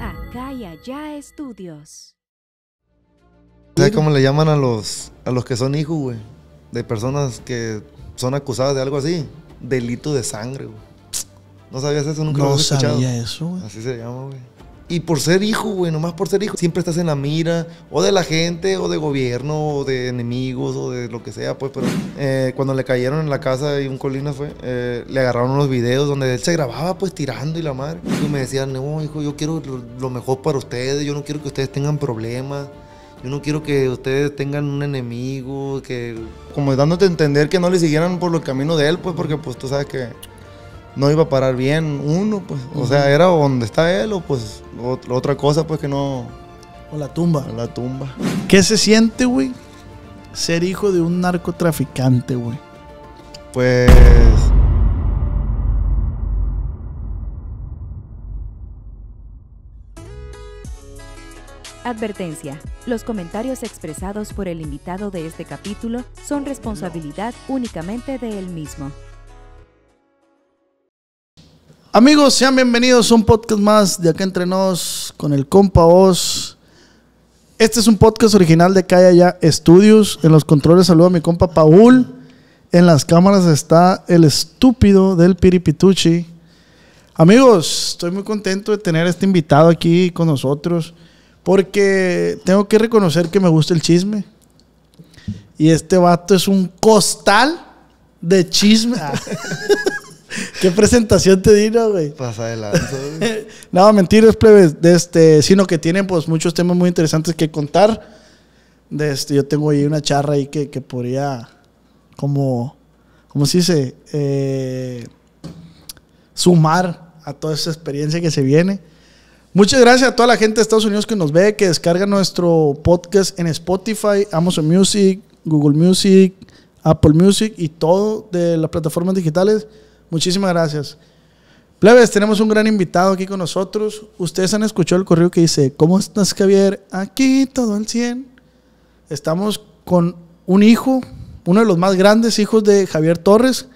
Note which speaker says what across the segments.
Speaker 1: Acá y allá estudios.
Speaker 2: ¿Sabes cómo le llaman a los, a los que son hijos, güey? De personas que son acusadas de algo así. Delito de sangre, güey. ¿No sabías eso? Nunca lo
Speaker 3: No
Speaker 2: habías escuchado.
Speaker 3: sabía eso, güey.
Speaker 2: Así se llama, güey. Y por ser hijo, güey, nomás por ser hijo, siempre estás en la mira, o de la gente, o de gobierno, o de enemigos, o de lo que sea, pues. Pero eh, cuando le cayeron en la casa y un colina fue, eh, le agarraron unos videos donde él se grababa, pues, tirando y la madre. Y me decían, no, hijo, yo quiero lo, lo mejor para ustedes, yo no quiero que ustedes tengan problemas. Yo no quiero que ustedes tengan un enemigo, que... Como dándote a entender que no le siguieran por el camino de él, pues, porque pues tú sabes que no iba a parar bien uno, pues. O sea, era donde está él o pues ot- otra cosa, pues que no...
Speaker 3: O la tumba.
Speaker 2: la tumba.
Speaker 3: ¿Qué se siente, güey? Ser hijo de un narcotraficante, güey.
Speaker 2: Pues...
Speaker 1: Advertencia. Los comentarios expresados por el invitado de este capítulo son responsabilidad únicamente de él mismo.
Speaker 3: Amigos, sean bienvenidos a un podcast más de Acá Entre Nos con el compa Oz. Este es un podcast original de Calla Ya Estudios. En los controles saludo a mi compa Paul. En las cámaras está el estúpido del Piripituchi. Amigos, estoy muy contento de tener este invitado aquí con nosotros. Porque tengo que reconocer que me gusta el chisme. Y este vato es un costal de chisme. ¿Qué presentación te di, no, güey?
Speaker 2: Pasa adelante. güey.
Speaker 3: No, mentiras, plebes. De este, sino que tienen pues muchos temas muy interesantes que contar. De este, yo tengo ahí una charra ahí que, que podría, como, ¿cómo se dice? Eh, sumar a toda esa experiencia que se viene. Muchas gracias a toda la gente de Estados Unidos que nos ve, que descarga nuestro podcast en Spotify, Amazon Music, Google Music, Apple Music y todo de las plataformas digitales. Muchísimas gracias. Plebes, tenemos un gran invitado aquí con nosotros. Ustedes han escuchado el correo que dice, ¿cómo estás Javier? Aquí todo al 100. Estamos con un hijo, uno de los más grandes hijos de Javier Torres,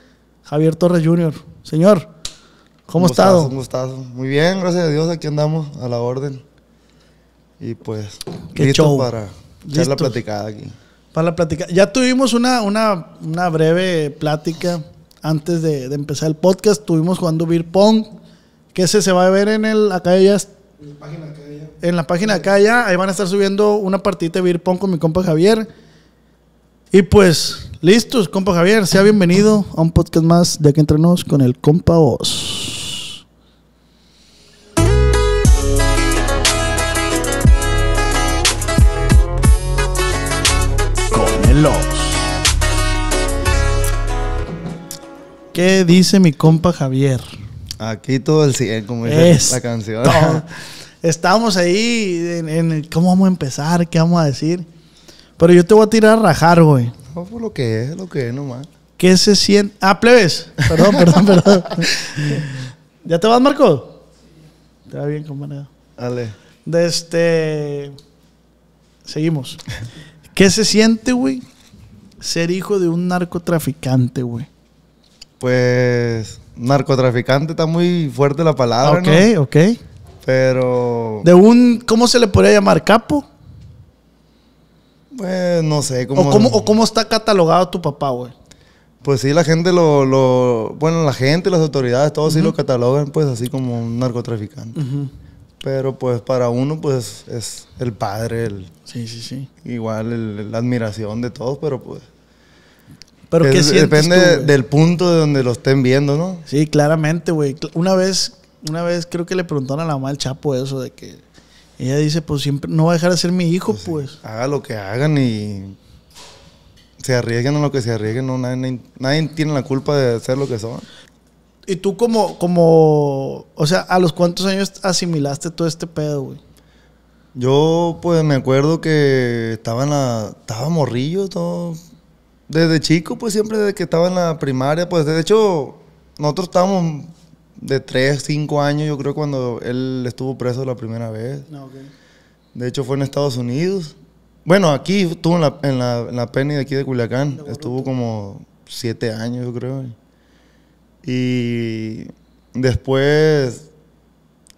Speaker 3: Javier Torres Jr. Señor, ¿cómo estado?
Speaker 2: gustazo, Un gustazo. Muy bien, gracias a Dios, aquí andamos a la orden. Y pues,
Speaker 3: Qué
Speaker 2: listos
Speaker 3: show.
Speaker 2: para echar la platicada aquí.
Speaker 3: Para la plática. Ya tuvimos una, una, una breve plática antes de, de empezar el podcast. Tuvimos jugando beer pong, que ese se va a ver en el acá ya. En la página de acá ya. Ahí van a estar subiendo una partita de beer pong con mi compa Javier. Y pues, listos, compa Javier. Sea bienvenido a un podcast más de aquí entre nos con el compa Oz. Con el Oz. ¿Qué dice mi compa Javier?
Speaker 2: Aquí todo el 100, como dice
Speaker 3: Es
Speaker 2: la canción.
Speaker 3: todo. Estábamos ahí en, en cómo vamos a empezar, qué vamos a decir. Pero yo te voy a tirar a rajar, güey.
Speaker 2: No, pues lo que es, lo que es nomás.
Speaker 3: ¿Qué se siente? Ah, plebes. Perdón, perdón, perdón. ¿Ya te vas, Marco? Te va bien, compañero.
Speaker 2: Dale.
Speaker 3: De este. Seguimos. ¿Qué se siente, güey? Ser hijo de un narcotraficante, güey.
Speaker 2: Pues, narcotraficante está muy fuerte la palabra,
Speaker 3: ok,
Speaker 2: ¿no?
Speaker 3: ok.
Speaker 2: Pero,
Speaker 3: De un. ¿Cómo se le podría llamar? ¿Capo?
Speaker 2: pues, no sé cómo...
Speaker 3: ¿O cómo, o cómo está catalogado tu papá, güey?
Speaker 2: Pues sí, la gente lo, lo... Bueno, la gente, las autoridades, todos sí lo catalogan, pues, así como un narcotraficante. Pero, pues, para uno, pues, es el padre, el,
Speaker 3: Sí, sí, sí.
Speaker 2: igual el- la admiración de todos, pero, pues...
Speaker 3: Pero ¿qué
Speaker 2: es- depende
Speaker 3: tú,
Speaker 2: del punto de donde lo estén viendo, ¿no?
Speaker 3: Sí, claramente, güey. Una vez, una vez creo que le preguntaron a la mamá del Chapo eso de que ella dice, pues siempre no va a dejar de ser mi hijo, pues.
Speaker 2: Haga lo que hagan y se arriesguen a lo que se arriesguen. No, nadie, nadie tiene la culpa de ser lo que son.
Speaker 3: Y tú como, como, o sea, ¿a los cuántos años asimilaste todo este pedo, güey?
Speaker 2: Yo, pues, me acuerdo que estaba en la... Estaba morrillo, todo... Desde chico, pues, siempre desde que estaba en la primaria, pues, de hecho, nosotros estábamos de 3, 5 años, yo creo, cuando él estuvo preso la primera vez.
Speaker 3: Ok.
Speaker 2: De hecho, fue en Estados Unidos. Bueno, aquí estuvo en la, en la, en la Penny de aquí de Culiacán. Estuvo como siete años, yo creo. Y después,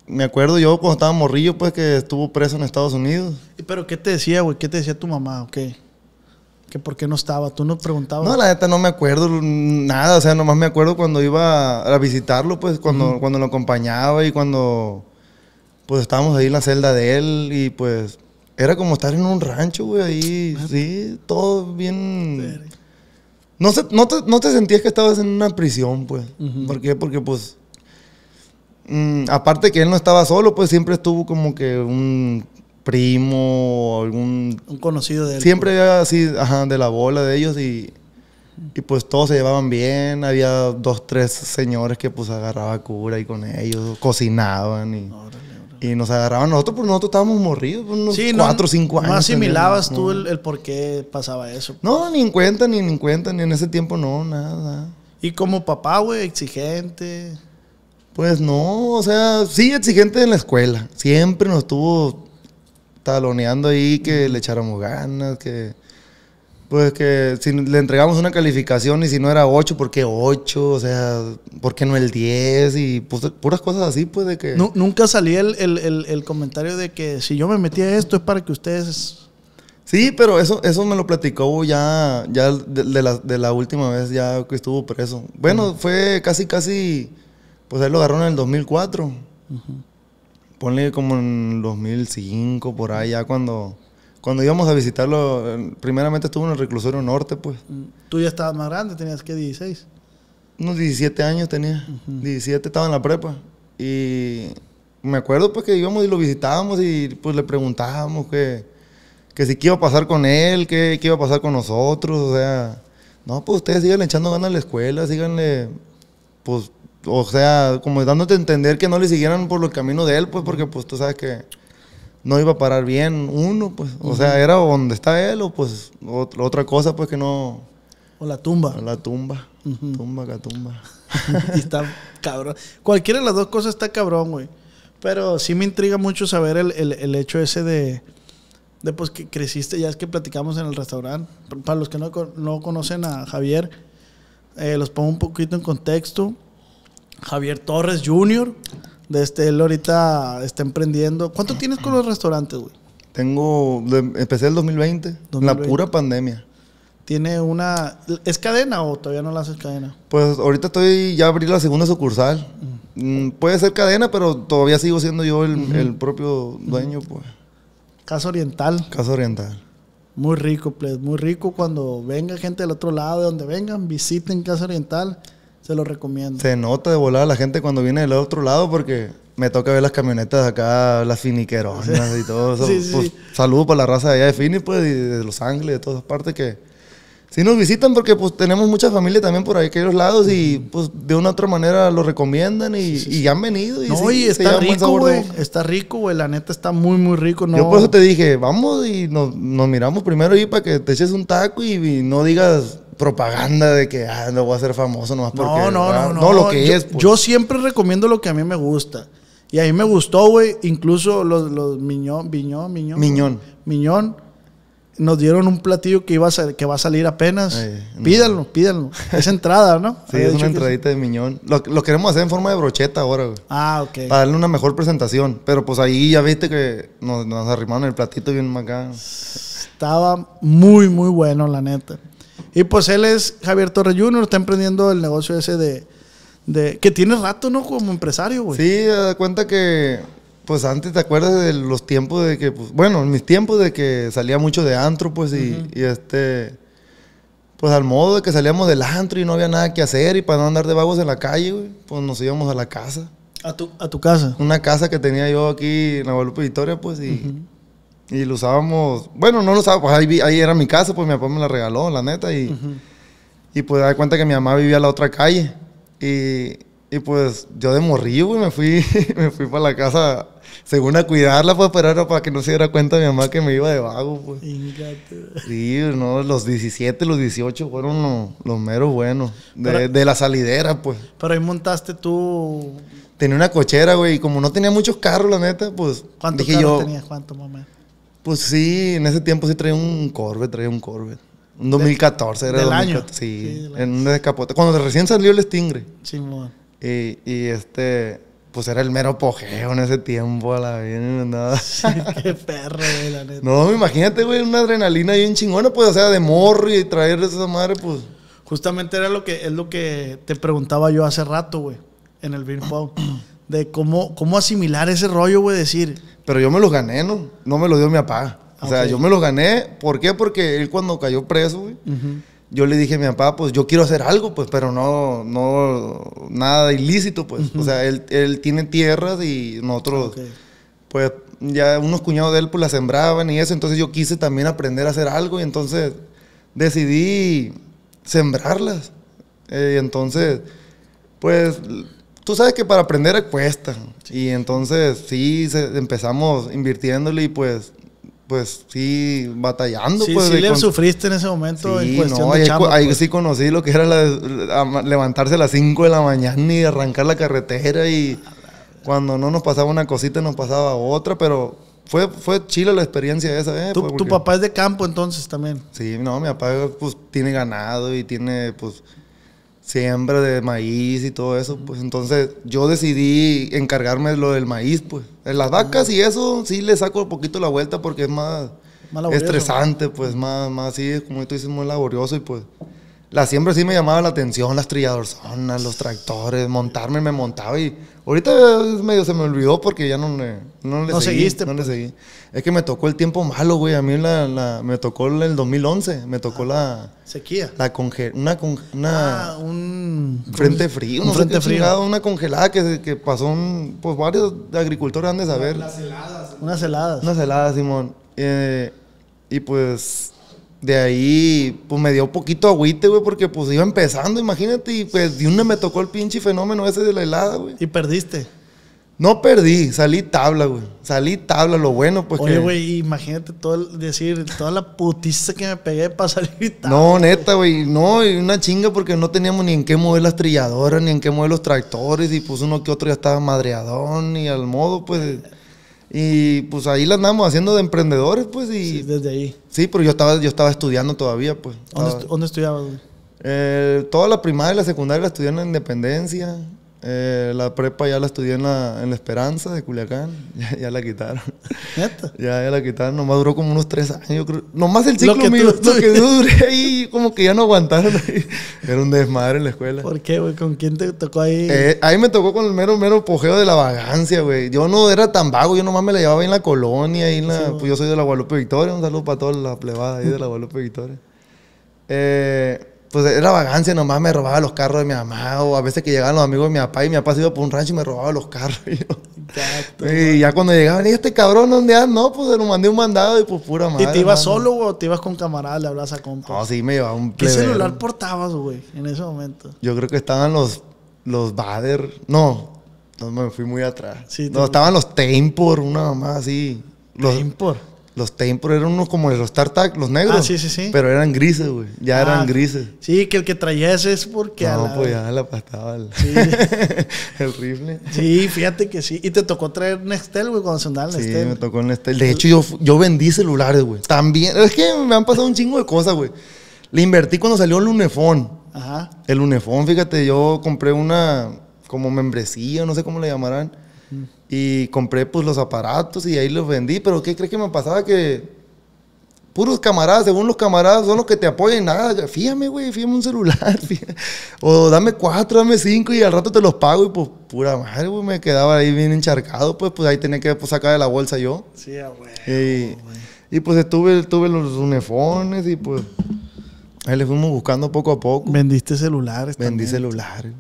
Speaker 2: me acuerdo yo cuando estaba morrillo, pues que estuvo preso en Estados Unidos.
Speaker 3: ¿Y ¿Pero qué te decía, güey? ¿Qué te decía tu mamá? ¿O qué? ¿Que por qué no estaba? ¿Tú no preguntabas?
Speaker 2: No, la neta no me acuerdo nada, o sea, nomás me acuerdo cuando iba a visitarlo, pues cuando, cuando lo acompañaba y cuando pues estábamos ahí en la celda de él y pues era como estar en un rancho, güey, ahí, sí, todo bien... No, se, no, te, no te sentías que estabas en una prisión, pues. ¿Por qué? Porque pues... mm, aparte que él no estaba solo, pues siempre estuvo como que un primo o algún
Speaker 3: Un conocido de él.
Speaker 2: Siempre había así, ajá, de la bola de ellos y, y pues todos se llevaban bien. Había dos, tres señores que pues agarraba cura ahí con ellos, cocinaban y, y nos agarraban. Nosotros, pues nosotros estábamos morridos, pues, unos
Speaker 3: Sí, no-
Speaker 2: cuatro o cinco años.
Speaker 3: No asimilabas
Speaker 2: teníamos,
Speaker 3: tú
Speaker 2: no.
Speaker 3: el, el por qué pasaba eso.
Speaker 2: No, ni en cuenta, ni en cuenta, ni en ese tiempo no, nada.
Speaker 3: Y como papá, güey, exigente.
Speaker 2: Pues no, o sea, sí exigente en la escuela. Siempre nos estuvo taloneando ahí que le echáramos ganas, que pues que si le entregamos una calificación y si no era 8, ¿por qué 8? O sea, ¿por qué no el 10? Y pues, puras cosas así, pues de que...
Speaker 3: Nu- nunca salía el, el- el- el comentario de que si yo me metí a esto es para que ustedes...
Speaker 2: Sí, pero eso, eso me lo platicó ya, ya de, de la, de la última vez ya que estuvo preso. Bueno, fue casi, casi, pues él lo agarró en el 2004. Ponle como en 2005, por ya cuando, cuando íbamos a visitarlo, eh, primeramente estuvo en el reclusorio norte, pues.
Speaker 3: Tú ya estabas más grande, tenías que 16.
Speaker 2: Unos 17 años tenía. 17 estaba en la prepa. Y me acuerdo pues que íbamos y lo visitábamos y pues le preguntábamos que, que si qué iba a pasar con él, qué, qué iba a pasar con nosotros. O sea, no, pues ustedes sigan echando ganas a la escuela, síganle, pues, o sea, como dándote a entender que no le siguieran por el camino de él, pues porque pues tú sabes que no iba a parar bien uno, pues. O sea, era donde está él o pues ot- otra cosa pues que no...
Speaker 3: O la tumba.
Speaker 2: La tumba. Tumba, catumba.
Speaker 3: y está cabrón. Cualquiera de las dos cosas está cabrón, güey. Pero sí me intriga mucho saber el, el- el hecho ese de, de pues que creciste, ya es que platicamos en el restaurante. Para los que no, no conocen a Javier, eh, los pongo un poquito en contexto. Javier Torres Jr., de este, él ahorita está emprendiendo. ¿Cuánto tienes con los restaurantes, güey?
Speaker 2: Tengo, empecé el 2020, en
Speaker 3: 2020.
Speaker 2: la pura pandemia.
Speaker 3: Tiene una... ¿Es cadena o todavía no la haces cadena?
Speaker 2: Pues ahorita estoy, ya abrí la segunda sucursal. Mm, puede ser cadena, pero todavía sigo siendo yo el, el propio dueño, pues.
Speaker 3: Casa Oriental.
Speaker 2: Casa Oriental.
Speaker 3: Muy rico, pues, muy rico. Cuando venga gente del otro lado, de donde vengan, visiten Casa Oriental. Se lo recomiendo.
Speaker 2: Se nota de volar a la gente cuando viene del otro lado porque me toca ver las camionetas acá, las finiqueronas y todo eso.
Speaker 3: Sí, sí,
Speaker 2: Pues,
Speaker 3: sí.
Speaker 2: Saludos para la raza de allá de Fini, pues, y de Los Ángeles, de todas partes que sí nos visitan porque pues tenemos mucha familia también por ahí, aquellos lados y pues de una u otra manera lo recomiendan y, y han venido. Y
Speaker 3: No,
Speaker 2: sí,
Speaker 3: y está rico, güey. Está rico, güey. La neta está muy, muy rico. No,
Speaker 2: Yo por eso te dije, vamos y nos, nos miramos primero ahí para que te eches un taco y, y no digas propaganda de que ah, no voy a ser famoso nomás porque...
Speaker 3: no, no,
Speaker 2: ah,
Speaker 3: no, no.
Speaker 2: No, lo que
Speaker 3: yo,
Speaker 2: es. pues.
Speaker 3: Yo siempre recomiendo lo que a mí me gusta. Y a mí me gustó, güey. Incluso los, los miñón, viñón, miñón.
Speaker 2: Miñón.
Speaker 3: Miñón. Nos dieron un platillo que, iba a ser- que va a salir apenas.
Speaker 2: Eh, no.
Speaker 3: pídanlo, pídanlo. Es entrada, ¿no?
Speaker 2: Sí, es una entradita de miñón. Lo, lo queremos hacer en forma de brocheta ahora, güey.
Speaker 3: Ah, ok.
Speaker 2: Para darle una mejor presentación. Pero pues ahí ya viste que nos, nos arrimaron el platito bien acá.
Speaker 3: Estaba muy, muy bueno, la neta. Y pues él es Javier Torres Jr., está emprendiendo el negocio ese de... de que tiene rato, ¿no? Como empresario, güey.
Speaker 2: Sí, da cuenta que, pues antes te acuerdas de los tiempos de que, pues, bueno, en mis tiempos de que salía mucho de antro, pues, y, y este, pues al modo de que salíamos del antro y no había nada que hacer y para no andar de vagos en la calle, güey, pues nos íbamos a la casa.
Speaker 3: A tu, a tu casa.
Speaker 2: Una casa que tenía yo aquí en la Guadalupe Victoria, pues, y, y lo usábamos, bueno, no lo usábamos, pues ahí, ahí era mi casa, pues mi papá me la regaló, la neta, y, y pues da cuenta que mi mamá vivía en la otra calle. Y, y pues yo de morrillo, güey, me fui, me fui para la casa, según a cuidarla, pues, pero era para que no se diera cuenta mi mamá que me iba de vago, pues. Sí, no, los 17, los 18 fueron los, los meros buenos. De,
Speaker 3: Pero-
Speaker 2: de la salidera, pues.
Speaker 3: Pero ahí montaste tú...
Speaker 2: Tenía una cochera, güey, y como no tenía muchos carros, la neta, pues.
Speaker 3: ¿Cuántos
Speaker 2: dije
Speaker 3: carros
Speaker 2: yo,
Speaker 3: tenías? ¿Cuánto, mamá?
Speaker 2: Pues sí, en ese tiempo sí traía un Corvette, traía un Corvette. Un 2014 era 2014,
Speaker 3: año.
Speaker 2: Sí,
Speaker 3: Sí, del
Speaker 2: en un descapote. Cuando recién salió el Stingray.
Speaker 3: Simón.
Speaker 2: Y, y este, pues era el mero pojeo en ese tiempo a la bien, nada.
Speaker 3: Qué perro, güey, la neta.
Speaker 2: No, imagínate, güey, una adrenalina bien chingona, pues, o sea, de morro y traer esa madre, pues.
Speaker 3: Justamente era lo que es lo que te preguntaba yo hace rato, güey, en el Beer Pong. De cómo, cómo asimilar ese rollo, güey, decir.
Speaker 2: Pero yo me los gané, ¿no? No me los dio mi papá. O sea, yo me los gané. ¿Por qué? Porque él cuando cayó preso, güey, yo le dije a mi papá, pues yo quiero hacer algo, pues, pero no, no, nada ilícito, pues. O sea, él, él tiene tierras y nosotros, pues, ya unos cuñados de él, pues, la sembraban y eso. Entonces yo quise también aprender a hacer algo y entonces decidí sembrarlas. Eh, y entonces, pues, tú sabes que para aprender cuesta. Y entonces, sí, se- empezamos invirtiéndole y pues, pues, sí, batallando.
Speaker 3: Sí,
Speaker 2: pues,
Speaker 3: sí le
Speaker 2: con-
Speaker 3: sufriste en ese momento en
Speaker 2: Sí,
Speaker 3: cuestión
Speaker 2: no,
Speaker 3: de
Speaker 2: ahí,
Speaker 3: chamba,
Speaker 2: ahí
Speaker 3: pues.
Speaker 2: sí conocí lo que era la- levantarse a las 5 de la mañana y arrancar la carretera y cuando no nos pasaba una cosita nos pasaba otra, pero fue, fue chila la experiencia esa, ¿eh?
Speaker 3: Tu, papá es de campo entonces también.
Speaker 2: Sí, no, mi papá pues tiene ganado y tiene pues siembra de maíz y todo eso, pues entonces yo decidí encargarme de lo del maíz, pues. En las vacas y eso sí le saco un poquito la vuelta porque es más,
Speaker 3: Más laborioso.
Speaker 2: estresante, pues más, más sí, como tú dices, muy laborioso y pues la siembra sí me llamaba la atención, las trilladorzonas, los tractores, montarme me montaba y ahorita medio se me olvidó porque ya no le, no le
Speaker 3: No
Speaker 2: seguí,
Speaker 3: seguiste,
Speaker 2: no le
Speaker 3: pues.
Speaker 2: seguí. Es que me tocó el tiempo malo, güey, a mí la, la- me tocó el 2011, me tocó la,
Speaker 3: Sequía.
Speaker 2: la conge- una, conge- una
Speaker 3: Ah, un
Speaker 2: frente frío,
Speaker 3: un
Speaker 2: no
Speaker 3: frente frío.
Speaker 2: chingado, una congelada que, que pasó, un- pues varios agricultores han de saber.
Speaker 3: Unas heladas.
Speaker 2: Unas heladas, Simón. Eh, y pues de ahí, pues me dio poquito agüite, güey, porque pues iba empezando, imagínate, y pues de una me tocó el pinche fenómeno ese de la helada, güey.
Speaker 3: Y perdiste.
Speaker 2: No perdí, salí tabla, güey. Salí tabla, lo bueno, pues
Speaker 3: Oye,
Speaker 2: que...
Speaker 3: güey, imagínate todo el- decir toda la putiza que me pegué para salir tal.
Speaker 2: No, neta, güey, no, y una chinga porque no teníamos ni en qué mover las trilladoras, ni en qué mover los tractores, y pues uno que otro ya estaba madreadón, y al modo, pues. Y pues ahí la andamos haciendo de emprendedores, pues,
Speaker 3: Sí,
Speaker 2: y. Sí,
Speaker 3: desde ahí.
Speaker 2: pero yo estaba, yo estaba estudiando todavía, pues.
Speaker 3: ¿Dónde,
Speaker 2: Estaba-
Speaker 3: dónde estudiabas, güey?
Speaker 2: Eh, toda la primaria y la secundaria la estudié en la Independencia. Eh, la prepa ya la estudié en la, en la Esperanza de Culiacán. Ya, ya la quitaron.
Speaker 3: Neta.
Speaker 2: Ya, ya la quitaron. Nomás duró como unos tres años, yo creo. Nomás el ciclo
Speaker 3: Lo que tú
Speaker 2: mío. Lo que yo duré ahí, como que ya no aguantaron ahí. Era un desmadre en la escuela.
Speaker 3: ¿Por qué, güey? ¿Con quién te tocó ahí?
Speaker 2: Eh, ahí me tocó con el mero, mero pojeo de la vagancia, güey. Yo no era tan vago, yo nomás me la llevaba ahí en la colonia. Ahí en la,
Speaker 3: Sí,
Speaker 2: pues yo soy de la Guadalupe Victoria. Un saludo para toda la plebada ahí de la Guadalupe Victoria. Eh, pues era vagancia, nomás me robaba los carros de mi mamá. O a veces que llegaban los amigos de mi papá y mi papá se iba por un rancho y me robaba los carros. Y, yo-
Speaker 3: Exacto.
Speaker 2: y ya cuando llegaban, ¿y este cabrón dónde anda? No, pues se lo mandé un mandado y pues pura madre.
Speaker 3: ¿Y te ibas solo, o te ibas con camaradas, le hablas a compas?
Speaker 2: No, sí, me llevaba un
Speaker 3: ¿Qué
Speaker 2: plebero.
Speaker 3: celular portabas, güey, en ese momento?
Speaker 2: Yo creo que estaban los, los Bader. No, no me fui muy atrás.
Speaker 3: Sí,
Speaker 2: no, estaban los Tempor, una mamá así. Los,
Speaker 3: Impor.
Speaker 2: Los Tempor eran unos como los StarTac, los negros.
Speaker 3: Ah, sí, sí, sí.
Speaker 2: Pero eran grises, güey. Ya
Speaker 3: Ah,
Speaker 2: eran grises.
Speaker 3: Sí, que el que traía ese es porque a
Speaker 2: No,
Speaker 3: la-
Speaker 2: pues ya la pastaba el,
Speaker 3: Sí.
Speaker 2: el rifle.
Speaker 3: Sí, fíjate que sí. Y te tocó traer Nextel, güey, cuando se andaba el
Speaker 2: Sí,
Speaker 3: Nextel.
Speaker 2: me tocó en este. De hecho, yo, yo vendí celulares, güey. También. Es que me han pasado un chingo de cosas, güey. Le invertí cuando salió el Unifón.
Speaker 3: Ajá.
Speaker 2: El Unifón, fíjate, yo compré una como membresía, no sé cómo le llamarán. Y compré pues los aparatos y ahí los vendí. Pero ¿qué crees que me pasaba? Que puros camaradas, según los camaradas, son los que te apoyan. Nada, fíjame, güey, fíjame un celular. fíjame. O dame cuatro, dame cinco y al rato te los pago. Y pues pura madre, güey, me quedaba ahí bien encharcado. Pues, pues ahí tenía que pues, sacar de la bolsa yo.
Speaker 3: Sí, güey.
Speaker 2: Y, y, pues estuve, tuve los uniformes y pues ahí le fuimos buscando poco a poco.
Speaker 3: Vendiste celulares.
Speaker 2: Vendí
Speaker 3: también.
Speaker 2: celulares.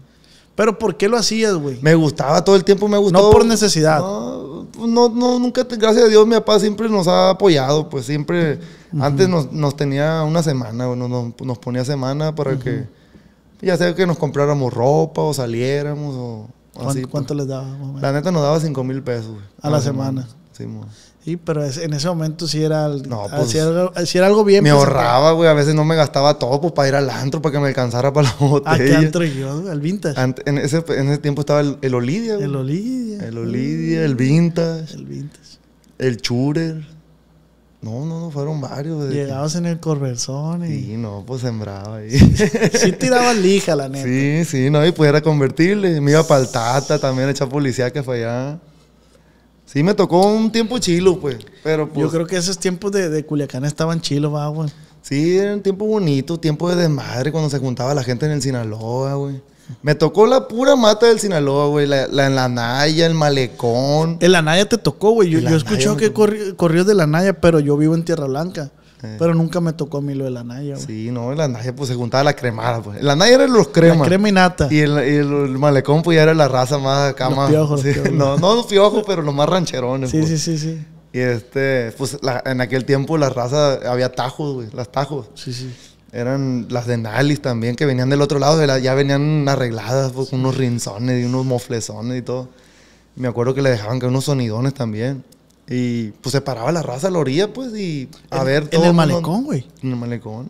Speaker 3: Pero ¿por qué lo hacías, güey?
Speaker 2: Me gustaba todo el tiempo, me gustó.
Speaker 3: No por necesidad.
Speaker 2: No, no, no, nunca, te- gracias a Dios, mi papá siempre nos ha apoyado, pues siempre, antes nos, nos tenía una semana, nos, nos ponía semana para que, ya sea que nos compráramos ropa o saliéramos o
Speaker 3: ¿Cuánto,
Speaker 2: así. pues.
Speaker 3: cuánto les daba? menos?
Speaker 2: La neta nos daba 5 mil pesos, güey.
Speaker 3: A la semana.
Speaker 2: Sí, mo.
Speaker 3: Sí, pero en ese momento sí era,
Speaker 2: No,
Speaker 3: ah,
Speaker 2: pues,
Speaker 3: sí era, algo- sí era algo bien.
Speaker 2: Me
Speaker 3: presentado.
Speaker 2: ahorraba, güey, a veces no me gastaba todo pues, para ir al antro, para que me alcanzara para la
Speaker 3: ¿A
Speaker 2: botella.
Speaker 3: qué antro yo? ¿Al Vintage?
Speaker 2: En, ese, en ese tiempo estaba el, el Olidia, güey.
Speaker 3: el Olidia.
Speaker 2: El Olidia, el Vintage.
Speaker 3: El Vintage.
Speaker 2: El Churer. No, no, no, fueron varios. que-
Speaker 3: Llegabas en el corversón y...
Speaker 2: Sí, no, pues sembraba ahí.
Speaker 3: Sí tirabas lija, la neta.
Speaker 2: Sí, sí, no, y pues era convertible. Me iba para el Tata también, a echar policía que fue allá. Sí, me tocó un tiempo chilo, pues. Pero pues.
Speaker 3: Yo creo que esos tiempos de, de Culiacán estaban chilos, va, güey.
Speaker 2: Sí, era un tiempo bonito, tiempo de desmadre cuando se juntaba la gente en el Sinaloa, güey. Me tocó la pura mata del Sinaloa, güey. La, la, en la Naya, el malecón.
Speaker 3: El Anaya te tocó, güey. Yo, yo he escuchado que
Speaker 2: tocó.
Speaker 3: corri- corridos de la Naya, pero yo vivo en Tierra Blanca.
Speaker 2: Eh.
Speaker 3: Pero nunca me tocó a mí lo de la Naya, güey.
Speaker 2: Sí, no, la Naya pues se juntaba la cremada, pues. La Naya eran los cremas.
Speaker 3: La crema y nata.
Speaker 2: Y el, y el- malecón pues ya era la raza más acá
Speaker 3: Los
Speaker 2: más-
Speaker 3: piojos, los
Speaker 2: sí,
Speaker 3: piojos.
Speaker 2: No, no los piojos, pero los más rancherones.
Speaker 3: Sí,
Speaker 2: pues.
Speaker 3: sí, sí, sí.
Speaker 2: Y este, pues la- en aquel tiempo la raza, había tajos, güey, las tajos.
Speaker 3: Sí, sí.
Speaker 2: Eran las de Nalis también, que venían del otro lado, de la- ya venían arregladas, pues, con unos rinzones y unos moflezones y todo. Me acuerdo que le dejaban que unos sonidones también. Y pues se paraba la raza a la orilla, pues, y a
Speaker 3: En-
Speaker 2: ver
Speaker 3: En
Speaker 2: todo
Speaker 3: el
Speaker 2: mundo-
Speaker 3: malecón, güey.
Speaker 2: En el malecón.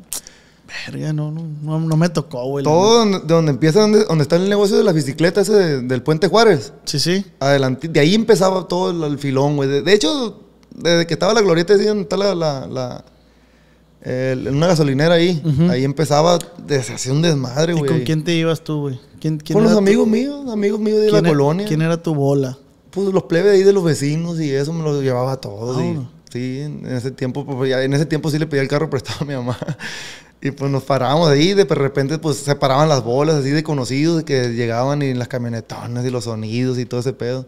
Speaker 3: Verga, no, no, no, no me tocó, güey.
Speaker 2: Todo donde, de donde empieza, donde, donde está el negocio de las bicicletas, ese de- del Puente Juárez.
Speaker 3: Sí, sí.
Speaker 2: Adelante, de ahí empezaba todo el, el filón, güey. De, de hecho, desde que estaba la glorieta, así donde está la, la, la- el- una gasolinera ahí, ahí empezaba, de- se hacía un desmadre,
Speaker 3: ¿Y
Speaker 2: güey.
Speaker 3: con quién te ibas tú, güey? ¿Quién, quién
Speaker 2: Con los
Speaker 3: tu-
Speaker 2: amigos míos, amigos míos de la
Speaker 3: era-
Speaker 2: colonia.
Speaker 3: ¿Quién era tu bola?
Speaker 2: Pues los plebes ahí de los vecinos y eso me lo llevaba a todos.
Speaker 3: Ah,
Speaker 2: y,
Speaker 3: bueno.
Speaker 2: sí, en ese tiempo, pues, ya- en ese tiempo sí le pedía el carro prestado a mi mamá. Y pues nos parábamos ahí, de repente pues se paraban las bolas así de conocidos que llegaban y las camionetonas y los sonidos y todo ese pedo.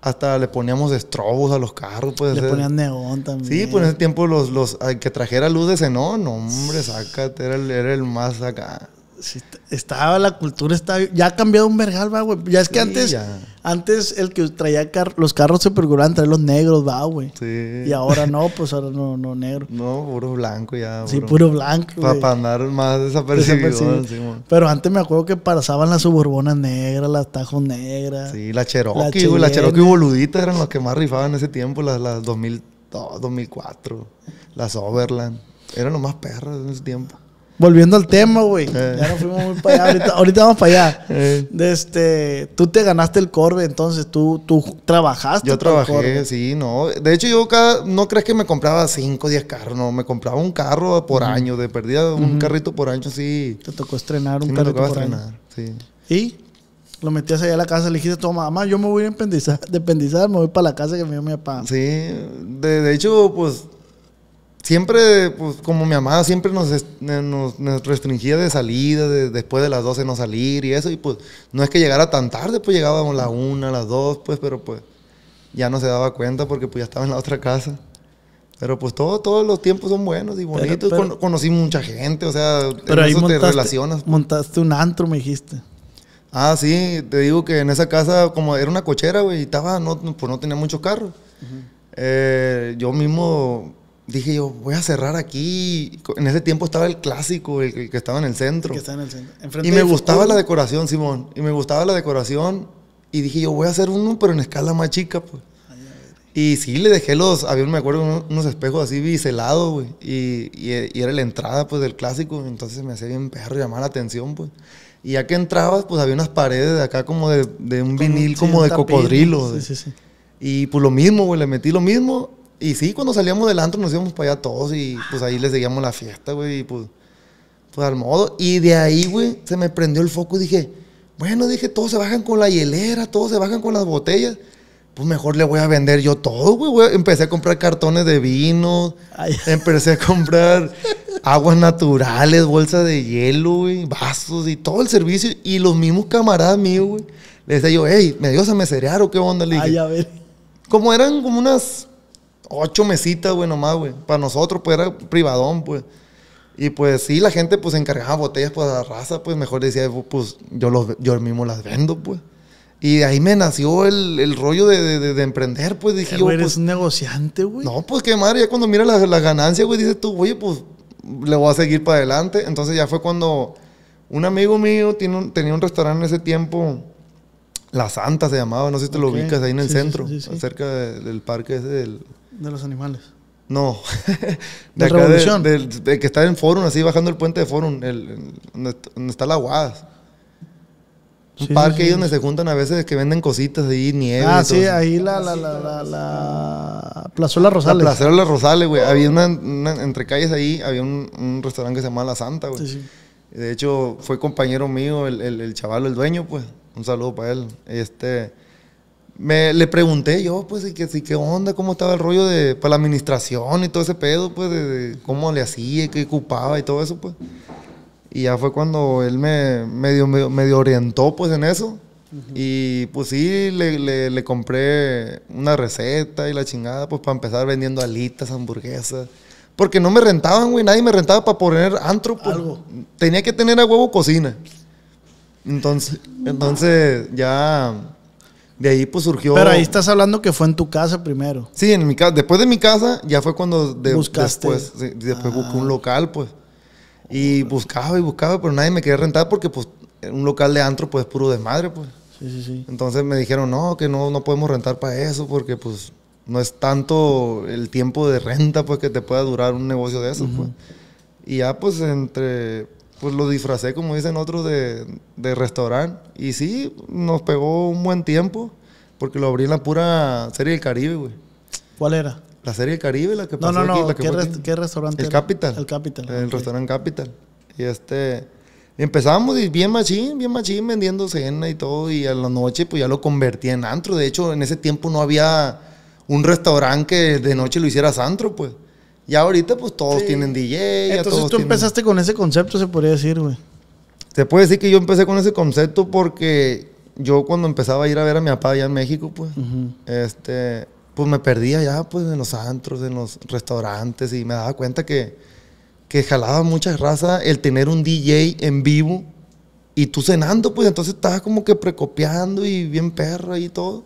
Speaker 2: Hasta le poníamos estrobos a los carros, pues.
Speaker 3: Le ponían neón también.
Speaker 2: Sí, pues en ese tiempo los, los que trajera luz de xenón, no, hombre, sácate, era el, era el más acá.
Speaker 3: Sí, estaba la cultura, estaba, ya ha cambiado un vergal, va, güey. Ya es que
Speaker 2: Sí,
Speaker 3: antes,
Speaker 2: ya.
Speaker 3: antes el que traía car- los carros se procuraban traer los negros, va, güey.
Speaker 2: Sí.
Speaker 3: Y ahora no, pues ahora no, no negro.
Speaker 2: No, puro blanco ya.
Speaker 3: Sí, puro blanco,
Speaker 2: Para andar más desapercibido.
Speaker 3: Desapercibido.
Speaker 2: sí, mon.
Speaker 3: Pero antes me acuerdo que pasaban las suburbonas negras, las tajos negras.
Speaker 2: Sí, la Cherokee,
Speaker 3: La
Speaker 2: güey. La. Cherokee boluditas eran las que más rifaban en ese tiempo, las, las 2002, 2004. Las Overland. Eran los más perros en ese tiempo.
Speaker 3: Volviendo al tema, güey.
Speaker 2: Eh.
Speaker 3: Ya nos fuimos muy para allá. Ahorita, ahorita vamos para allá.
Speaker 2: Eh.
Speaker 3: Este, tú te ganaste el Corve, entonces tú, tú trabajaste.
Speaker 2: Yo
Speaker 3: el
Speaker 2: trabajé,
Speaker 3: Corve.
Speaker 2: sí, no. De hecho, yo cada, no crees que me compraba 5 10 carros, no. Me compraba un carro por año, de perdida, un carrito por año, sí.
Speaker 3: Te tocó estrenar un
Speaker 2: Sí me
Speaker 3: carrito
Speaker 2: tocaba
Speaker 3: por año.
Speaker 2: estrenar, sí.
Speaker 3: Y lo metías allá a la casa, le dijiste a tu mamá, yo me voy a independizar, me voy para la casa que me dio mi papá.
Speaker 2: Sí, de, de hecho, pues siempre, pues como mi mamá siempre nos, es- nos, nos restringía de salida, de, después de las 12 no salir y eso, y pues no es que llegara tan tarde, pues llegábamos a la 1, a las 2, pues, pero pues ya no se daba cuenta porque pues ya estaba en la otra casa. Pero pues todo, todos los tiempos son buenos y bonitos.
Speaker 3: pero-
Speaker 2: conocí mucha gente, o sea,
Speaker 3: Pero ahí
Speaker 2: eso te
Speaker 3: montaste,
Speaker 2: relacionas.
Speaker 3: montaste un antro, me dijiste.
Speaker 2: Ah, sí, te digo que en esa casa, como era una cochera, güey, y estaba, no, no- pues no tenía muchos carros. Eh, yo mismo dije, yo voy a cerrar aquí. En ese tiempo estaba el clásico, el, el que estaba en el centro.
Speaker 3: Que está en el centro. Enfrente
Speaker 2: Y me gustaba la decoración, Simón. Y me gustaba la decoración. Y dije, yo voy a hacer uno, pero en escala más chica, pues. Y sí, le dejé los, había, me acuerdo, unos, unos espejos así biselados, güey. Y, y- y era la entrada, pues, del clásico. Entonces me hacía bien perro, llamar la atención, pues. Y ya que entrabas, pues, había unas paredes de acá como de, de un vinil,
Speaker 3: sí,
Speaker 2: como
Speaker 3: un
Speaker 2: de
Speaker 3: tapiz,
Speaker 2: cocodrilo.
Speaker 3: Sí, sí, sí.
Speaker 2: Y pues lo mismo, güey, le metí lo mismo. Y sí, cuando salíamos del antro nos íbamos para allá todos y pues ahí le seguíamos la fiesta, güey, y pues, pues al modo. Y de ahí, güey, se me prendió el foco y dije, bueno, dije, todos se bajan con la hielera, todos se bajan con las botellas. Pues mejor le voy a vender yo todo, güey. Empecé a comprar cartones de vino,
Speaker 3: Ay.
Speaker 2: empecé a comprar aguas naturales, bolsas de hielo, güey, vasos y todo el servicio. Y los mismos camaradas míos, güey. Le decía yo, hey, ¿me dio a meserear o qué onda? Le dije,
Speaker 3: Ay, a ver.
Speaker 2: como eran como unas ocho mesitas, güey, nomás, güey. Para nosotros, pues era privadón, pues. Y pues sí, la gente pues encargaba botellas pues a la raza, pues mejor decía, pues yo, los, yo mismo las vendo, pues. Y de ahí me nació el, el rollo de, de- de- de emprender, pues dije yo,
Speaker 3: eres
Speaker 2: pues,
Speaker 3: un negociante, güey.
Speaker 2: no, pues qué madre, ya cuando miras las las ganancias, güey, dices tú, oye, pues le voy a seguir para adelante. Entonces ya fue cuando un amigo mío tiene un- tenía un restaurante en ese tiempo, La Santa se llamaba, no sé si te lo ubicas, ahí en el
Speaker 3: sí,
Speaker 2: centro,
Speaker 3: sí, sí.
Speaker 2: cerca de- del parque ese del...
Speaker 3: De los animales.
Speaker 2: No,
Speaker 3: ¿De
Speaker 2: acá
Speaker 3: Revolución?
Speaker 2: de que está en Forum, así bajando el puente de Forum, el, el- donde, donde está la Guadas. Un
Speaker 3: Sí,
Speaker 2: parque
Speaker 3: sí,
Speaker 2: ahí donde se juntan a veces que venden cositas ahí, nieve.
Speaker 3: Ah,
Speaker 2: y
Speaker 3: sí, ahí la, la, la, la, la Plazuela
Speaker 2: La
Speaker 3: Rosales.
Speaker 2: Placera Las Rosales, güey. Había una, una- entre calles ahí, había un, un restaurante que se llamaba La Santa, güey.
Speaker 3: Sí, sí.
Speaker 2: De hecho, fue compañero mío, el, el, el chaval, el dueño, pues. Un saludo para él. Este, me, le pregunté yo, pues, y que, sí, qué onda, cómo estaba el rollo de, para la administración y todo ese pedo, pues, de, de cómo le hacía, qué ocupaba y todo eso, pues. Y ya fue cuando él me medio, medio, medio orientó, pues, en eso. Y pues sí, le, le, le compré una receta y la chingada, pues, para empezar vendiendo alitas, hamburguesas. Porque no me rentaban, güey, nadie me rentaba para poner antro, pues.
Speaker 3: Algo.
Speaker 2: Tenía que tener a huevo cocina. Entonces, entonces ya de ahí pues surgió.
Speaker 3: Pero ahí estás hablando que fue en tu casa primero.
Speaker 2: Sí, en mi casa. Después de mi casa ya fue cuando de-
Speaker 3: Buscaste.
Speaker 2: después, sí, después busqué
Speaker 3: Ah.
Speaker 2: un local, pues. Y buscaba y buscaba, pero nadie me quería rentar porque pues un local de antro pues puro desmadre, pues.
Speaker 3: Sí, sí, sí.
Speaker 2: Entonces me dijeron, no, que no, no podemos rentar para eso porque pues no es tanto el tiempo de renta pues que te pueda durar un negocio de eso, pues. Y ya pues entre, pues lo disfracé como dicen otros de, de restaurante. Y sí, nos pegó un buen tiempo porque lo abrí en la pura Serie del Caribe, güey.
Speaker 3: ¿Cuál era?
Speaker 2: La Serie del Caribe, la que
Speaker 3: No,
Speaker 2: pasó
Speaker 3: no,
Speaker 2: aquí,
Speaker 3: no.
Speaker 2: la que
Speaker 3: ¿Qué,
Speaker 2: fue
Speaker 3: rest-
Speaker 2: aquí.
Speaker 3: qué restaurante
Speaker 2: El
Speaker 3: era?
Speaker 2: Capital.
Speaker 3: El Capital.
Speaker 2: El restaurante Capital. Y este. y Empezamos y bien machín, bien machín vendiendo cena y todo. Y a la noche, pues ya lo convertí en antro. De hecho, en ese tiempo no había un restaurante que de noche lo hicieras antro, pues. Ya ahorita, pues todos
Speaker 3: Sí.
Speaker 2: tienen DJ.
Speaker 3: Entonces
Speaker 2: todos
Speaker 3: tú
Speaker 2: tienen-
Speaker 3: empezaste con ese concepto, se podría decir, güey.
Speaker 2: Se puede decir que yo empecé con ese concepto porque yo cuando empezaba a ir a ver a mi papá allá en México, pues.
Speaker 3: Ujú.
Speaker 2: este, pues me perdía ya pues en los antros, en los restaurantes y me daba cuenta que, que jalaba mucha raza el tener un DJ en vivo y tú cenando, pues entonces estaba como que precopiando y bien perro y todo.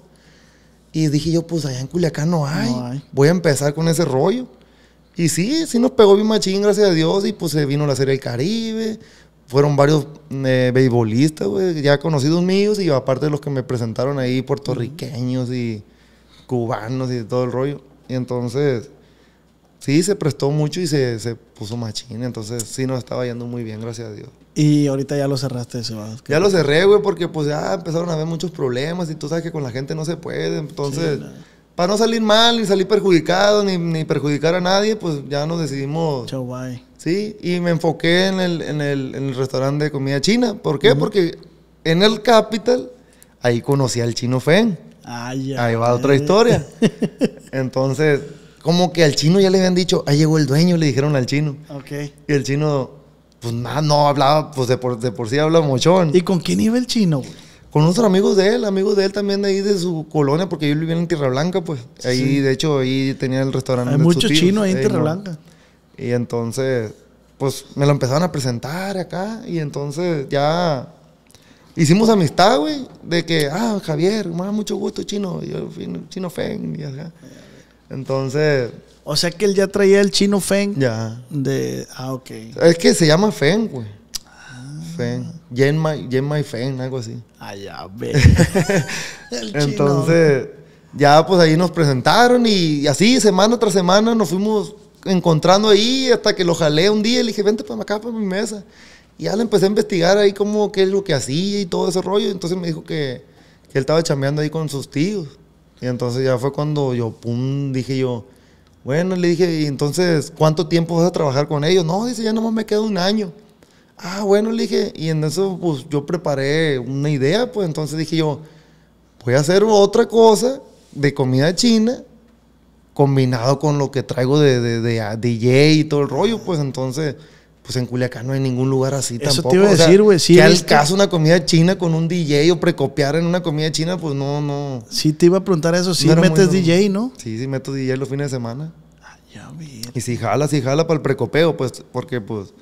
Speaker 2: Y dije yo, pues allá en Culiacán no hay.
Speaker 3: No hay.
Speaker 2: Voy a empezar con ese rollo. Y sí, sí nos pegó bien machín, gracias a Dios. Y pues se vino la Serie del Caribe. Fueron varios eh, beisbolistas, güey, ya conocidos míos. Y aparte de los que me presentaron ahí, puertorriqueños y cubanos y todo el rollo. Y entonces, sí, se prestó mucho y se, se puso machín. Entonces, sí nos estaba yendo muy bien, gracias a Dios.
Speaker 3: Y ahorita ya lo cerraste ese, va.
Speaker 2: Ya lo cerré, güey, porque pues ya empezaron a haber muchos problemas y tú sabes que con la gente no se puede. Entonces,
Speaker 3: Sí, no.
Speaker 2: Para no salir mal, ni salir perjudicado, ni, ni perjudicar a nadie, pues ya nos decidimos.
Speaker 3: Chau, bye.
Speaker 2: Sí, y me enfoqué en el, en el, en el restaurante de comida china. ¿Por qué? Porque en el Capital, ahí conocí al chino Fen.
Speaker 3: Ay, ya.
Speaker 2: Ahí va otra historia. Entonces, como que al chino ya le habían dicho, ahí llegó el dueño, le dijeron al chino.
Speaker 3: Ok.
Speaker 2: Y el chino, pues nada, no hablaba, pues de por, de por sí habla mochón.
Speaker 3: ¿Y con quién iba el chino, güey?
Speaker 2: Con otros amigos de él, amigos de él también de ahí de su colonia, porque yo vivía en Tierra Blanca, pues. Ahí,
Speaker 3: Sí.
Speaker 2: de hecho, ahí tenía el restaurante.
Speaker 3: Hay
Speaker 2: de sus
Speaker 3: mucho
Speaker 2: tíos.
Speaker 3: chino ahí en Tierra
Speaker 2: no.
Speaker 3: Blanca.
Speaker 2: Y entonces, pues me lo empezaron a presentar acá. Y entonces ya hicimos amistad, güey. De que, ah, Javier, más mucho gusto, chino. Yo, chino Feng. Y acá. Entonces,
Speaker 3: O sea que él ya traía el chino Feng
Speaker 2: ya.
Speaker 3: de... Ah, ok.
Speaker 2: Es que se llama Feng, güey. Feng. Yen My, Yen My Feng, algo así.
Speaker 3: Ya, ve.
Speaker 2: Entonces, ya pues ahí nos presentaron y, así semana tras semana nos fuimos encontrando ahí hasta que lo jalé un día y le dije, vente para acá, para mi mesa. Y ya le empecé a investigar ahí cómo, qué es lo que hacía y todo ese rollo. Entonces me dijo que, que él estaba chambeando ahí con sus tíos. Y entonces ya fue cuando yo, pum, dije yo, bueno, le dije, y entonces, ¿cuánto tiempo vas a trabajar con ellos? No, dice, ya nomás me queda un año. Ah, bueno, le dije, y en eso pues yo preparé una idea, pues entonces dije yo, voy a hacer otra cosa de comida china combinado con lo que traigo de, de- de, ah, DJ y todo el rollo, pues entonces, pues en Culiacán no hay ningún lugar así
Speaker 3: Eso
Speaker 2: tampoco.
Speaker 3: te iba a
Speaker 2: o sea,
Speaker 3: decir, güey, sí
Speaker 2: que al caso una comida china con un DJ o precopiar en una comida china, pues no, no.
Speaker 3: Sí te iba a preguntar eso. Sí
Speaker 2: no muy
Speaker 3: metes. DJ, ¿no?
Speaker 2: Sí, sí meto DJ los fines de semana.
Speaker 3: Ah, ya, ve.
Speaker 2: Y si jala, si jala para el precopeo, pues, porque pues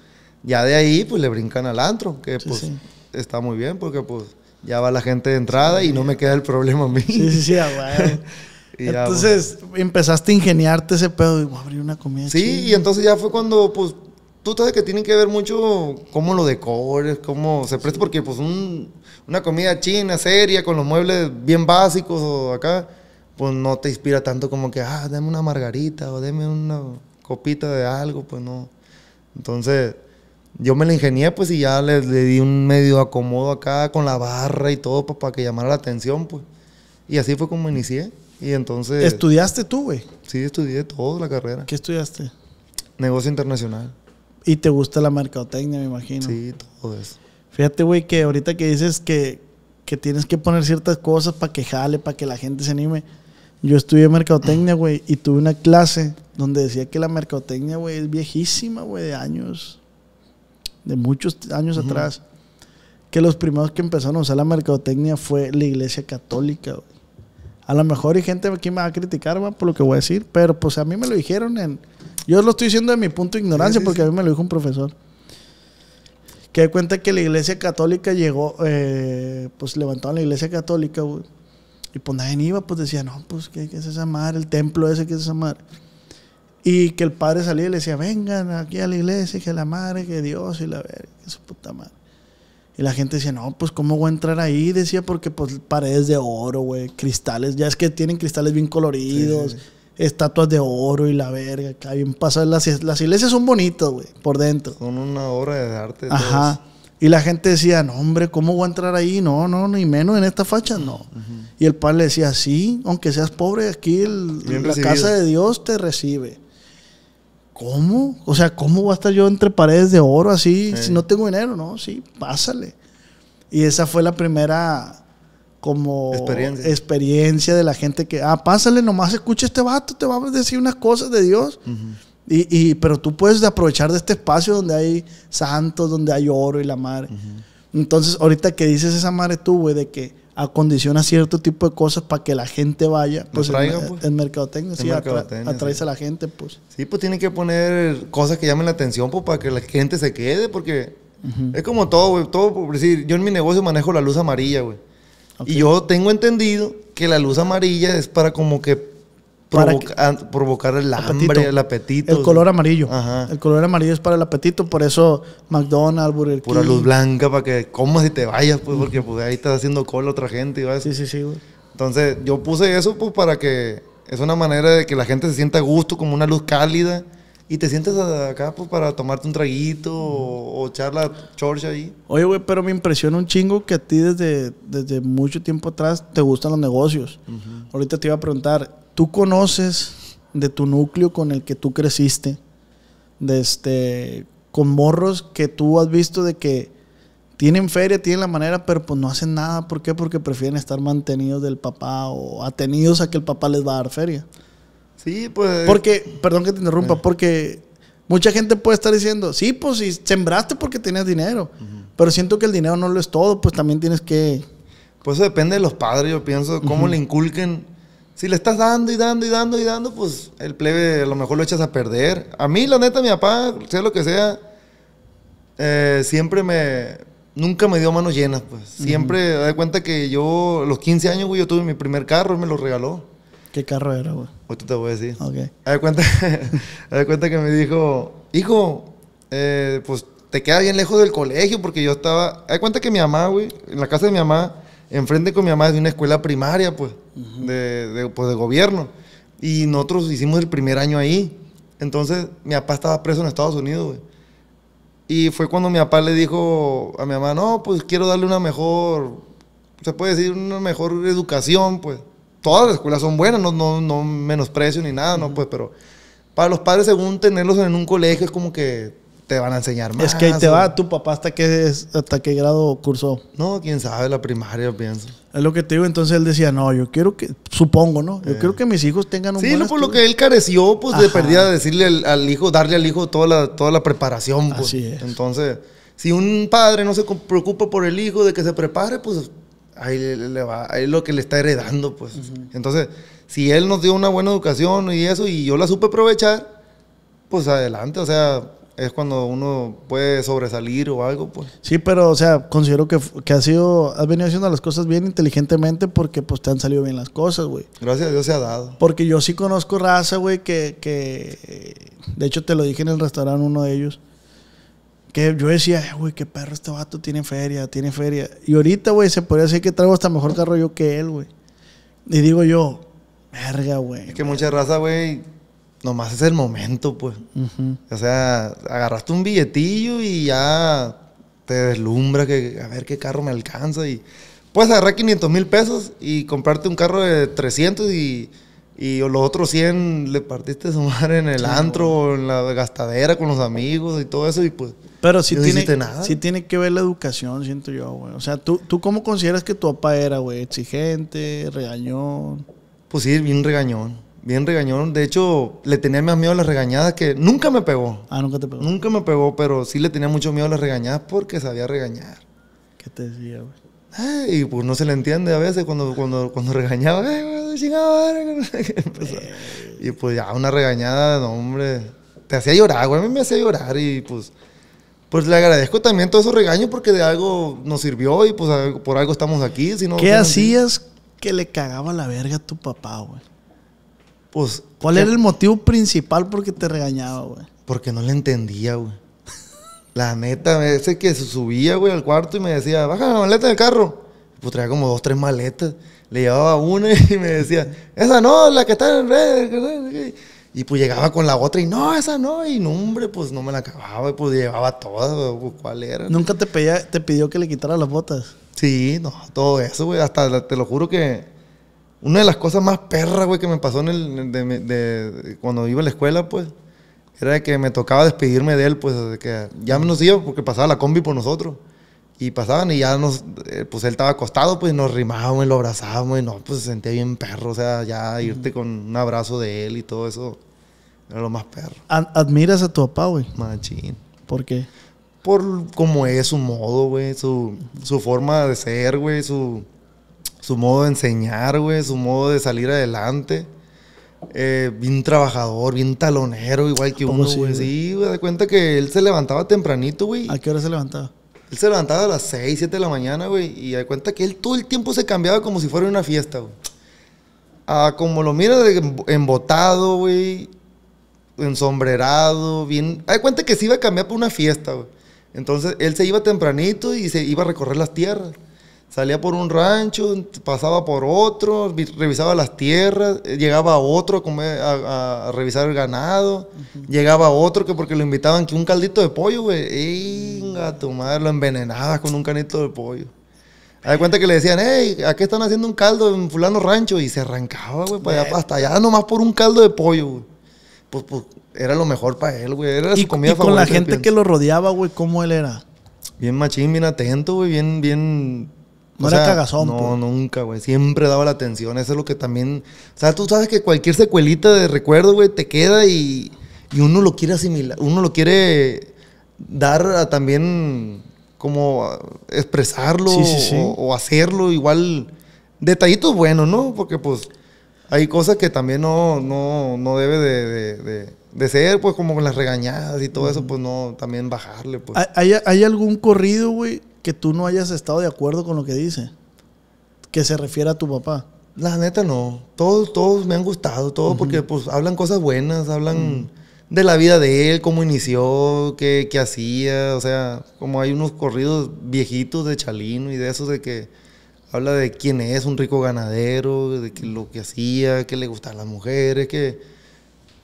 Speaker 2: ya de ahí pues le brincan al antro, que
Speaker 3: Sí,
Speaker 2: pues
Speaker 3: sí.
Speaker 2: está muy bien, porque pues ya va la gente de entrada y no me queda el problema a mí.
Speaker 3: Sí, sí, sí,
Speaker 2: ya,
Speaker 3: Entonces empezaste a ingeniarte ese pedo y voy a abrir una comida
Speaker 2: Sí, y entonces ya fue cuando, pues, tú sabes que tienen que ver mucho cómo lo decores, cómo se presta, porque pues un- una comida china, seria, con los muebles bien básicos o acá, pues no te inspira tanto como que, ah, dame una margarita o dame una copita de algo, pues no. Entonces, Yo me la ingenié, pues, y ya le, le di un medio acomodo acá con la barra y todo pues, para que llamara la atención, pues. Y así fue como inicié. Y entonces...
Speaker 3: ¿Estudiaste tú, güey?
Speaker 2: Sí, estudié toda la carrera.
Speaker 3: ¿Qué estudiaste?
Speaker 2: Negocio internacional.
Speaker 3: Y te gusta la mercadotecnia, me imagino.
Speaker 2: Sí, todo eso.
Speaker 3: Fíjate, güey, que ahorita que dices que, que tienes que poner ciertas cosas para que jale, para que la gente se anime. Yo estudié mercadotecnia, güey, y tuve una clase donde decía que la mercadotecnia, güey, es viejísima, güey, de años, de muchos años atrás. Que los primeros que empezaron a usar la mercadotecnia fue la iglesia católica, güey. A lo mejor hay gente aquí me va a criticar, va, por lo que voy a decir, pero pues a mí me lo dijeron en... Yo lo estoy diciendo de mi punto de ignorancia porque a mí me lo dijo un profesor. Que de cuenta que la iglesia católica llegó, eh, pues levantaron la iglesia católica, güey. Y pues nadie iba, pues decía, no, pues, ¿qué, qué es esa madre? El templo ese, ¿qué es esa madre? Y que el padre salía y le decía, vengan aquí a la iglesia, que la madre, que Dios y la verga, que su puta madre. Y la gente decía, no, pues, ¿cómo voy a entrar ahí? Decía, porque, pues, paredes de oro, güey, cristales, ya es que tienen cristales bien coloridos,
Speaker 2: Sí, sí,
Speaker 3: estatuas de oro y la verga, acá bien pasadas. Las, las iglesias son bonitas, güey, por dentro.
Speaker 2: Son una obra de arte.
Speaker 3: Ajá. Y la gente decía, no, hombre, ¿cómo voy a entrar ahí? No, no, ni menos en esta facha, no. Y el padre le decía, sí, aunque seas pobre, aquí el- la
Speaker 2: recibido.
Speaker 3: casa de Dios te recibe. ¿Cómo? O sea, ¿cómo voy a estar yo entre paredes de oro así si no tengo dinero? No, sí, pásale. Y esa fue la primera como
Speaker 2: Experiencia.
Speaker 3: experiencia de la gente que, ah, pásale, nomás escucha este vato, te va a decir unas cosas de Dios. Y, y- pero tú puedes aprovechar de este espacio donde hay santos, donde hay oro y la madre. Entonces, ahorita que dices esa madre tú, güey, de que acondiciona cierto tipo de cosas para que la gente vaya, pues
Speaker 2: traiga,
Speaker 3: en,
Speaker 2: pues.
Speaker 3: en mercadotecnia,
Speaker 2: En
Speaker 3: sí, atra-
Speaker 2: mercadotecnia,
Speaker 3: atraes
Speaker 2: sí.
Speaker 3: a la gente, pues.
Speaker 2: Sí, pues tienen que poner cosas que llamen la atención pues, para que la gente se quede, porque es como todo, güey. Todo, por decir, yo en mi negocio manejo la luz amarilla, güey. Y yo tengo entendido que la luz amarilla es para como que
Speaker 3: Para
Speaker 2: provoca- a- provocar el hambre,
Speaker 3: Apetito.
Speaker 2: el apetito.
Speaker 3: El color amarillo.
Speaker 2: Ajá.
Speaker 3: El color amarillo es para el apetito, por eso McDonald's, Burger
Speaker 2: Pura
Speaker 3: King.
Speaker 2: luz blanca para que comas y te vayas, pues, porque pues, ahí está haciendo cola otra gente y va
Speaker 3: Sí, sí, sí, güey.
Speaker 2: Entonces, yo puse eso pues para que es una manera de que la gente se sienta a gusto, como una luz cálida, y te sientes acá pues para tomarte un traguito o, o echar la chorcha ahí.
Speaker 3: Oye, güey, pero me impresiona un chingo que a ti desde, desde mucho tiempo atrás te gustan los negocios. Ahorita te iba a preguntar, ¿tú conoces de tu núcleo con el que tú creciste, de este, con morros que tú has visto de que tienen feria, tienen la manera, pero pues no hacen nada? ¿Por qué? Porque prefieren estar mantenidos del papá o atenidos a que el papá les va a dar feria.
Speaker 2: Sí, pues...
Speaker 3: Porque, perdón que te interrumpa, porque mucha gente puede estar diciendo, sí, pues si sembraste porque tenías dinero, pero siento que el dinero no lo es todo, pues también tienes que...
Speaker 2: Pues eso depende de los padres, yo pienso, cómo le inculquen. Si le estás dando y dando y dando y dando, pues el plebe a lo mejor lo echas a perder. A mí, la neta, mi papá, sea lo que sea, eh, siempre me... Nunca me dio manos llenas, pues. Siempre, da cuenta que yo, a los 15 años, güey, yo tuve mi primer carro, él me lo regaló.
Speaker 3: ¿Qué carro era, güey?
Speaker 2: Ahorita te voy a decir.
Speaker 3: Ok.
Speaker 2: De cuenta, de cuenta que me dijo, hijo, eh, pues te queda bien lejos del colegio porque yo estaba... De cuenta que mi mamá, güey, en la casa de mi mamá, enfrente con mi mamá de una escuela primaria, pues, de, de, pues, de gobierno. Y nosotros hicimos el primer año ahí. Entonces, mi papá estaba preso en Estados Unidos, güey. Y fue cuando mi papá le dijo a mi mamá, no, pues quiero darle una mejor, se puede decir, una mejor educación, pues. Todas las escuelas son buenas, no, no, no menosprecio ni nada, ¿no? Pues, pero para los padres, según tenerlos en un colegio, es como que te van a enseñar más.
Speaker 3: es que ahí te
Speaker 2: o-
Speaker 3: va, tu papá hasta qué, hasta qué grado cursó.
Speaker 2: No, quién sabe, la primaria, pienso.
Speaker 3: Es lo que te digo, entonces él decía, no, yo quiero que, supongo, ¿no? Yo quiero que mis hijos tengan un
Speaker 2: Sí, no, por lo
Speaker 3: estudio".
Speaker 2: que él careció, pues de perdida decirle al, al hijo, darle al hijo toda la, toda la preparación. Pues.
Speaker 3: Así es.
Speaker 2: Entonces, si un padre no se preocupa por el hijo de que se prepare, pues ahí le, le va, ahí es lo que le está heredando, pues. Entonces, si él nos dio una buena educación y eso, y yo la supe aprovechar, pues adelante, o sea, es cuando uno puede sobresalir o algo, pues.
Speaker 3: Sí, pero, o sea, considero que, que has sido, has venido haciendo las cosas bien inteligentemente porque, pues, te han salido bien las cosas, güey.
Speaker 2: Gracias a Dios se ha dado.
Speaker 3: Porque yo sí conozco raza, güey, que, que... De hecho, te lo dije en el restaurante uno de ellos. Que yo decía, "Eh, güey, qué perro este vato, tiene feria, tiene feria. Y ahorita, güey, se podría decir que traigo hasta mejor carro yo que él, güey. Y digo yo, verga, güey.
Speaker 2: Es que mucha raza, güey, nomás es el momento, pues. O sea, agarraste un billetillo y ya te deslumbra que a ver qué carro me alcanza y puedes agarrar 500 mil pesos y comprarte un carro de 300 y, y los otros 100 le partiste su madre en el antro o en la gastadera con los amigos y todo eso y pues...
Speaker 3: Pero sí
Speaker 2: no
Speaker 3: tiene,
Speaker 2: nada.
Speaker 3: sí tiene que ver la educación, siento yo, güey. O sea, ¿tú, ¿tú cómo consideras que tu papá era, güey? ¿Exigente? ¿Regañón?
Speaker 2: Pues sí, bien regañón, bien regañón. De hecho, le tenía más miedo a las regañadas que nunca me pegó.
Speaker 3: Ah, nunca te pegó.
Speaker 2: Nunca me pegó, pero sí le tenía mucho miedo a las regañadas porque sabía regañar.
Speaker 3: ¿Qué te decía, güey?
Speaker 2: Y pues no se le entiende a veces cuando, cuando, cuando regañaba. Empezó. Y pues ya una regañada, no, hombre. Te hacía llorar, güey. A mí me hacía llorar y pues. Pues le agradezco también todos esos regaños porque de algo nos sirvió y pues por algo estamos aquí. Si no,
Speaker 3: ¿Qué hacías que le cagaba la verga a tu papá, güey?
Speaker 2: Pues.
Speaker 3: ¿Cuál era el motivo principal por que te regañaba, güey?
Speaker 2: Porque no le entendía, güey. La neta, ese que se subía, güey, al cuarto y me decía, baja la maleta del carro. Pues traía como dos, tres maletas. Le llevaba una y me decía, esa no, la que está en red. Y pues llegaba con la otra y no, esa no. Y no, hombre, pues no me la acababa. y Pues llevaba todas, güey, ¿cuál era?
Speaker 3: ¿Nunca te, pedía, te pidió que le quitara las botas?
Speaker 2: Sí, no, todo eso, güey. Hasta te lo juro que una de las cosas más perras, güey, que me pasó en el, de, de- de- cuando iba a la escuela, pues, era que me tocaba despedirme de él, pues, de que ya nos iba porque pasaba la combi por nosotros. Y pasaban y ya nos, eh, pues él estaba acostado, pues nos rimábamos y lo abrazábamos y no, pues se sentía bien perro, o sea, ya irte con un abrazo de él y todo eso, era lo más perro,
Speaker 3: Ad- ¿Admiras a tu papá, güey?
Speaker 2: machín
Speaker 3: ¿Por qué?
Speaker 2: por cómo es su modo, güey, su, su forma de ser, güey, su, su modo de enseñar, güey, su modo de salir adelante. Eh, bien trabajador, bien talonero, igual que
Speaker 3: ¿A poco
Speaker 2: uno,
Speaker 3: sí,
Speaker 2: güey. Sí, güey, de cuenta que él se levantaba tempranito, güey.
Speaker 3: ¿A qué hora se levantaba?
Speaker 2: Él se levantaba a las 6, 7 de la mañana, güey. Y de cuenta que él todo el tiempo se cambiaba como si fuera una fiesta, güey. Ah, como lo mira embotado, güey. Ensombrerado, bien. Hay cuenta que se iba a cambiar para una fiesta, güey. Entonces él se iba tempranito y se iba a recorrer las tierras. Salía por un rancho, pasaba por otro, vi- revisaba las tierras, eh, llegaba a otro a, comer, a, revisar el ganado, llegaba a otro que porque lo invitaban que un caldito de pollo, güey, Inga, tu madre lo envenenaba con un canito de pollo. De cuenta que le decían, hey, aquí están haciendo un caldo en fulano rancho y se arrancaba, güey, para allá, hasta allá nomás por un caldo de pollo, güey. Pues, pues era lo mejor para él, güey, era su comida
Speaker 3: y con la
Speaker 2: favorita,
Speaker 3: gente que lo rodeaba, güey, ¿cómo él era?
Speaker 2: Bien machín, bien atento, güey, bien, bien...
Speaker 3: No era cagazón,
Speaker 2: No,
Speaker 3: pues.
Speaker 2: nunca, güey. Siempre daba la atención. Eso es lo que también... O sea, tú sabes que cualquier secuelita de recuerdo, güey, te queda y, y uno lo quiere asimilar. Uno lo quiere dar a también como expresarlo
Speaker 3: Sí, sí, sí.
Speaker 2: O, o hacerlo igual. Detallitos buenos, ¿no? Porque pues hay cosas que también no, no, no debe de, de- de- de ser, pues como con las regañadas y todo eso, pues no, también bajarle, pues.
Speaker 3: ¿Hay, hay- hay algún corrido, güey, que tú no hayas estado de acuerdo con lo que dice? Que se refiere a tu papá.
Speaker 2: La neta no. Todos, todos me han gustado, todos porque pues hablan cosas buenas, hablan de la vida de él, cómo inició, qué, qué hacía, o sea, como hay unos corridos viejitos de Chalino y de esos de que habla de quién es un rico ganadero, de que lo que hacía, que le gustan las mujeres, que,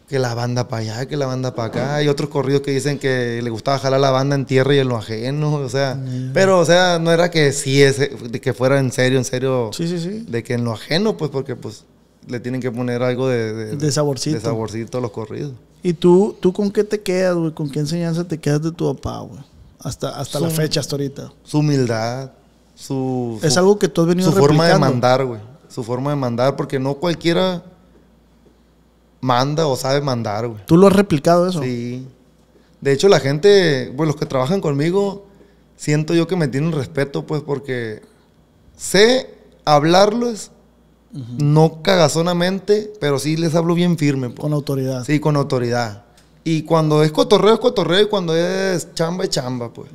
Speaker 2: que la banda para allá, que la banda para acá. Hay otros corridos que dicen que le gustaba jalar la banda en tierra y en lo ajeno, o sea, pero o sea, no era que sí, ese- de que fuera en serio, en serio
Speaker 3: Sí, sí, sí.
Speaker 2: de que en lo ajeno, pues porque pues le tienen que poner algo de, de,
Speaker 3: De saborcito.
Speaker 2: de saborcito a los corridos.
Speaker 3: ¿Y tú, tú con qué te quedas, güey? ¿Con qué enseñanza te quedas de tu papá, güey? Hasta, hasta la fecha, hasta ahorita.
Speaker 2: Su humildad, su,
Speaker 3: Es algo que tú has venido
Speaker 2: su forma de mandar, güey. Su forma de mandar, porque no cualquiera manda o sabe mandar, güey.
Speaker 3: ¿Tú lo has replicado eso?
Speaker 2: Sí. De hecho, la gente, pues los que trabajan conmigo, siento yo que me tienen respeto, pues porque sé hablarles, no cagazonamente, pero sí les hablo bien firme. pues.
Speaker 3: Con autoridad.
Speaker 2: Sí, con autoridad. Y cuando es cotorreo, es cotorreo. Y cuando es chamba, es chamba, pues.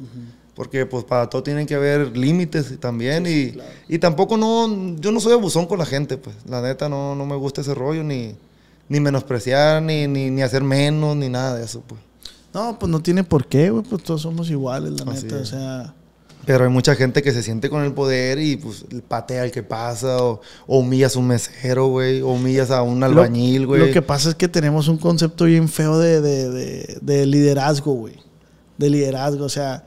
Speaker 2: Porque, pues, para todo tienen que haber límites también. y, y tampoco no... Yo no soy abusón con la gente, pues. La neta, no, no me gusta ese rollo. Ni, ni menospreciar, ni, ni, ni hacer menos, ni nada de eso, pues.
Speaker 3: No, pues no tiene por qué, güey. Pues todos somos iguales, la
Speaker 2: Así
Speaker 3: neta. O
Speaker 2: es.
Speaker 3: sea,
Speaker 2: Pero hay mucha gente que se siente con el poder y pues patea al que pasa o, o humillas a un mesero, güey, o humillas a un albañil, güey.
Speaker 3: Lo, que pasa es que tenemos un concepto bien feo de, de, de, de liderazgo, güey. De liderazgo, o sea,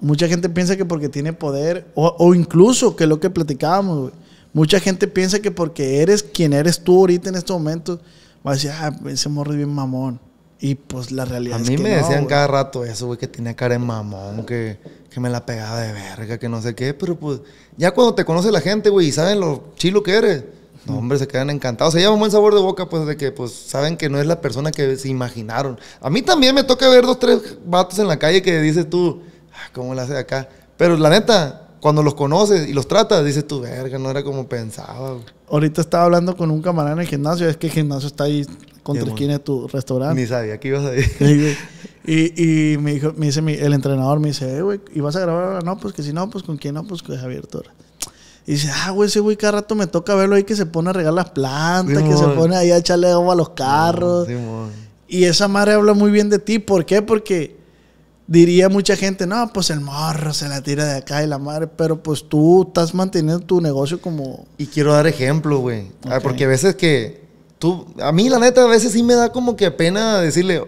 Speaker 3: mucha gente piensa que porque tiene poder, o, o incluso que lo que platicábamos, güey. Mucha gente piensa que porque eres quien eres tú ahorita en estos momentos, va a decir, ah, ese morro es bien mamón. Y pues la realidad
Speaker 2: A
Speaker 3: es
Speaker 2: mí
Speaker 3: que
Speaker 2: me
Speaker 3: no,
Speaker 2: decían cada rato eso, güey, que tenía cara de mamón, que, que me la pegaba de verga, que no sé qué, pero pues ya cuando te conoce la gente, güey, y saben lo chilo que eres, no, hombre, se quedan encantados. Se lleva un buen sabor de boca, pues, de que pues saben que no es la persona que se imaginaron. A mí también me toca ver dos, tres vatos en la calle que dices tú, ah, ¿cómo la hace acá? Pero la neta, cuando los conoces y los tratas, dices tú, verga, no era como pensaba, güey.
Speaker 3: Ahorita estaba hablando con un camarada en el gimnasio, es que el gimnasio está ahí contra
Speaker 2: Sí,
Speaker 3: esquina de tu restaurante.
Speaker 2: Ni sabía que ibas a ir.
Speaker 3: Sí. Y, y me, dijo, me dice mi- el entrenador, me dice, eh, güey, ¿y vas a grabar ahora? No, pues que si no, pues con quién no, pues con Javier Torres. Y dice, ah, güey, ese güey cada rato me toca verlo ahí que se pone a regar las plantas, que se pone ahí a echarle agua a los carros.
Speaker 2: Simón.
Speaker 3: Y esa madre habla muy bien de ti. ¿Por qué? Porque diría mucha gente, no, pues el morro se la tira de acá y la madre, pero pues tú estás manteniendo tu negocio como...
Speaker 2: Y quiero dar ejemplo, güey. Ah. Porque a veces que tú, a mí la neta, a veces sí me da como que pena decirle,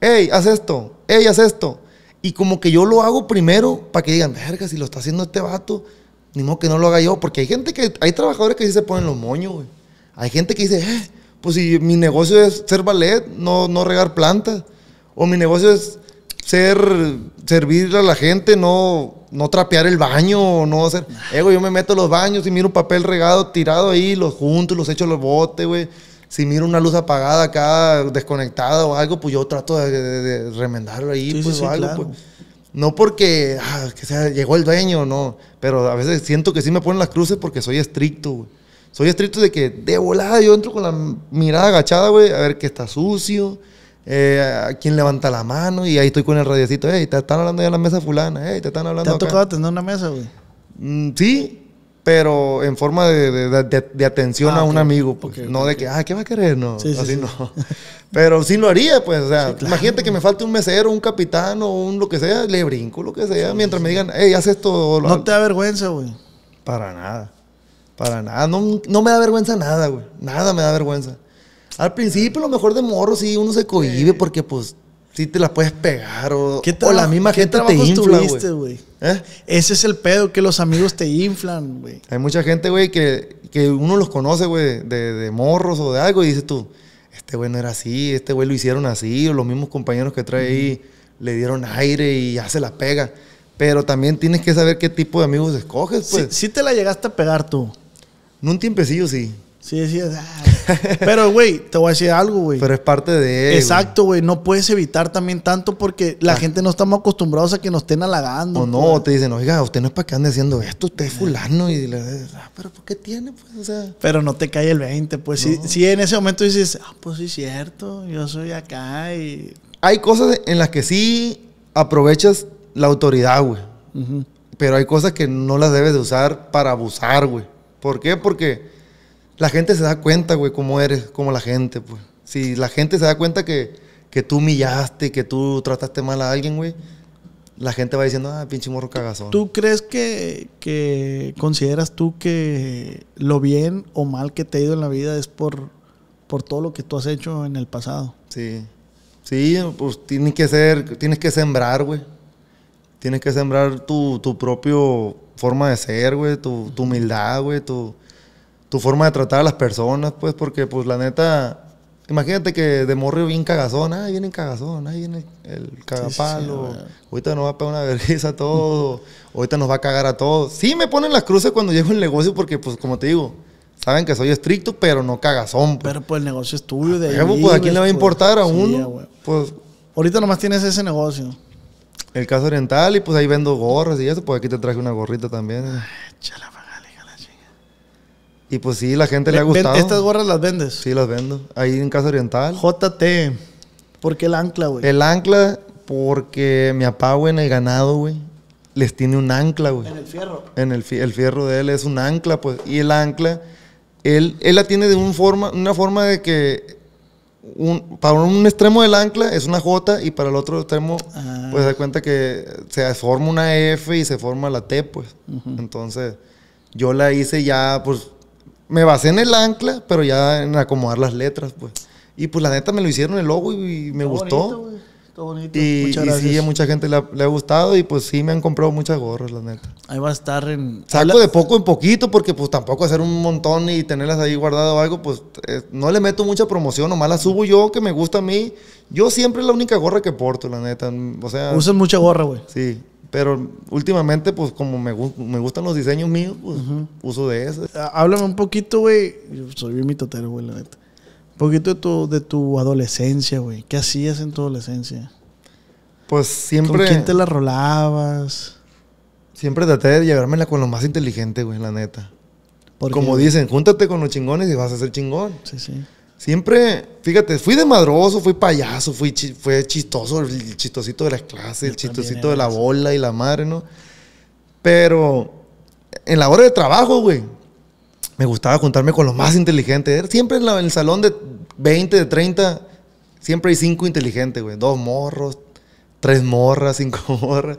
Speaker 2: hey, haz esto, hey, haz esto. Y como que yo lo hago primero para que digan, verga, si lo está haciendo este vato, ni modo que no lo haga yo. Porque hay gente que, hay trabajadores que sí se ponen los moños, güey. Hay gente que dice, eh, pues si mi negocio es ser ballet, no, no regar plantas. O mi negocio es ser, servirle a la gente, no, no trapear el baño, no hacer. Güey, yo me meto a los baños y miro un papel regado, tirado ahí, los junto los echo a los botes, güey. Si miro una luz apagada acá, desconectada o algo, pues yo trato de, de- de remendarlo ahí,
Speaker 3: Sí,
Speaker 2: pues,
Speaker 3: sí,
Speaker 2: o algo,
Speaker 3: claro.
Speaker 2: pues. No porque, ah, que sea, llegó el dueño, no. Pero a veces siento que sí me ponen las cruces porque soy estricto, güey. Soy estricto de que de volada yo entro con la mirada agachada, güey, a ver que está sucio, eh, a quién levanta la mano y ahí estoy con el radiocito, hey, te están hablando ya en la mesa fulana, hey, te están
Speaker 3: ¿Te
Speaker 2: hablando
Speaker 3: ha
Speaker 2: acá".
Speaker 3: tocado atender una mesa, güey?
Speaker 2: Mm, sí, pero en forma de, de- de- de atención
Speaker 3: Ah,
Speaker 2: a un amigo, pues. No de que, ah, ¿qué va a querer? No,
Speaker 3: Sí, sí,
Speaker 2: así
Speaker 3: sí.
Speaker 2: no. pero sí lo haría, pues, o sea,
Speaker 3: claro.
Speaker 2: imagínate que me falte un mesero, un capitán o un lo que sea, le brinco, lo que sea, mientras me digan, hey, haz esto. lo-
Speaker 3: No te da vergüenza, güey.
Speaker 2: Para nada. Para nada. No, no me da vergüenza nada, güey. Nada me da vergüenza. Al principio, lo mejor de morro, sí, uno se cohibe porque, pues, sí te la puedes pegar o,
Speaker 3: ¿Qué
Speaker 2: o la misma
Speaker 3: qué
Speaker 2: gente te infla, güey. ¿Eh?
Speaker 3: Ese es el pedo, que los amigos te inflan, güey.
Speaker 2: Hay mucha gente, güey, que, que uno los conoce, güey, de, de morros o de algo y dices tú, este güey no era así, este güey lo hicieron así, o los mismos compañeros que trae ahí le dieron aire y ya se la pega. Pero también tienes que saber qué tipo de amigos escoges,
Speaker 3: Sí,
Speaker 2: pues.
Speaker 3: sí te la llegaste a pegar tú.
Speaker 2: En un tiempecillo sí,
Speaker 3: Sí, decías, "Ah". Pero, güey, te voy a decir algo, güey.
Speaker 2: pero es parte de...
Speaker 3: Exacto, güey. No puedes evitar también tanto porque la gente no estamos acostumbrados a que nos estén halagando.
Speaker 2: O no,
Speaker 3: pues.
Speaker 2: te dicen, oiga, usted no es para que ande haciendo esto, usted es fulano. Y le ah, pero ¿por qué tiene? Pues, o sea,
Speaker 3: Pero no te cae el 20. Pues sí, sí, en ese momento dices, ah, pues sí, es cierto. Yo soy acá y.
Speaker 2: hay cosas en las que sí aprovechas la autoridad, güey. Pero hay cosas que no las debes de usar para abusar, güey. ¿Por qué? Porque la gente se da cuenta, güey, cómo eres, como la gente, pues. Si la gente se da cuenta que, que tú humillaste, que tú trataste mal a alguien, güey, la gente va diciendo, ah, pinche morro cagazón.
Speaker 3: ¿Tú crees que, que consideras tú que lo bien o mal que te ha ido en la vida es por, por todo lo que tú has hecho en el pasado?
Speaker 2: Sí. Sí, pues tienes que ser, tienes que sembrar, güey. Tienes que sembrar tu, tu propio forma de ser, güey, tu, tu humildad, güey, tu, tu forma de tratar a las personas, pues, porque, pues, la neta, imagínate que de morro bien cagazón, ah, viene el cagazón, ahí viene el cagapalo,
Speaker 3: güey.
Speaker 2: ahorita nos va a pegar una vergüenza a todos, ahorita nos va a cagar a todos. Sí me ponen las cruces cuando llego al negocio porque, pues, como te digo, saben que soy estricto, pero no cagazón, pues.
Speaker 3: Pero pues el negocio es tuyo. De ahí
Speaker 2: pues, ¿a quién le va a
Speaker 3: vives,
Speaker 2: importar a
Speaker 3: pues. Sí,
Speaker 2: uno? pues
Speaker 3: Ahorita nomás tienes ese negocio.
Speaker 2: el caso oriental y pues ahí vendo gorras y eso, pues aquí te traje una gorrita también.
Speaker 3: Échala para acá, hija de la chinga.
Speaker 2: Y pues sí, la gente le ha gustado.
Speaker 3: Estas gorras las vendes.
Speaker 2: Sí, las vendo. Ahí en Casa Oriental.
Speaker 3: JT. ¿Por qué el ancla, güey?
Speaker 2: El ancla, porque mi papá, güey, en el ganado, güey, les tiene un ancla, güey.
Speaker 3: En el fierro.
Speaker 2: En el, el fierro de él es un ancla, pues. Y el ancla, él, él la tiene de un forma, una forma de que un, para un extremo del ancla es una J y para el otro extremo,
Speaker 3: Ah.
Speaker 2: pues da cuenta que se forma una F y se forma la T, pues. Entonces, yo la hice ya, pues, me basé en el ancla, pero ya en acomodar las letras, pues. Y pues la neta me lo hicieron el logo y, me gustó.
Speaker 3: Está bonito.
Speaker 2: y,
Speaker 3: Muchas
Speaker 2: y
Speaker 3: gracias.
Speaker 2: sí, a mucha gente le ha, le ha gustado y pues sí me han comprado muchas gorras, la neta.
Speaker 3: Ahí va a estar en.
Speaker 2: Saco de poco en poquito porque pues tampoco hacer un montón y tenerlas ahí guardado o algo, pues eh, no le meto mucha promoción, nomás las subo yo que me gusta a mí. Yo siempre es la única gorra que porto, la neta. O sea,
Speaker 3: Usas mucha gorra, güey.
Speaker 2: sí. Pero últimamente, pues como me, me gustan los diseños míos, pues uso de esas.
Speaker 3: Ah, Háblame un poquito, güey. Yo soy bien mitotero, güey, la neta. Un poquito de tu, de tu adolescencia, güey. ¿Qué hacías en tu adolescencia?
Speaker 2: Pues
Speaker 3: ¿Con
Speaker 2: siempre,
Speaker 3: quién te la rolabas?
Speaker 2: siempre traté de llevármela con lo más inteligente, güey, la neta.
Speaker 3: ¿Por
Speaker 2: Como dicen, júntate con los chingones y vas a ser chingón.
Speaker 3: Sí, sí.
Speaker 2: Siempre, fíjate, fui de madroso, fui payaso, fui chi- fue chistoso, el chistosito de las clases, el
Speaker 3: Yo
Speaker 2: chistosito de la
Speaker 3: eso.
Speaker 2: bola y la madre, ¿no? Pero en la hora de trabajo, güey, me gustaba juntarme con los más inteligentes. Siempre en, la- en el salón de 20, de 30, siempre hay cinco inteligentes, güey. Dos morros, tres morras, cinco morras.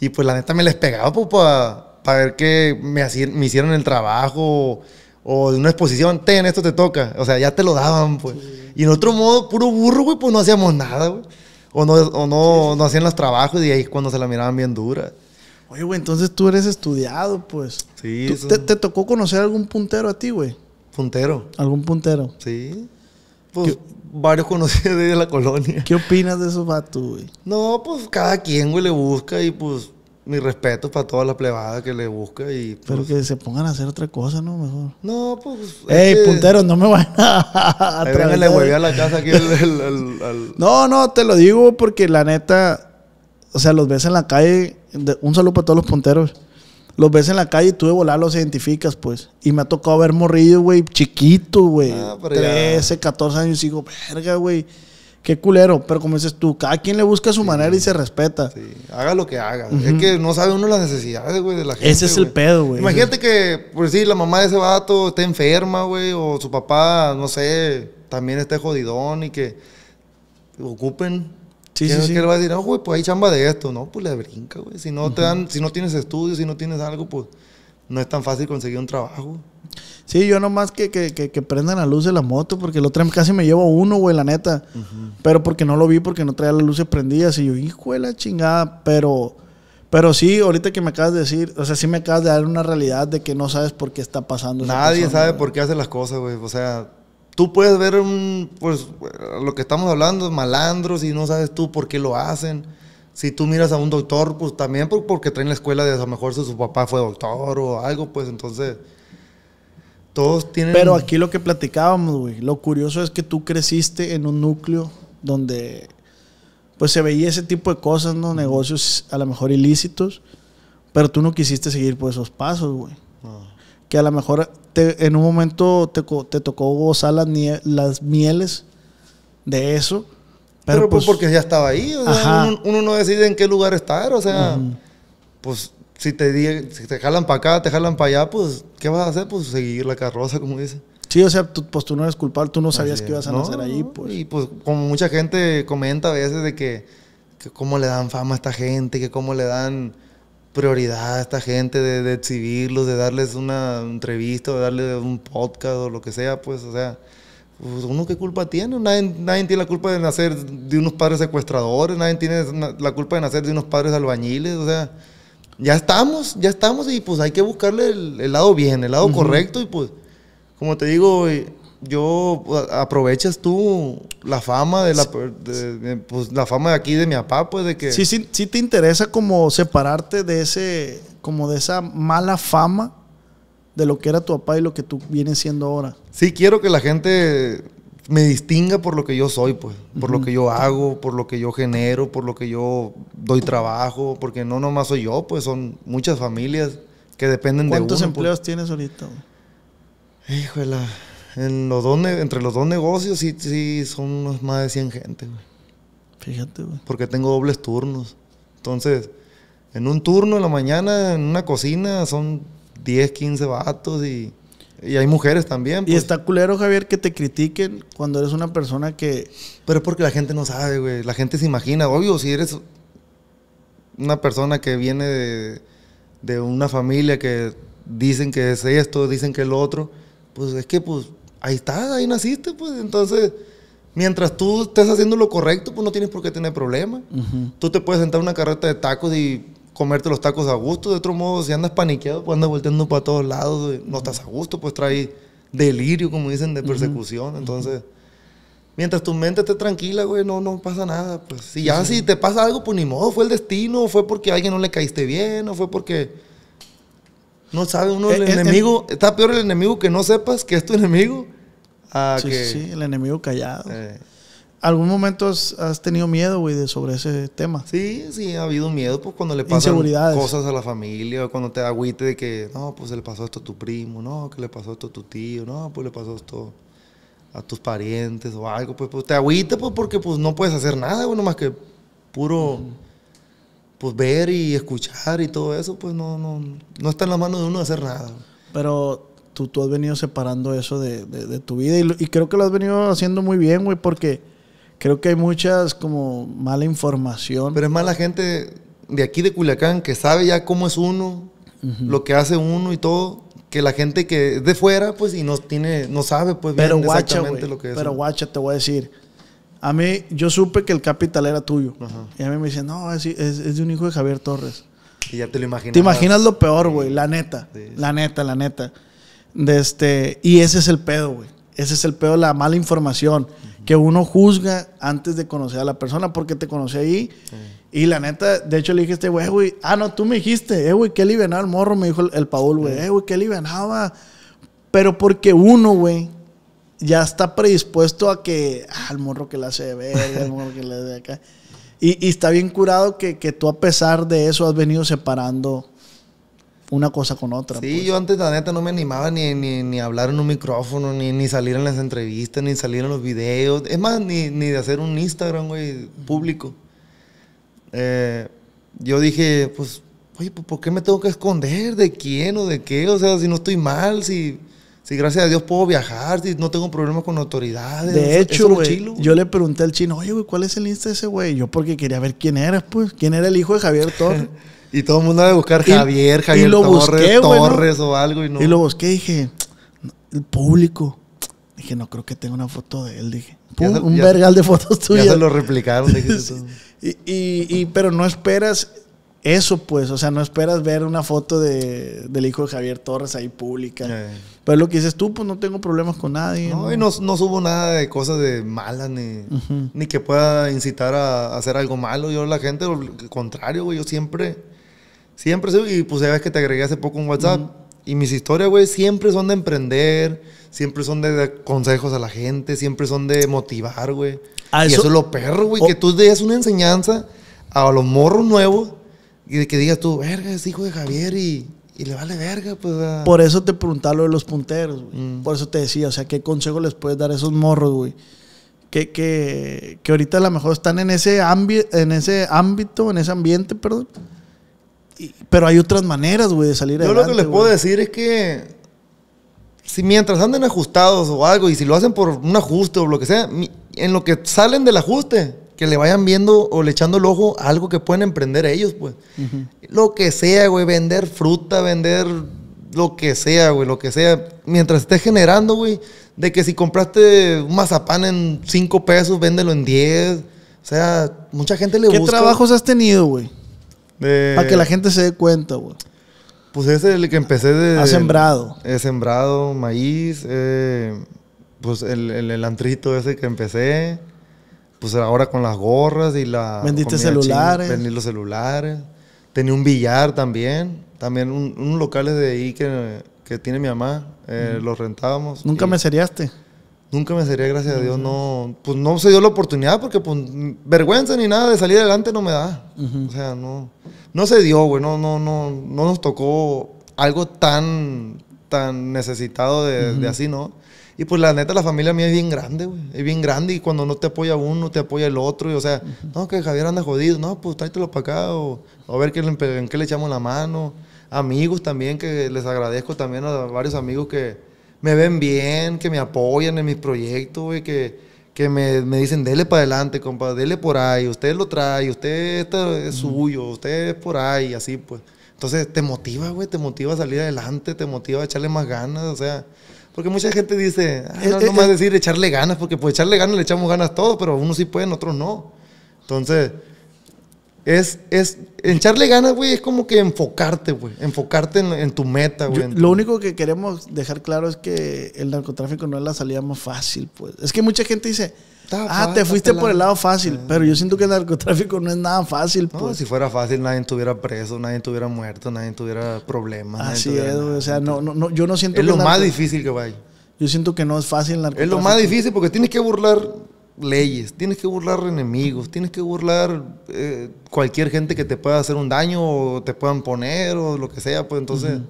Speaker 2: Y pues la neta me les pegaba pues, para ver que me, hacían- me hicieron el trabajo o de una exposición, ten, esto te toca. O sea, ya te lo daban, pues. Y en otro modo, puro burro, güey, pues no hacíamos nada, güey. O no, o no, no hacían los trabajos y ahí es cuando se la miraban bien dura.
Speaker 3: Oye, güey, entonces tú eres estudiado, pues.
Speaker 2: Sí,
Speaker 3: ¿Tú-
Speaker 2: eso-
Speaker 3: te, te tocó conocer algún puntero a ti, güey?
Speaker 2: Puntero,
Speaker 3: ¿Algún puntero?
Speaker 2: sí. Pues varios conocidos de la colonia.
Speaker 3: ¿Qué opinas de esos vatos, güey?
Speaker 2: No, pues cada quien, güey, le busca y pues mi respeto para toda la plebada que le busca y
Speaker 3: Pero
Speaker 2: pues,
Speaker 3: que se pongan a hacer otra cosa, ¿no? Mejor.
Speaker 2: No, pues... es
Speaker 3: Ey,
Speaker 2: que-
Speaker 3: punteros, no me vayan a
Speaker 2: venga, le a la casa aquí el- el- el- al-
Speaker 3: No, no, te lo digo porque la neta, o sea, los ves en la calle, un saludo para todos los punteros. Los ves en la calle y tú de volar los identificas, pues. Y me ha tocado ver morrillos, güey, chiquitos, güey.
Speaker 2: Ah, pero ya.
Speaker 3: 13, 14 años. Y digo, verga, güey. Qué culero. Pero como dices tú, cada quien le busca su manera y se respeta.
Speaker 2: Sí, haga lo que haga. Es que no sabe uno las necesidades, güey, de la gente.
Speaker 3: Ese es el pedo, güey.
Speaker 2: Imagínate que, pues sí, la mamá de ese vato está enferma, güey, o su papá, no sé, también esté jodidón y que ocupen.
Speaker 3: Sí,
Speaker 2: ¿Qué,
Speaker 3: sí, sí.
Speaker 2: qué le va a decir? No, güey, pues hay chamba de esto. No, pues le brinca, güey. Si no te dan, si no tienes estudios, si no tienes algo, pues no es tan fácil conseguir un trabajo.
Speaker 3: Sí, yo nomás que, que, que, que prendan la luz de la moto, porque el otro casi me llevo uno, güey, la neta. Pero porque no lo vi, porque no traía las luces prendidas. Y yo, hijo de la chingada. Pero, pero sí, ahorita que me acabas de decir, o sea, sí me acabas de dar una realidad de que no sabes por qué está pasando.
Speaker 2: Nadie
Speaker 3: persona,
Speaker 2: sabe
Speaker 3: güey.
Speaker 2: por qué hace las cosas, güey. O sea, tú puedes ver un, pues, lo que estamos hablando, malandros, y no sabes tú por qué lo hacen. Si tú miras a un doctor, pues también por- porque traen la escuela de a lo mejor si su papá fue doctor o algo, pues entonces todos tienen...
Speaker 3: Pero aquí lo que platicábamos, güey, lo curioso es que tú creciste en un núcleo donde pues se veía ese tipo de cosas, ¿no? Negocios a lo mejor ilícitos, pero tú no quisiste seguir por esos pasos, güey.
Speaker 2: No.
Speaker 3: Que a lo mejor te- en un momento te, te tocó gozar las, las mieles de eso.
Speaker 2: Pero,
Speaker 3: Pero,
Speaker 2: pues,
Speaker 3: pues,
Speaker 2: porque ya estaba ahí, o sea, uno, uno no decide en qué lugar estar, o sea,
Speaker 3: Ujú.
Speaker 2: pues si te, si te jalan para acá, te jalan para allá, pues ¿qué vas a hacer? Pues seguir la carroza, como dice.
Speaker 3: sí, o sea, tú, pues tú no eres culpable, tú no sabías
Speaker 2: Así
Speaker 3: que ibas a
Speaker 2: es.
Speaker 3: nacer
Speaker 2: No,
Speaker 3: ahí,
Speaker 2: no,
Speaker 3: pues.
Speaker 2: Y pues como mucha gente comenta a veces de que, que cómo le dan fama a esta gente, que cómo le dan prioridad a esta gente de, de exhibirlos, de darles una entrevista, de darles un podcast o lo que sea, pues, o sea, uno qué culpa tiene, nadie, nadie tiene la culpa de nacer de unos padres secuestradores, nadie tiene la culpa de nacer de unos padres albañiles, o sea, ya estamos, ya estamos y pues hay que buscarle el, el lado bien, el lado correcto y pues, como te digo, eh, yo pues, aprovechas tú la fama de la, de- de- pues, la fama de aquí de mi papá, pues de que
Speaker 3: Sí, sí, sí te interesa como separarte de ese, como de esa mala fama de lo que era tu papá y lo que tú vienes siendo ahora.
Speaker 2: sí quiero que la gente me distinga por lo que yo soy, pues, por lo que yo hago, por lo que yo genero, por lo que yo doy trabajo, porque no nomás soy yo, pues son muchas familias que dependen de uno.
Speaker 3: ¿Cuántos
Speaker 2: pues.
Speaker 3: empleos tienes ahorita? güey?
Speaker 2: Híjole, en los dos entre los dos negocios sí, sí son unos más de 100 gente, güey.
Speaker 3: Fíjate, güey.
Speaker 2: porque tengo dobles turnos. Entonces, en un turno en la mañana, en una cocina, son 10, 15 vatos y Y hay mujeres también.
Speaker 3: Y
Speaker 2: pues.
Speaker 3: está culero, Javier, que te critiquen cuando eres una persona que...
Speaker 2: Pero es porque la gente no sabe, güey. La gente se imagina. Obvio, si eres una persona que viene de, de una familia que dicen que es esto, dicen que es lo otro, pues es que, pues, ahí estás, ahí naciste, pues. Entonces, mientras tú estés haciendo lo correcto, pues no tienes por qué tener problema. Tú te puedes sentar en una carreta de tacos y comerte los tacos a gusto. De otro modo, si andas paniqueado, pues andas volteando para todos lados, güey. no estás a gusto, pues trae delirio, como dicen, de persecución. Entonces, mientras tu mente esté tranquila, güey, no, no pasa nada. Pues si ya si te pasa algo, pues ni modo, fue el destino, fue porque a alguien no le caíste bien, o fue porque... No sabe uno el
Speaker 3: Eh, eh,
Speaker 2: enemigo. Está peor el enemigo que no sepas que es tu enemigo.
Speaker 3: Sí,
Speaker 2: que,
Speaker 3: sí, el enemigo callado.
Speaker 2: eh,
Speaker 3: ¿Algún momento has, tenido miedo, güey, de sobre ese tema?
Speaker 2: Sí, sí, ha habido miedo pues, cuando le pasan cosas a la familia, cuando te agüite de que, no, pues le pasó esto a tu primo, no, que le pasó esto a tu tío, no, pues le pasó esto a tus parientes o algo, pues, pues te agüite pues, porque pues no puedes hacer nada, bueno, más que puro, pues ver y escuchar y todo eso, pues no, no, no está en la mano de uno hacer nada.
Speaker 3: Pero tú, tú has venido separando eso de, de- de tu vida y, y creo que lo has venido haciendo muy bien, güey, porque creo que hay muchas como mala información.
Speaker 2: Pero es más la gente de aquí de Culiacán que sabe ya cómo es uno, lo que hace uno y todo, que la gente que es de fuera, pues, y no tiene, no sabe, pues,
Speaker 3: Pero
Speaker 2: bien
Speaker 3: guacha,
Speaker 2: exactamente lo que es.
Speaker 3: Pero guacha, te voy a decir. A mí, yo supe que el capital era tuyo. Y a mí me dicen, no, es, es- es de un hijo de Javier Torres.
Speaker 2: Y ya te lo imaginas.
Speaker 3: Te imaginas lo peor, güey, la neta.
Speaker 2: Sí.
Speaker 3: La neta, la neta. De este, y ese es el pedo, güey. Ese es el pedo, la mala información. Que uno juzga antes de conocer a la persona porque te conocí ahí. Y la neta, de hecho le dije a este güey, güey, ah, no, tú me dijiste, eh, güey, qué alivianado el morro, me dijo el, el Paul, güey, eh, güey, qué alivianado va. Pero porque uno, güey, ya está predispuesto a que, ah, el morro que le hace de verga, el morro que le hace de acá. Y, y está bien curado que, que tú, a pesar de eso, has venido separando una cosa con otra.
Speaker 2: Sí,
Speaker 3: pues.
Speaker 2: yo antes la neta no me animaba ni, ni, ni a hablar en un micrófono, ni, ni salir en las entrevistas, ni salir en los videos. Es más, ni, ni de hacer un Instagram, güey, público. Eh, yo dije, pues, oye, pues, ¿por qué me tengo que esconder? ¿De quién o de qué? O sea, si no estoy mal, si, si gracias a Dios puedo viajar, si no tengo problemas con autoridades.
Speaker 3: De
Speaker 2: Eso-
Speaker 3: hecho,
Speaker 2: eso
Speaker 3: güey,
Speaker 2: chilo,
Speaker 3: yo le pregunté al chino, oye, güey, ¿cuál es el Insta de ese güey? Yo porque quería ver quién era, pues. ¿Quién era el hijo de Javier Torres?
Speaker 2: Y todo el mundo debe buscar
Speaker 3: Y-
Speaker 2: Javier,
Speaker 3: y
Speaker 2: Javier
Speaker 3: lo
Speaker 2: Torres,
Speaker 3: busqué, ¿no?
Speaker 2: Torres o algo y no.
Speaker 3: Y lo busqué y dije, el público. Dije, no creo que tenga una foto de él. Dije,
Speaker 2: Ya
Speaker 3: Pum,
Speaker 2: se-
Speaker 3: un
Speaker 2: ya-
Speaker 3: vergal de fotos
Speaker 2: ya
Speaker 3: tuyas.
Speaker 2: se lo replicaron.
Speaker 3: Y, y- y- pero no esperas eso, pues. O sea, no esperas ver una foto de, del hijo de Javier Torres ahí pública.
Speaker 2: Eh.
Speaker 3: Pero lo que dices tú, pues no tengo problemas con nadie.
Speaker 2: No, y no, no subo nada de cosas de malas ni, ni que pueda incitar a, a hacer algo malo. Yo, la gente, al contrario, güey, yo siempre, siempre y pues ya ves que te agregué hace poco un WhatsApp. Y mis historias, güey, siempre son de emprender, siempre son de dar consejos a la gente, siempre son de motivar, güey.
Speaker 3: Ah,
Speaker 2: y
Speaker 3: eso-
Speaker 2: eso es lo perro, güey,
Speaker 3: Oh.
Speaker 2: que tú des una enseñanza a los morros nuevos y de que digas tú, verga, es hijo de Javier y, y le vale verga, pues. a-
Speaker 3: Por eso te preguntaba lo de los punteros, güey.
Speaker 2: Mm.
Speaker 3: Por eso te decía, o sea, ¿qué consejo les puedes dar a esos morros, güey? Que, que, que ahorita a lo mejor están en ese, en ese ámbito, en ese ambiente, perdón. Y- pero hay otras maneras, güey, de salir
Speaker 2: Yo lo
Speaker 3: adelante.
Speaker 2: que les puedo decir es que si mientras anden ajustados o algo y si lo hacen por un ajuste o lo que sea, en lo que salen del ajuste, que le vayan viendo o le echando el ojo a algo que pueden emprender ellos, pues. Lo que sea, güey, vender fruta, vender lo que sea, güey, lo que sea. Mientras estés generando, güey, de que si compraste un mazapán en 5 pesos, véndelo en 10. O sea, mucha gente le
Speaker 3: ¿Qué
Speaker 2: busca.
Speaker 3: trabajos has tenido, güey?
Speaker 2: De-
Speaker 3: Para que la gente se dé cuenta, güey.
Speaker 2: Pues ese es el que empecé de...
Speaker 3: Has sembrado.
Speaker 2: He sembrado maíz, eh, pues el, el, el antrito ese que empecé, pues ahora con las gorras y la...
Speaker 3: Vendiste celulares.
Speaker 2: vendí los celulares. Tenía un billar también, también un- unos locales de ahí que, que tiene mi mamá, eh, los rentábamos.
Speaker 3: Nunca
Speaker 2: y
Speaker 3: me seriaste.
Speaker 2: Nunca me sería, gracias a Dios, no... Pues no se dio la oportunidad porque pues vergüenza ni nada de salir adelante no me da. O sea, no... No se dio, güey, no, no, no, no nos tocó algo tan, tan necesitado de, de así, ¿no? Y pues la neta, la familia mía es bien grande, güey. Es bien grande y cuando no te apoya uno, te apoya el otro. Y, o sea, no, que Javier anda jodido. No, pues tráetelo para acá o, a ver qué en qué le echamos la mano. Amigos también, que les agradezco también a varios amigos que me ven bien, que me apoyan en mis proyectos, güey, que, que me, me dicen, dele para adelante, compa, dele por ahí, usted lo trae, usted es suyo, usted es por ahí, así pues. Entonces te motiva, güey, te motiva a salir adelante, te motiva a echarle más ganas, o sea, porque mucha gente dice, ah, no,
Speaker 3: Eh,
Speaker 2: no
Speaker 3: eh,
Speaker 2: más
Speaker 3: eh.
Speaker 2: decir echarle ganas, porque pues echarle ganas le echamos ganas todos, pero unos sí pueden, otros no. Entonces, es, es, echarle ganas, güey, es como que enfocarte, güey, enfocarte en, en tu meta, güey. Tu-
Speaker 3: lo único que queremos dejar claro es que el narcotráfico no es la salida más fácil, pues. Es que mucha gente dice,
Speaker 2: Está
Speaker 3: ah,
Speaker 2: fácil,
Speaker 3: te fuiste por el
Speaker 2: pelado".
Speaker 3: lado fácil, pero yo siento que el narcotráfico no es nada fácil,
Speaker 2: No,
Speaker 3: pues.
Speaker 2: si fuera fácil, nadie estuviera preso, nadie estuviera muerto, nadie tuviera problemas.
Speaker 3: Así es,
Speaker 2: nada.
Speaker 3: o sea, no, no, no, yo no siento
Speaker 2: es
Speaker 3: que
Speaker 2: lo más difícil que vaya.
Speaker 3: Yo siento que no es fácil el
Speaker 2: Es
Speaker 3: narcotráfico.
Speaker 2: lo más difícil porque tienes que burlar leyes, tienes que burlar enemigos, tienes que burlar eh, cualquier gente que te pueda hacer un daño o te puedan poner o lo que sea, pues entonces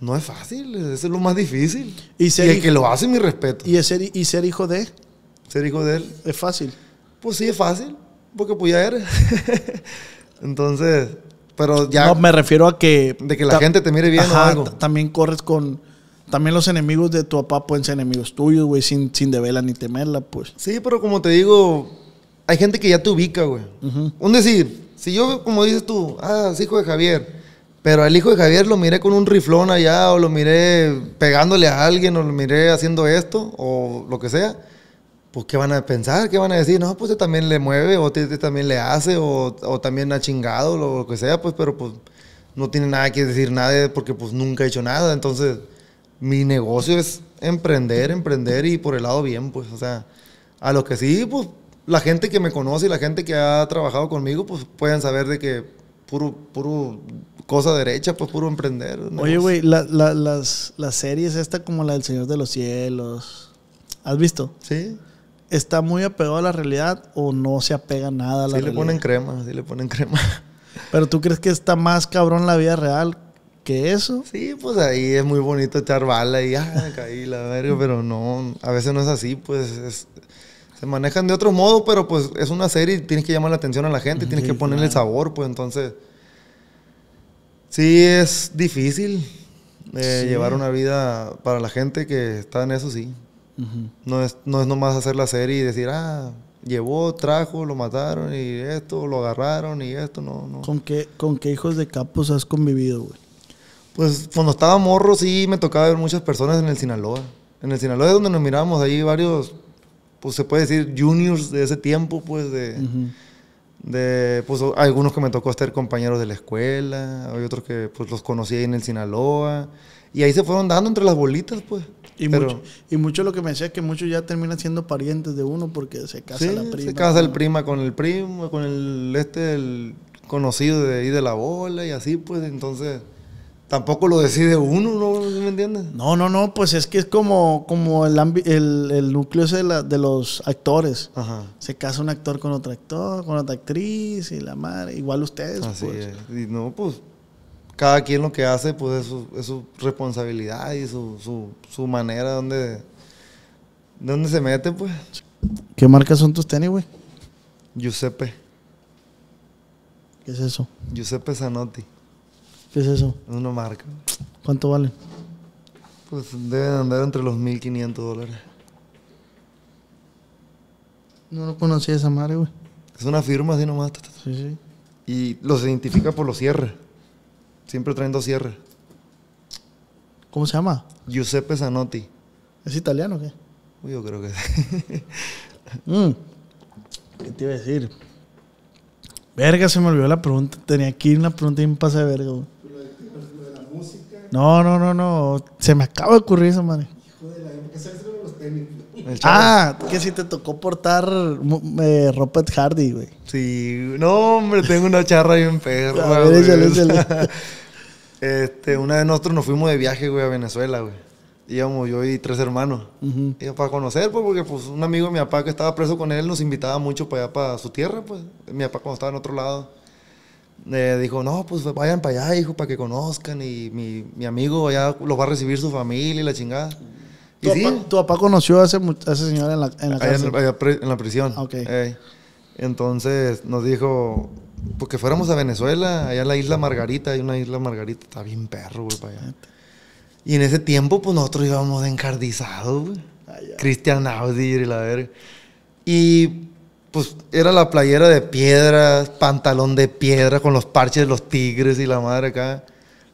Speaker 2: no es fácil, eso es lo más difícil.
Speaker 3: Y
Speaker 2: Y,
Speaker 3: ser
Speaker 2: el
Speaker 3: hijo-
Speaker 2: que lo hace, mi respeto.
Speaker 3: Y, ser, y ser hijo de,
Speaker 2: Ser hijo de él,
Speaker 3: es fácil.
Speaker 2: pues sí es fácil, porque pues ya eres. entonces, pero ya
Speaker 3: No, me refiero a que...
Speaker 2: de que la gente te mire bien o algo.
Speaker 3: ta- También corres con... También los enemigos de tu papá pueden ser enemigos tuyos, güey, sin, sin deberla ni temerla, pues.
Speaker 2: Sí, pero como te digo, hay gente que ya te ubica, güey. Un decir, si yo, como dices tú, ah, es hijo de Javier, pero al hijo de Javier lo miré con un riflón allá, o lo miré pegándole a alguien, o lo miré haciendo esto, o lo que sea, pues ¿qué van a pensar? ¿Qué van a decir? No, pues también le mueve, o este también le hace, o, o también ha chingado, lo, lo que sea, pues, pero pues no tiene nada que decir nada porque pues nunca he hecho nada, entonces mi negocio es emprender, emprender y por el lado bien, pues, o sea, a lo que sí, pues, la gente que me conoce y la gente que ha trabajado conmigo, pues, pueden saber de que puro, puro cosa derecha, pues, puro emprender.
Speaker 3: Oye, güey, la- la- las, las series esta como la del Señor de los Cielos, ¿has visto?
Speaker 2: Sí,
Speaker 3: ¿Está muy apegado a la realidad o no se apega nada a la
Speaker 2: sí le
Speaker 3: realidad?
Speaker 2: ponen crema, sí le ponen crema.
Speaker 3: Pero tú crees que está más cabrón la vida real que eso?
Speaker 2: Sí, pues ahí es muy bonito echar bala y, ah, caí la verga, pero no, a veces no es así, pues, es- se manejan de otro modo, pero pues es una serie y tienes que llamar la atención a la gente, tienes
Speaker 3: Sí,
Speaker 2: que ponerle el
Speaker 3: claro.
Speaker 2: sabor, pues entonces, sí es difícil eh,
Speaker 3: Sí.
Speaker 2: llevar una vida para la gente que está en eso, sí. No es, no es nomás hacer la serie y decir, ah, llevó, trajo, lo mataron y esto, lo agarraron y esto, no, no.
Speaker 3: ¿Con qué, ¿Con qué hijos de capos has convivido, güey?
Speaker 2: Pues cuando estaba morro sí me tocaba ver muchas personas en el Sinaloa. En el Sinaloa es donde nos miramos ahí varios, pues se puede decir juniors de ese tiempo, pues de, de pues algunos que me tocó ser compañeros de la escuela, hay otros que pues los conocí ahí en el Sinaloa y ahí se fueron dando entre las bolitas, pues.
Speaker 3: Y,
Speaker 2: Pero-
Speaker 3: mucho, y mucho lo que me decía es que muchos ya terminan siendo parientes de uno porque se casa
Speaker 2: Sí,
Speaker 3: la prima.
Speaker 2: se casa el
Speaker 3: ¿no?
Speaker 2: prima con el primo, con el este el conocido de ahí de la bola y así, pues entonces tampoco lo decide uno, ¿no? ¿Sí ¿Me entiendes?
Speaker 3: No, no, no, pues es que es como, como el, ambi- el, el núcleo ese de, la- de los actores.
Speaker 2: Ajá.
Speaker 3: Se casa un actor con otro actor, con otra actriz y la madre. Igual ustedes,
Speaker 2: Así
Speaker 3: pues.
Speaker 2: es. Y no, pues, cada quien lo que hace, pues, es su, es su responsabilidad y su, su, su manera donde, de dónde se mete, pues.
Speaker 3: ¿Qué marcas son tus tenis, güey?
Speaker 2: Giuseppe,
Speaker 3: ¿Qué es eso?
Speaker 2: Giuseppe Zanotti,
Speaker 3: ¿Qué es eso?
Speaker 2: es una marca.
Speaker 3: ¿Cuánto valen?
Speaker 2: Pues deben andar entre los 1.500 dólares.
Speaker 3: No lo conocía esa madre, güey.
Speaker 2: Es una firma así nomás.
Speaker 3: Sí, sí.
Speaker 2: Y los identifica por los cierres. Siempre traen dos cierres.
Speaker 3: ¿Cómo se llama?
Speaker 2: Giuseppe Zanotti.
Speaker 3: ¿Es italiano o qué?
Speaker 2: Uy, Yo creo que sí.
Speaker 3: Mm. ¿Qué te iba a decir? Verga, se me olvidó la pregunta. Tenía aquí una pregunta y me pasa de verga, güey. No, no, no, no. Se me acaba de ocurrir esa madre.
Speaker 2: El chavo.
Speaker 3: Ah, que si te tocó portar mu- eh, ropa de Hardy, güey.
Speaker 2: Sí, no, hombre, tengo una charra bien perra.
Speaker 3: A ver,
Speaker 2: güey.
Speaker 3: échale, échale.
Speaker 2: este, una vez nosotros nos fuimos de viaje, güey, a Venezuela, güey. Íbamos yo y tres hermanos.
Speaker 3: Ujú.
Speaker 2: Y para conocer, pues, porque pues un amigo de mi papá que estaba preso con él nos invitaba mucho para allá, para su tierra, pues. Mi papá cuando estaba en otro lado. Eh, dijo, no, pues vayan para allá, hijo, para que conozcan. Y mi, mi amigo allá los va a recibir su familia y la chingada. Y
Speaker 3: Tu,
Speaker 2: sí,
Speaker 3: papá, tu papá conoció a ese, mu- a ese señor en la, en la
Speaker 2: en,
Speaker 3: cárcel.
Speaker 2: allá pre- en la prisión.
Speaker 3: Ok.
Speaker 2: Ey. Entonces nos dijo, pues que fuéramos a Venezuela, allá en la isla Margarita, hay una isla Margarita, está bien perro, güey, para allá. Y en ese tiempo, pues nosotros íbamos encardizados, güey. Cristian Audi y la verga. Y pues era la playera de piedra, pantalón de piedra con los parches de los tigres y la madre acá.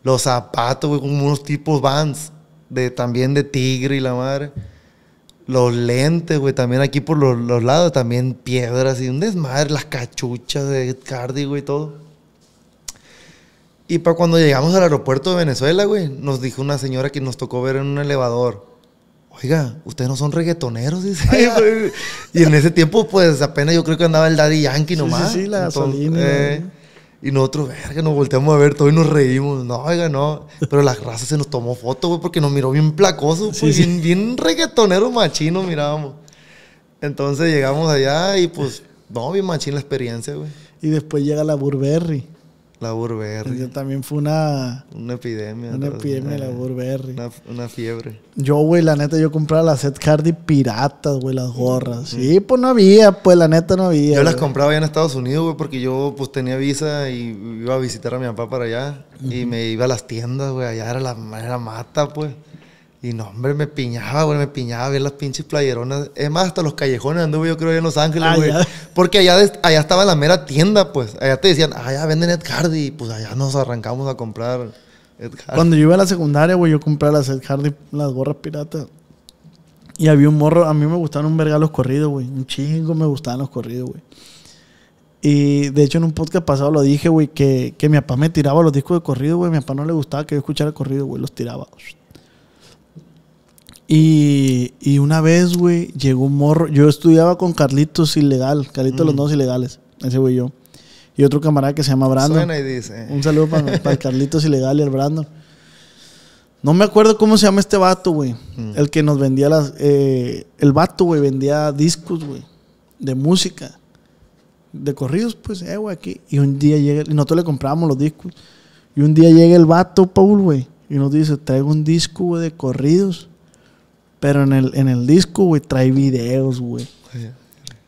Speaker 2: Los zapatos, güey, como unos tipos vans, de, también de tigre y la madre. Los lentes, güey, también aquí por los, lados, también piedras y un desmadre, las cachuchas de Cardi, güey, todo. Y para cuando llegamos al aeropuerto de Venezuela, güey, nos dijo una señora que nos tocó ver en un elevador. Oiga, ustedes no son reggaetoneros, dice. güey. y en ese tiempo, pues apenas yo creo que andaba el Daddy Yankee
Speaker 3: Sí,
Speaker 2: nomás.
Speaker 3: sí, sí, la
Speaker 2: Entonces,
Speaker 3: gasolina,
Speaker 2: eh, y nosotros, verga, nos volteamos a ver todo y nos reímos. No, oiga, no. Pero la raza se nos tomó foto, güey, porque nos miró bien placoso,
Speaker 3: Sí,
Speaker 2: pues,
Speaker 3: sí.
Speaker 2: Bien, bien reggaetonero machino mirábamos. Entonces llegamos allá y pues, no, bien machín la experiencia, güey.
Speaker 3: Y después llega la Burberry.
Speaker 2: La Burberry.
Speaker 3: Esa También fue una,
Speaker 2: Una epidemia.
Speaker 3: una epidemia la
Speaker 2: eh,
Speaker 3: Burberry.
Speaker 2: Una, una fiebre.
Speaker 3: Yo, güey, la neta, yo compraba las Ed Hardy piratas, güey, las gorras. Sí, pues no había, pues la neta no había.
Speaker 2: Yo las compraba allá en Estados Unidos, güey, porque yo pues tenía visa y iba a visitar a mi papá para allá. Y me iba a las tiendas, güey, allá era la, era mata, pues. Y no, hombre, me piñaba, güey, me piñaba ver las pinches playeronas. Es más, hasta los callejones anduve yo creo allá en Los Ángeles,
Speaker 3: Ah,
Speaker 2: güey. Porque allá, allá estaba la mera tienda, pues. Allá te decían, ah, ya venden Ed Hardy. Y pues allá nos arrancamos a comprar Ed Hardy.
Speaker 3: Cuando yo iba a la secundaria, güey, yo compraba las Ed Hardy, las gorras piratas. Y había un morro, a mí me gustaban un verga los corridos, güey. Un chingo me gustaban los corridos, güey. Y de hecho en un podcast pasado lo dije, güey, que, que mi papá me tiraba los discos de corrido, güey. A mi papá no le gustaba que yo escuchara corrido, güey, los tiraba. Y, y una vez, güey, llegó un morro. Yo estudiaba con Carlitos Ilegal, Carlitos los Nodos Ilegales, ese güey yo. Y otro camarada que se llama Brandon.
Speaker 2: Suena y dice.
Speaker 3: Un saludo para el Carlitos Ilegal y el Brandon. No me acuerdo cómo se llama este vato, güey. El que nos vendía las. eh, el vato, güey, vendía discos, güey. De música. De corridos, pues, eh, güey, aquí. Y un día llega. Y nosotros le comprábamos los discos. Y un día llega el vato, Paul, güey. Y nos dice: traigo un disco, güey, de corridos. Pero en el, en el disco, güey, trae videos, güey.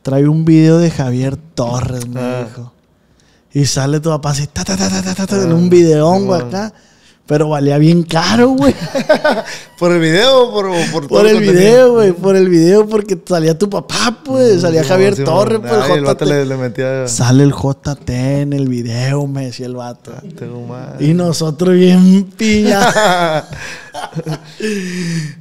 Speaker 3: Trae un video de Javier Torres, me
Speaker 2: Ah.
Speaker 3: dijo. Y sale tu papá así, ta, ta, ta, ta, ta, en
Speaker 2: Ah,
Speaker 3: un videón, güey, acá. Pero valía bien caro, güey.
Speaker 2: ¿Por el video o por, o por, todo
Speaker 3: Por el
Speaker 2: contenido?
Speaker 3: video, güey. Por el video, porque salía tu papá, pues. Salía
Speaker 2: Mm, Sí,
Speaker 3: Javier
Speaker 2: sí,
Speaker 3: Torres, pues.
Speaker 2: Ay, el vato
Speaker 3: JT.
Speaker 2: le, le metía.
Speaker 3: Sale el JT en el video, me decía el vato.
Speaker 2: Tengo.
Speaker 3: Y nosotros bien piñados.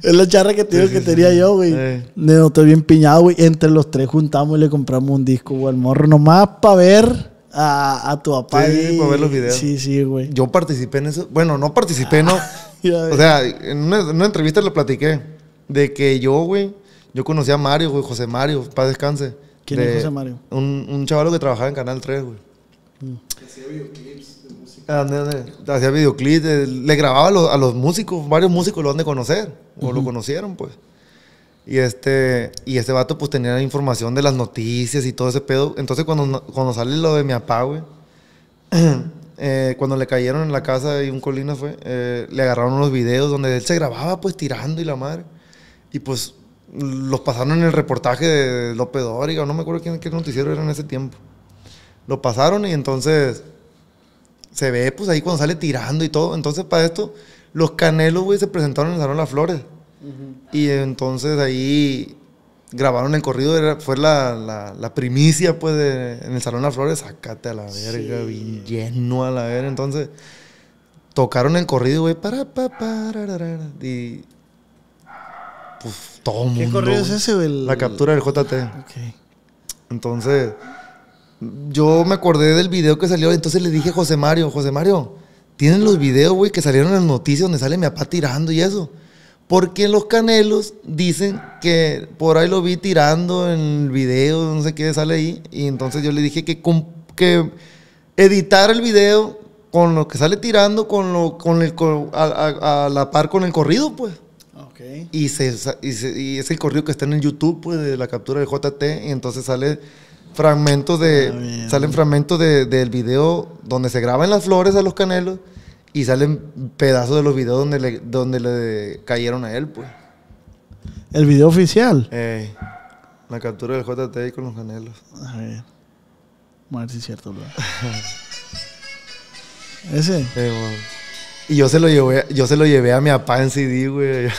Speaker 3: Es la charra que te digo que tenía yo, güey.
Speaker 2: Eh.
Speaker 3: De nosotros bien piñados, güey. Entre los tres juntamos y le compramos un disco, güey, al morro. Nomás para ver a, a tu papá.
Speaker 2: Sí,
Speaker 3: ahí.
Speaker 2: pa' ver los videos.
Speaker 3: Sí, sí, güey.
Speaker 2: Yo participé en eso. Bueno, no participé, no. O sea, en una, en una entrevista le platiqué de que yo, güey, yo conocí a Mario, güey, José Mario, paz descanse.
Speaker 3: ¿Quién
Speaker 2: De-
Speaker 3: es José Mario? Mm.
Speaker 2: Un, un chavalo que trabajaba en Canal 3, güey. Ah, ¿dónde, dónde? Hacía videoclips, eh, le grababa a los, a los músicos, varios músicos lo han de conocer, o lo conocieron, pues. Y este, y este vato, pues tenía información de las noticias y todo ese pedo. Entonces, cuando, cuando sale lo de mi papá, güey, eh, cuando le cayeron en la casa y un colina fue, eh, le agarraron unos videos donde él se grababa, pues tirando y la madre. Y pues los pasaron en el reportaje de López Dóriga, no me acuerdo quién, qué noticiero era en ese tiempo. Lo pasaron y entonces se ve pues ahí cuando sale tirando y todo. Entonces para esto, los canelos, güey, se presentaron en el Salón Las Flores. Y entonces ahí grabaron el corrido, era- fue la, la- la primicia pues de- en el Salón Las Flores, sácate a la verga, bien lleno a la verga. Entonces tocaron el corrido, güey, para, pa, pararara, y pues todo el mundo.
Speaker 3: ¿Qué corrido es ese, güey?
Speaker 2: La captura del JT.
Speaker 3: Ok.
Speaker 2: Entonces, yo me acordé del video que salió, entonces le dije a José Mario, José Mario, tienen los videos, güey, que salieron en las noticias donde sale mi papá tirando y eso. Porque los canelos dicen que por ahí lo vi tirando en el video, no sé qué sale ahí. Y entonces yo le dije que, que editar el video con lo que sale tirando, con lo, con el, a, a- a la par con el corrido, pues.
Speaker 3: Ok.
Speaker 2: Y, se, y, se- y es el corrido que está en el YouTube, pues, de la captura del JT. Y entonces sale fragmentos de.
Speaker 3: Ah,
Speaker 2: salen fragmentos de- del video donde se graban las flores a los canelos. Y salen pedazos de los videos donde le, donde le cayeron a él, pues.
Speaker 3: El video oficial.
Speaker 2: Ey, la captura del JT ahí con los canelos.
Speaker 3: A ver. A ver si es cierto, bro. Ese.
Speaker 2: Y yo se lo llevé, yo se lo llevé a mi papá en CD, güey.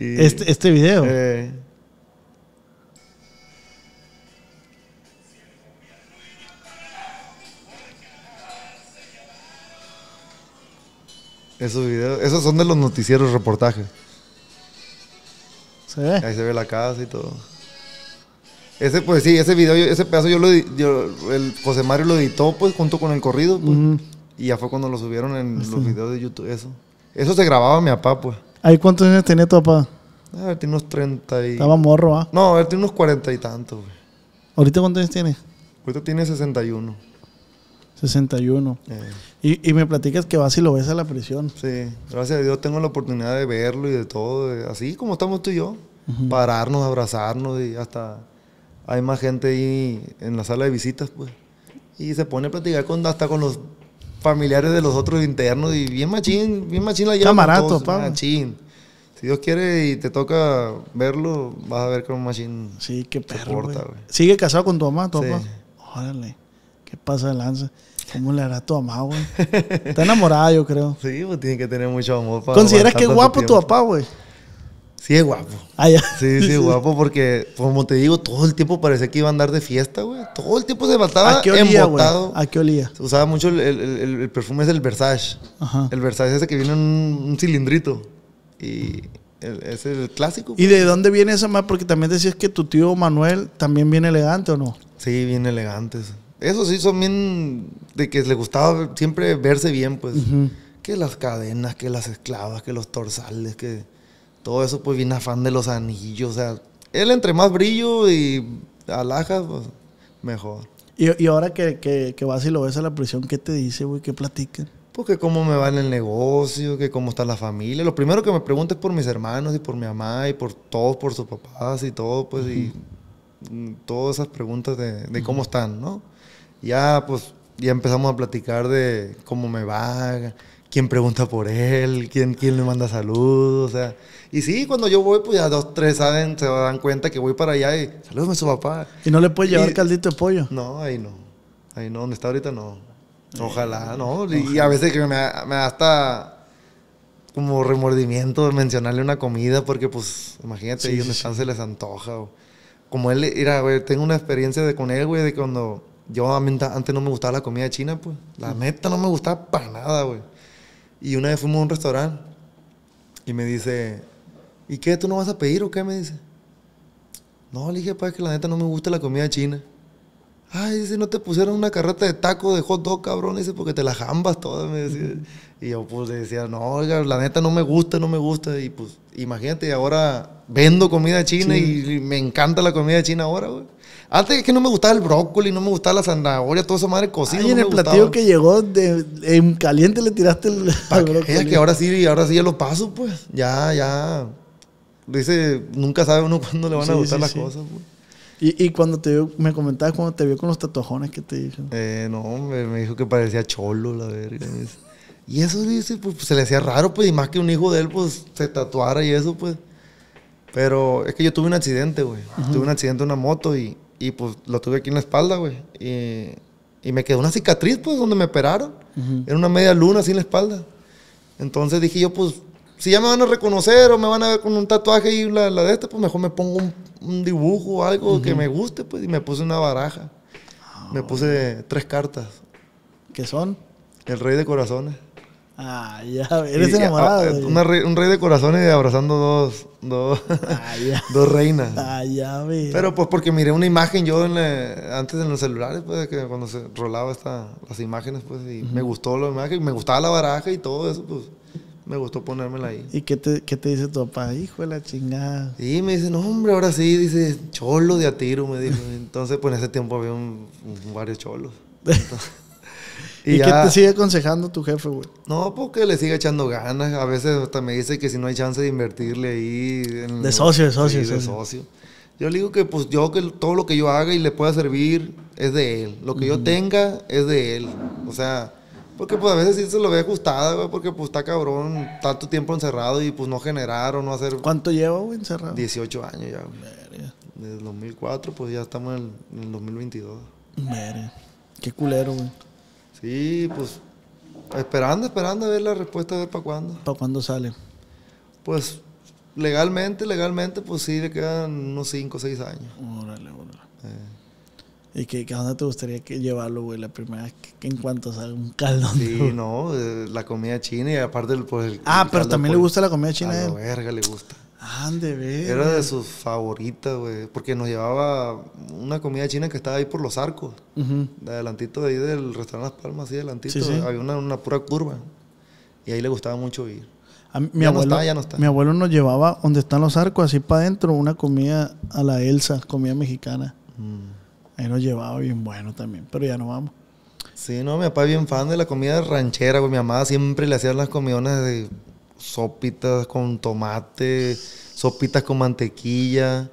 Speaker 2: Y,
Speaker 3: Este, este video.
Speaker 2: eh, esos videos, esos son de los noticieros reportajes.
Speaker 3: ¿Se ve?
Speaker 2: Ahí se ve la casa y todo. Ese, pues sí, ese video, ese pedazo yo lo yo- el José Mario lo editó, pues, junto con el corrido, pues. Y ya fue cuando lo subieron en los videos de YouTube, eso. Eso se grababa mi papá, pues.
Speaker 3: ¿Ahí cuántos años tenía tu papá?
Speaker 2: A ver, tiene unos 30 y...
Speaker 3: Estaba morro, ¿ah?
Speaker 2: No, él tiene unos 40 y tantos, güey.
Speaker 3: ¿Ahorita cuántos años tiene?
Speaker 2: Ahorita tiene 61.
Speaker 3: 61.
Speaker 2: Eh,
Speaker 3: Y, y me platicas que vas y lo ves a la prisión.
Speaker 2: sí, gracias a Dios tengo la oportunidad de verlo y de todo, de- así como estamos tú y yo. Pararnos, abrazarnos y hasta hay más gente ahí en la sala de visitas, pues. Y se pone a platicar con, hasta con los familiares de los otros internos y bien machín, bien machín la con
Speaker 3: Camarato,
Speaker 2: todos,
Speaker 3: pa.
Speaker 2: Machín. Si Dios quiere y te toca verlo, vas a ver cómo machín.
Speaker 3: Sí, qué perro. ¿Sigue casado con tu mamá, tu
Speaker 2: Sí.
Speaker 3: papá? Órale. ¿Qué pasa de lanza? ¿Cómo le hará tu mamá, güey? Está enamorada, yo creo.
Speaker 2: Sí, pues tiene que tener mucho amor para
Speaker 3: ¿Consideras que es guapo tu papá, güey?
Speaker 2: Sí, es guapo.
Speaker 3: Ah, ya.
Speaker 2: Sí, sí, guapo, porque como te digo, todo el tiempo parecía que iba a andar de fiesta, güey. Todo el tiempo se mataba
Speaker 3: ¿A qué olía, güey?
Speaker 2: embotado.
Speaker 3: ¿A qué olía?
Speaker 2: Se usaba mucho el, el- el- el perfume es el Versace.
Speaker 3: Ajá.
Speaker 2: El Versace ese que viene en un, un cilindrito. Y es el clásico.
Speaker 3: ¿Y de dónde viene esa más? Porque también decías que tu tío Manuel también viene elegante, ¿o no?
Speaker 2: Sí, bien elegantes. Esos sí son bien de que les gustaba siempre verse bien, pues. Que las cadenas, que las esclavas, que los torsales, que todo eso, pues bien afán de los anillos. O sea, él entre más brillo y alhajas, pues mejor.
Speaker 3: Y, y ahora que, que, que vas y lo ves a la prisión, ¿qué te dice, güey? ¿Qué platican?
Speaker 2: Porque cómo me va en el negocio, que cómo está la familia. Lo primero que me pregunta es por mis hermanos y por mi mamá y por todos, por sus papás y todo, pues, y mm, todas esas preguntas de, de cómo están, ¿no? Ya, pues, ya empezamos a platicar de cómo me va, quién pregunta por él, quién, quién le manda saludos, o sea. Y sí, cuando yo voy, pues ya dos, tres saben, se dan cuenta que voy para allá y salúdame a su papá.
Speaker 3: ¿Y no le puedes llevar
Speaker 2: Y-
Speaker 3: caldito de pollo?
Speaker 2: No, ahí no. Ahí no, donde está ahorita no. Ojalá, no. Y a veces que me, me da hasta como remordimiento de mencionarle una comida porque pues imagínate
Speaker 3: Sí,
Speaker 2: ahí
Speaker 3: sí,
Speaker 2: donde
Speaker 3: sí.
Speaker 2: están se les antoja. o- Como él, mira, güey, tengo una experiencia de con él, güey, de cuando yo antes no me gustaba la comida china, pues. La neta no me gustaba para nada, güey. Y una vez fuimos a un restaurante y me dice, ¿y qué? ¿Tú no vas a pedir o qué? Me dice. No, le dije, pa, es que la neta no me gusta la comida china. Ay, dice, no te pusieron una carreta de taco de hot dog, cabrón, dice, porque te la jambas toda, me decía. Y yo pues le decía, no, oiga, la neta no me gusta, no me gusta. Y pues, imagínate, ahora vendo comida china y me encanta la comida china ahora, güey. Antes es que no me gustaba el brócoli, no me gustaba la zanahoria, toda esa madre cocida.
Speaker 3: Ay,
Speaker 2: no
Speaker 3: en
Speaker 2: me
Speaker 3: el platillo
Speaker 2: gustaba.
Speaker 3: que llegó de, en caliente le tiraste el, al
Speaker 2: que
Speaker 3: brócoli.
Speaker 2: veas que ahora sí, ahora sí ya lo paso, pues. Ya, ya. Dice, nunca sabe uno cuándo le van a gustar
Speaker 3: sí,
Speaker 2: las
Speaker 3: sí.
Speaker 2: cosas, pues.
Speaker 3: Y, y cuando te vio, me comentabas cuando te vio con los tatuajones que te dijo.
Speaker 2: Eh, no, me, me dijo que parecía cholo, la verga. me. Y eso dice, pues, se le hacía raro, pues, y más que un hijo de él, pues, se tatuara y eso, pues. Pero es que yo tuve un accidente, güey. Tuve un accidente en una moto y, y, pues, lo tuve aquí en la espalda, güey. Y, y me quedó una cicatriz, pues, donde me operaron. Era una media luna así en la espalda. Entonces dije yo, pues, si ya me van a reconocer o me van a ver con un tatuaje y la, la de este, pues mejor me pongo un, un dibujo o algo que me guste, pues, y me puse una baraja. Me puse tres cartas.
Speaker 3: ¿Qué son?
Speaker 2: El rey de corazones.
Speaker 3: Ah, ya, eres
Speaker 2: Y-
Speaker 3: enamorado.
Speaker 2: ah, una rey- un rey de corazones abrazando dos, dos,
Speaker 3: Ah,
Speaker 2: dos reinas.
Speaker 3: Ah, ya.
Speaker 2: Pero pues porque miré una imagen yo en la- antes en los celulares, pues, que cuando se rolaba esta, las imágenes, pues, y me gustó la imagen, me gustaba la baraja y todo eso, pues, me gustó ponérmela ahí.
Speaker 3: ¿Y qué te, qué te dice tu papá? Hijo de la chingada.
Speaker 2: Y me dice, no, hombre, ahora sí, dice, cholo de a tiro, me dijo. Entonces, pues en ese tiempo había un- un- varios cholos.
Speaker 3: ¿Y, qué
Speaker 2: ya-
Speaker 3: te sigue aconsejando tu jefe, güey?
Speaker 2: No, porque le sigue echando ganas. A veces hasta me dice que si no hay chance de invertirle ahí. en-
Speaker 3: De socio, de socio,
Speaker 2: Sí, de
Speaker 3: socio.
Speaker 2: Yo le digo que pues yo que todo lo que yo haga y le pueda servir es de él. Lo que yo tenga es de él. O sea, porque pues a veces sí se lo ve ajustada, güey, porque pues está cabrón tanto tiempo encerrado y pues no generar o no hacer
Speaker 3: ¿Cuánto lleva, güey, encerrado?
Speaker 2: 18 años ya, güey. Desde el 2004, pues ya estamos en el, en el 2022.
Speaker 3: Mere. Qué culero, güey.
Speaker 2: Sí, pues Esperando, esperando a ver la respuesta, a ver para cuándo.
Speaker 3: ¿Para cuándo sale?
Speaker 2: Pues legalmente, legalmente, pues sí, le quedan unos 5 o 6 años.
Speaker 3: Órale, órale.
Speaker 2: Eh,
Speaker 3: ¿Y qué, qué- a dónde te gustaría que llevarlo, güey? La primera vez que, que en cuanto salga un caldón.
Speaker 2: sí, no, eh, la comida china y aparte el, pues, el-
Speaker 3: Ah,
Speaker 2: el
Speaker 3: pero
Speaker 2: caldo
Speaker 3: también le
Speaker 2: pollo.
Speaker 3: gusta la comida china
Speaker 2: A la verga le gusta.
Speaker 3: Ande, ve.
Speaker 2: Era de sus favoritas, güey. Porque nos llevaba una comida china que estaba ahí por los arcos. De adelantito de ahí del restaurante Las Palmas, así adelantito.
Speaker 3: Sí, sí.
Speaker 2: Había una, una pura curva. Y ahí le gustaba mucho ir.
Speaker 3: A mi,
Speaker 2: Ya no
Speaker 3: abuelo,
Speaker 2: está, ya no está.
Speaker 3: mi abuelo nos llevaba donde están los arcos, así para adentro, una comida a la Elsa, comida mexicana.
Speaker 2: Mm.
Speaker 3: Ahí nos llevaba bien bueno también, pero ya no vamos.
Speaker 2: Sí, no, mi papá es bien fan de la comida ranchera, güey. Mi mamá siempre le hacía las comidonas de sopitas con tomate, sopitas con mantequilla.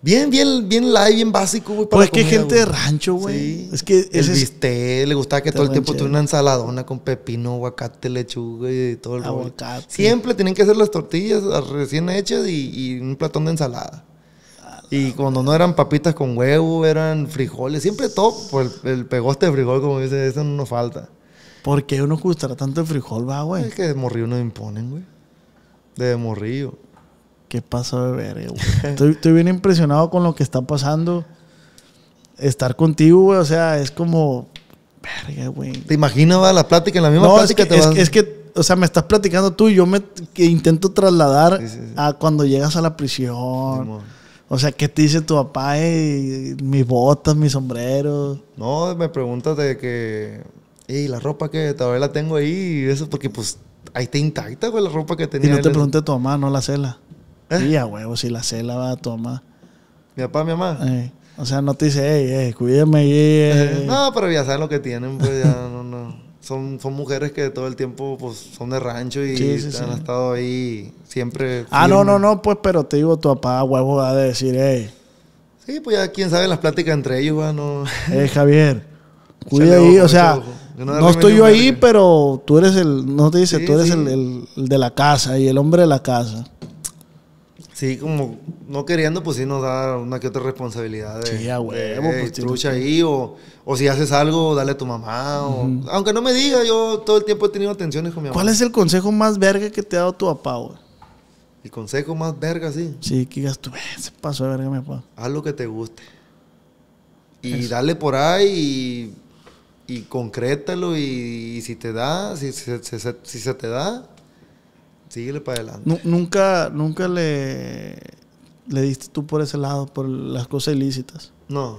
Speaker 2: Bien, bien, bien light, bien básico, güey.
Speaker 3: Pues es que
Speaker 2: comida,
Speaker 3: gente de rancho, güey.
Speaker 2: Sí.
Speaker 3: Es que
Speaker 2: el bistec, le gustaba que todo el tiempo tuviera una ensaladona con pepino, aguacate, lechuga y todo el rollo.
Speaker 3: Aguacate.
Speaker 2: Siempre tienen que hacer las tortillas recién hechas y, y un platón de ensalada. Y cuando no eran papitas con huevo, eran frijoles. Siempre todo, pues el, el pegoste de frijol, como dice, eso no nos falta.
Speaker 3: ¿Por qué uno gustará tanto el frijol, va, güey?
Speaker 2: Es que de morrillo nos imponen, güey. De morrillo.
Speaker 3: ¿Qué pasó de verga, güey? estoy, estoy bien impresionado con lo que está pasando. Estar contigo, güey, o sea, es como... Verga, güey.
Speaker 2: ¿Te imaginas, va, la plática? En la misma
Speaker 3: No, es
Speaker 2: plática
Speaker 3: que,
Speaker 2: te
Speaker 3: es,
Speaker 2: vas...
Speaker 3: es que, o sea, me estás platicando tú y yo me que intento trasladar
Speaker 2: Sí, sí, sí.
Speaker 3: a cuando llegas a la prisión. O sea, ¿qué te dice tu papá? Eh, mis botas, mi sombrero.
Speaker 2: No, me preguntas de que... Y la ropa que todavía la tengo ahí y eso porque pues ahí está intacta, güey, la ropa que
Speaker 3: Y
Speaker 2: tenía.
Speaker 3: no te
Speaker 2: él.
Speaker 3: pregunte tu mamá, no la cela.
Speaker 2: ¿Eh?
Speaker 3: Sí, a huevo, si la cela va a tu mamá.
Speaker 2: Mi papá, mi mamá.
Speaker 3: Eh, o sea, no te dice, hey, eh, cuídame.
Speaker 2: Eh,
Speaker 3: eh".
Speaker 2: no, pero ya saben lo que tienen, pues ya no, no. Son, son mujeres que todo el tiempo pues son de rancho y
Speaker 3: Sí, sí,
Speaker 2: han estado ahí siempre.
Speaker 3: Ah, no, no, no, pues, pero te digo, tu papá a huevo va a decir, hey,
Speaker 2: Sí, pues ya quién sabe las pláticas entre ellos, va, no.
Speaker 3: eh, Javier, cuida ahí. O sea,
Speaker 2: ojo. No
Speaker 3: estoy yo ahí, pero tú eres el, no te dice,
Speaker 2: Sí,
Speaker 3: tú eres
Speaker 2: sí.
Speaker 3: el, el- el de la casa y el hombre de la casa.
Speaker 2: Sí, como no queriendo, pues sí nos da una que otra responsabilidad de.
Speaker 3: Sí, a huevo,
Speaker 2: de,
Speaker 3: pues,
Speaker 2: "Ey,
Speaker 3: tienes
Speaker 2: trucha ahí, o, o si haces algo, dale a tu mamá. o- aunque no me diga, yo todo el tiempo he tenido atenciones con mi mamá.
Speaker 3: ¿Cuál es el consejo más verga que te ha dado tu papá, güey?
Speaker 2: El consejo más verga, sí.
Speaker 3: Sí, que digas tú, "Eh, se pasó de verga mi papá.
Speaker 2: Haz lo que te guste. Y dale por ahí y, y concrétalo. Y, y si te da, si, si- si- se te da, síguele para adelante.
Speaker 3: Nu- nunca, nunca le, le diste tú por ese lado, por las cosas ilícitas.
Speaker 2: No,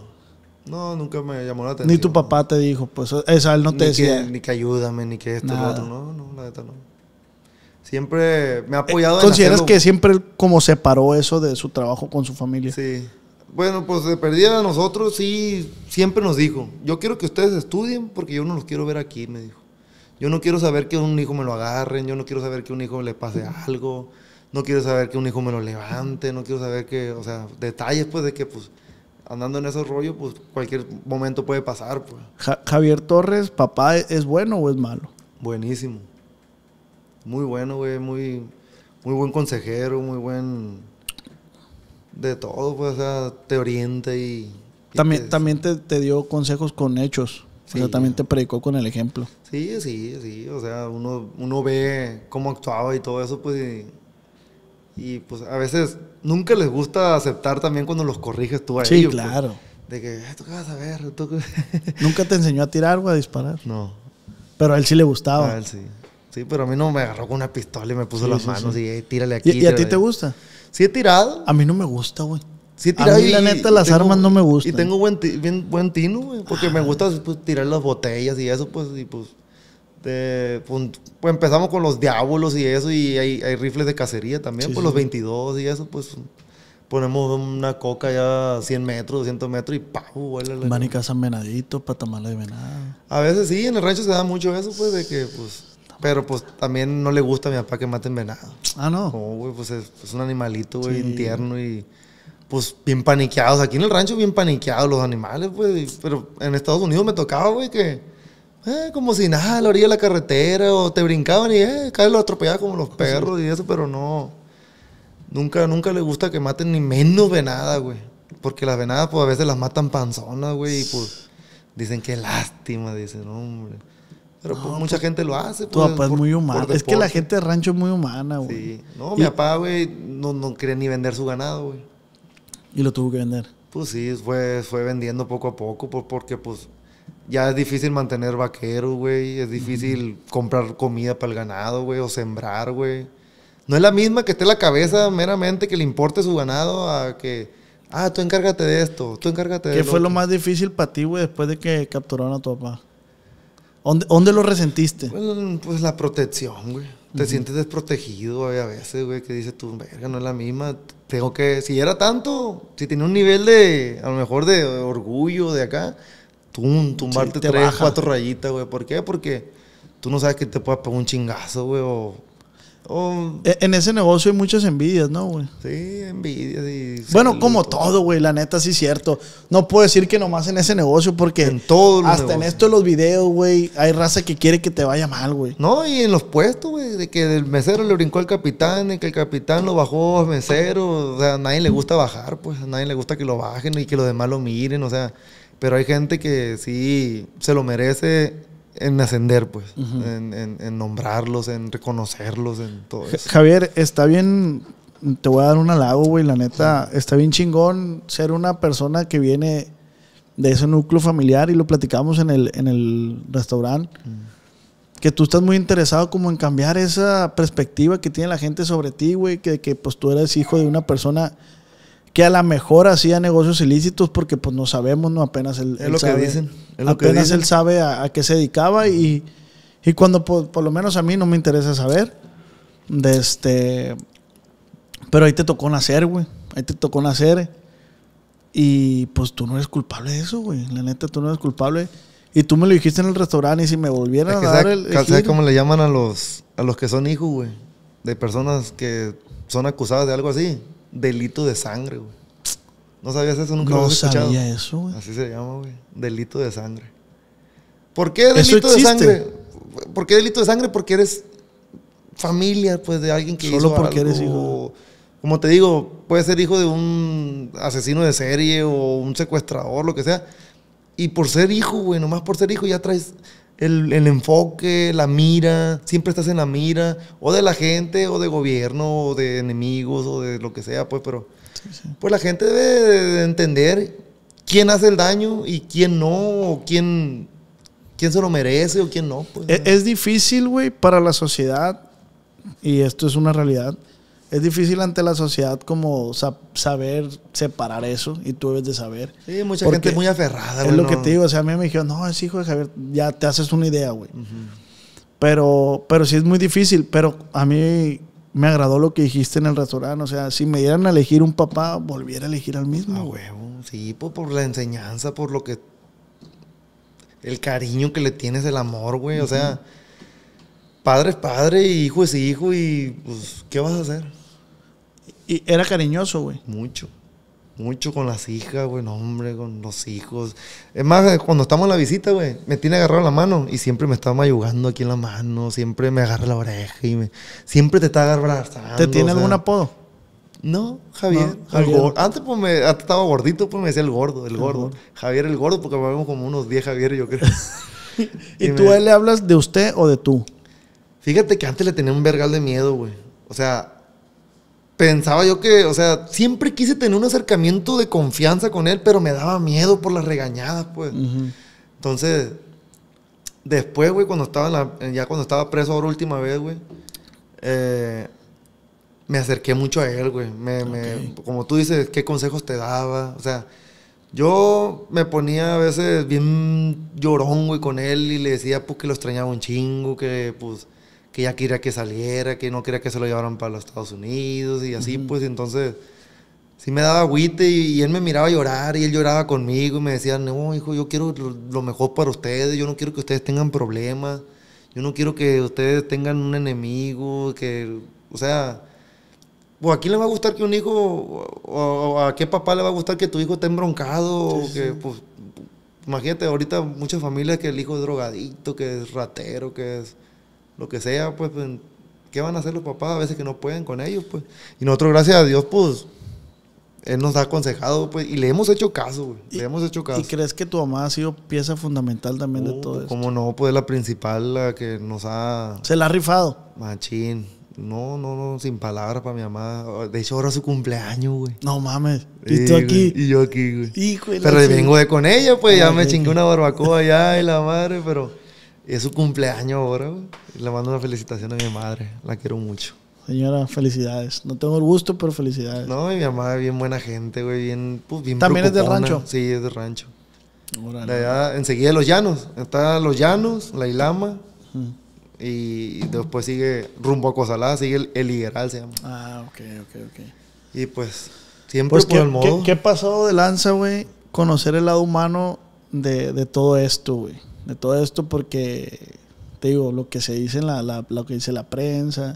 Speaker 2: no, nunca me llamó la atención.
Speaker 3: Ni tu papá te dijo, pues, esa él no te
Speaker 2: ni
Speaker 3: decía.
Speaker 2: Que, ni que ayúdame, ni que esto, lo otro. No, no, la neta no. Siempre me ha apoyado en
Speaker 3: Eh, ¿Consideras
Speaker 2: hacerlo.
Speaker 3: que siempre él como separó eso de su trabajo con su familia?
Speaker 2: Sí. Bueno, pues de perdida a nosotros sí, siempre nos dijo, yo quiero que ustedes estudien porque yo no los quiero ver aquí, me dijo. Yo no quiero saber que un hijo me lo agarren, yo no quiero saber que un hijo le pase algo, no quiero saber que un hijo me lo levante, no quiero saber que, o sea, detalles pues de que pues andando en ese rollo, pues cualquier momento puede pasar, pues.
Speaker 3: Ja- Javier Torres, papá, ¿es bueno o es malo?
Speaker 2: Buenísimo. Muy bueno, güey, muy, muy buen consejero, muy buen de todo, pues, o sea, te orienta y... y
Speaker 3: También,
Speaker 2: te-
Speaker 3: también te, te dio consejos con hechos. O sea,
Speaker 2: Sí.
Speaker 3: también te predicó con el ejemplo.
Speaker 2: Sí, sí, sí, o sea, uno, uno ve cómo actuaba y todo eso, pues, y, y, pues a veces nunca les gusta aceptar también cuando los corriges tú a
Speaker 3: Sí,
Speaker 2: ellos. pues,
Speaker 3: claro.
Speaker 2: de que, "Eh, ¿tú qué vas a ver? ¿Tú qué-?"
Speaker 3: Nunca te enseñó a tirar o a disparar.
Speaker 2: no,
Speaker 3: Pero a él sí le gustaba.
Speaker 2: a él sí. Sí, pero a mí no me agarró con una pistola y me puso
Speaker 3: Sí,
Speaker 2: las
Speaker 3: sí,
Speaker 2: manos
Speaker 3: sí.
Speaker 2: y "Eh, tírale aquí.
Speaker 3: ¿Y, y a ti te
Speaker 2: ahí".
Speaker 3: gusta?
Speaker 2: Sí he tirado.
Speaker 3: A mí no me gusta, güey.
Speaker 2: Sí he
Speaker 3: A
Speaker 2: tirado
Speaker 3: mí, la
Speaker 2: y-
Speaker 3: neta,
Speaker 2: y
Speaker 3: las armas no me gustan.
Speaker 2: Y tengo buen, bien, buen tino, güey, porque me gusta pues, tirar las botellas y eso, pues, y pues, de- pues, pues, empezamos con los diablos y eso, y hay, hay rifles de cacería también,
Speaker 3: Sí,
Speaker 2: pues
Speaker 3: sí.
Speaker 2: los 22 y eso, pues, ponemos una coca ya a 100 metros, 200 metros y ¡pau! la-
Speaker 3: cazan venaditos para tamarle de venado.
Speaker 2: A veces sí, en el rancho se da mucho eso, pues, de que, pues, pero pues también no le gusta a mi papá que maten venado.
Speaker 3: Ah, no.
Speaker 2: No, güey, pues es, es un animalito, güey,
Speaker 3: Sí.
Speaker 2: tierno y pues bien paniqueados. Aquí en el rancho bien paniqueados los animales, pues. y- Pero en Estados Unidos me tocaba, güey, que eh, como si nada, a la orilla de la carretera o te brincaban y eh, caes lo atropellaba como los perros y eso, pero no. Nunca, nunca le gusta que maten ni menos venada, güey. Porque las venadas, pues a veces las matan panzonas, güey, y pues dicen que lástima, dicen, hombre. Pero pues, mucha gente lo hace.
Speaker 3: Tu
Speaker 2: pues,
Speaker 3: papá es
Speaker 2: por-
Speaker 3: muy humano. Es que la gente de rancho es muy humana, güey.
Speaker 2: Sí. No,
Speaker 3: Y-
Speaker 2: mi papá, güey, no, no quería ni vender su ganado, güey.
Speaker 3: Y lo tuvo que vender.
Speaker 2: Pues sí, fue, fue vendiendo poco a poco, por- porque pues ya es difícil mantener vaqueros, güey. Es difícil comprar comida para el ganado, güey, o sembrar, güey. No es la misma que esté la cabeza meramente que le importe su ganado a que, ah, tú encárgate de esto, tú encárgate de
Speaker 3: ¿Qué fue lo
Speaker 2: otro".
Speaker 3: más difícil para ti, güey, después de que capturaron a tu papá? ¿Dónde, dónde lo resentiste?
Speaker 2: Pues, pues la protección, güey. Te sientes desprotegido, güey, a veces, güey, que dices tú, verga, no es la misma. Tengo que, si era tanto, si tenía un nivel de, a lo mejor de orgullo de acá, tum, tumbarte
Speaker 3: te
Speaker 2: tres,
Speaker 3: baja.
Speaker 2: cuatro rayitas, güey. ¿Por qué? Porque tú no sabes que te pueda pegar un chingazo, güey, o,
Speaker 3: E- En ese negocio hay muchas envidias, ¿no, güey?
Speaker 2: sí, envidia y...
Speaker 3: Bueno, como todo, güey, la neta sí es cierto. No puedo decir que nomás en ese negocio porque
Speaker 2: En todos
Speaker 3: hasta en esto de los videos, güey, hay raza que quiere que te vaya mal, güey.
Speaker 2: No, y en los puestos, güey, de que el mesero le brincó al capitán y que el capitán lo bajó al mesero. O sea, a nadie le gusta bajar, pues, a nadie le gusta que lo bajen y que los demás lo miren, o sea. Pero hay gente que sí se lo merece en ascender, pues, en, en- en nombrarlos, en reconocerlos, en todo eso.
Speaker 3: Javier, está bien, te voy a dar un halago, güey, la neta, está bien chingón ser una persona que viene de ese núcleo familiar y lo platicamos en el, en el restaurante. Que tú estás muy interesado como en cambiar esa perspectiva que tiene la gente sobre ti, güey, que, que pues tú eres hijo de una persona que a lo mejor hacía negocios ilícitos porque pues no sabemos, ¿no? Apenas él,
Speaker 2: Es
Speaker 3: él
Speaker 2: lo que
Speaker 3: sabe-
Speaker 2: dicen, es lo que
Speaker 3: apenas
Speaker 2: dicen.
Speaker 3: él sabe a, a qué se dedicaba y, y cuando por, por lo menos a mí no me interesa saber. De este. Pero ahí te tocó nacer, güey. Ahí te tocó nacer. Y pues tú no eres culpable de eso, güey. La neta, tú no eres culpable. Y tú me lo dijiste en el restaurante y si me volvieran
Speaker 2: Es que
Speaker 3: a dar
Speaker 2: ¿sabe-
Speaker 3: el. el
Speaker 2: ¿Sabes
Speaker 3: giro-
Speaker 2: cómo le llaman a los, a los que son hijos, güey? De personas que son acusadas de algo así. Delito de sangre, güey. ¿No sabías eso? Nunca lo
Speaker 3: No
Speaker 2: has escuchado.
Speaker 3: sabía eso, güey.
Speaker 2: Así se llama, güey. Delito de sangre. ¿Por qué
Speaker 3: ¿Eso
Speaker 2: delito de sangre? ¿Por qué delito de sangre? Porque eres familia, pues, de alguien que
Speaker 3: Solo
Speaker 2: hizo
Speaker 3: porque
Speaker 2: algo.
Speaker 3: eres hijo.
Speaker 2: Como te digo, puede ser hijo de un asesino de serie o un secuestrador, lo que sea. Y por ser hijo, güey, nomás por ser hijo ya traes el, el enfoque, la mira, siempre estás en la mira, o de la gente, o de gobierno, o de enemigos, o de lo que sea, pues, pero pues la gente debe de entender quién hace el daño y quién no, o quién, quién se lo merece o quién no. Pues,
Speaker 3: E- Es, difícil, güey, para la sociedad, y esto es una realidad, es difícil ante la sociedad como sa- saber separar eso, y tú debes de saber.
Speaker 2: sí, mucha
Speaker 3: porque
Speaker 2: gente es muy aferrada.
Speaker 3: Es lo que te digo, o sea, a mí me dijeron, no, es hijo de Javier, ya te haces una idea, güey. Pero, pero sí es muy difícil, pero a mí me agradó lo que dijiste en el restaurante, o sea, si me dieran a elegir un papá, volviera a elegir al mismo,
Speaker 2: A
Speaker 3: güey.
Speaker 2: huevo, sí, pues por la enseñanza, por lo que. El cariño que le tienes, el amor, güey. O sea, padre es padre y hijo es hijo y pues, ¿qué vas a hacer?
Speaker 3: Y era cariñoso, güey.
Speaker 2: Mucho. Mucho con las hijas, güey, no, hombre, con los hijos. Es más, eh, cuando estamos en la visita, güey, me tiene agarrado la mano y siempre me está mayugando aquí en la mano, siempre me agarra la oreja y me, siempre te está abrazando.
Speaker 3: ¿Te tiene
Speaker 2: o sea.
Speaker 3: algún apodo?
Speaker 2: No, Javier.
Speaker 3: No,
Speaker 2: Antes, pues, me, antes estaba gordito, pues me decía el gordo, el gordo.
Speaker 3: gordo.
Speaker 2: Javier el gordo, porque vemos como unos 10 Javier, yo creo.
Speaker 3: ¿Y,
Speaker 2: Y
Speaker 3: tú
Speaker 2: me-
Speaker 3: a él le hablas de usted o de tú?
Speaker 2: Fíjate que antes le tenía un vergal de miedo, güey. O sea, pensaba yo que, o sea, siempre quise tener un acercamiento de confianza con él, pero me daba miedo por las regañadas, pues. Entonces, después, güey, cuando estaba en la- ya cuando estaba preso ahora última vez, güey, eh, me acerqué mucho a él, güey. Me, me- como tú dices, ¿qué consejos te daba? O sea, yo me ponía a veces bien llorón, güey, con él y le decía, pues, que lo extrañaba un chingo, que, pues, que ya quería que saliera, que no quería que se lo llevaran para los Estados Unidos y así, pues, entonces sí me daba agüite y, y él me miraba llorar y él lloraba conmigo y me decía, no, hijo, yo quiero lo, lo mejor para ustedes, yo no quiero que ustedes tengan problemas, yo no quiero que ustedes tengan un enemigo, que, o sea, pues a quién le va a gustar que un hijo, o, o a qué papá le va a gustar que tu hijo esté embroncado, o que, pues, imagínate, ahorita muchas familias que el hijo es drogadicto, que es ratero, que es lo que sea, pues, pues, ¿qué van a hacer los papás a veces que no pueden con ellos, pues? Y nosotros, gracias a Dios, pues, él nos ha aconsejado, pues, y le hemos hecho caso, güey. Le hemos hecho caso.
Speaker 3: ¿Y crees que tu mamá ha sido pieza fundamental también de
Speaker 2: Uh,
Speaker 3: todo esto?
Speaker 2: Cómo no, pues la principal, la que nos ha.
Speaker 3: Se la ha rifado.
Speaker 2: Machín. No, no, no, sin palabras para mi mamá. De hecho, ahora es su cumpleaños, güey.
Speaker 3: No mames.
Speaker 2: Sí,
Speaker 3: Y tú
Speaker 2: güey,
Speaker 3: aquí.
Speaker 2: Y yo aquí, güey.
Speaker 3: Hijo de la
Speaker 2: Pero vengo de con ella, pues
Speaker 3: Ah,
Speaker 2: ya me chingué una barbacoa allá y la madre, pero es su cumpleaños ahora, güey. Le mando una felicitación a mi madre. La quiero mucho.
Speaker 3: Señora, felicidades. No tengo el gusto, pero felicidades.
Speaker 2: No, y mi mamá es bien buena gente, güey. Bien, pues, bien
Speaker 3: ¿También es del rancho?
Speaker 2: Sí, es del rancho.
Speaker 3: Órale.
Speaker 2: De allá, enseguida de los llanos. Está los llanos, la Ilama.
Speaker 3: Mm.
Speaker 2: Y después sigue rumbo a Cozalá, sigue el, el Higueral, se llama.
Speaker 3: Ah, ok, ok, ok.
Speaker 2: Y pues, siempre
Speaker 3: Pues,
Speaker 2: por
Speaker 3: ¿qué,
Speaker 2: el modo.
Speaker 3: qué- qué pasó de lanza, güey? Conocer el lado humano de, de todo esto, güey. De todo esto porque, te digo, lo que se dice en la, la- lo que dice la prensa.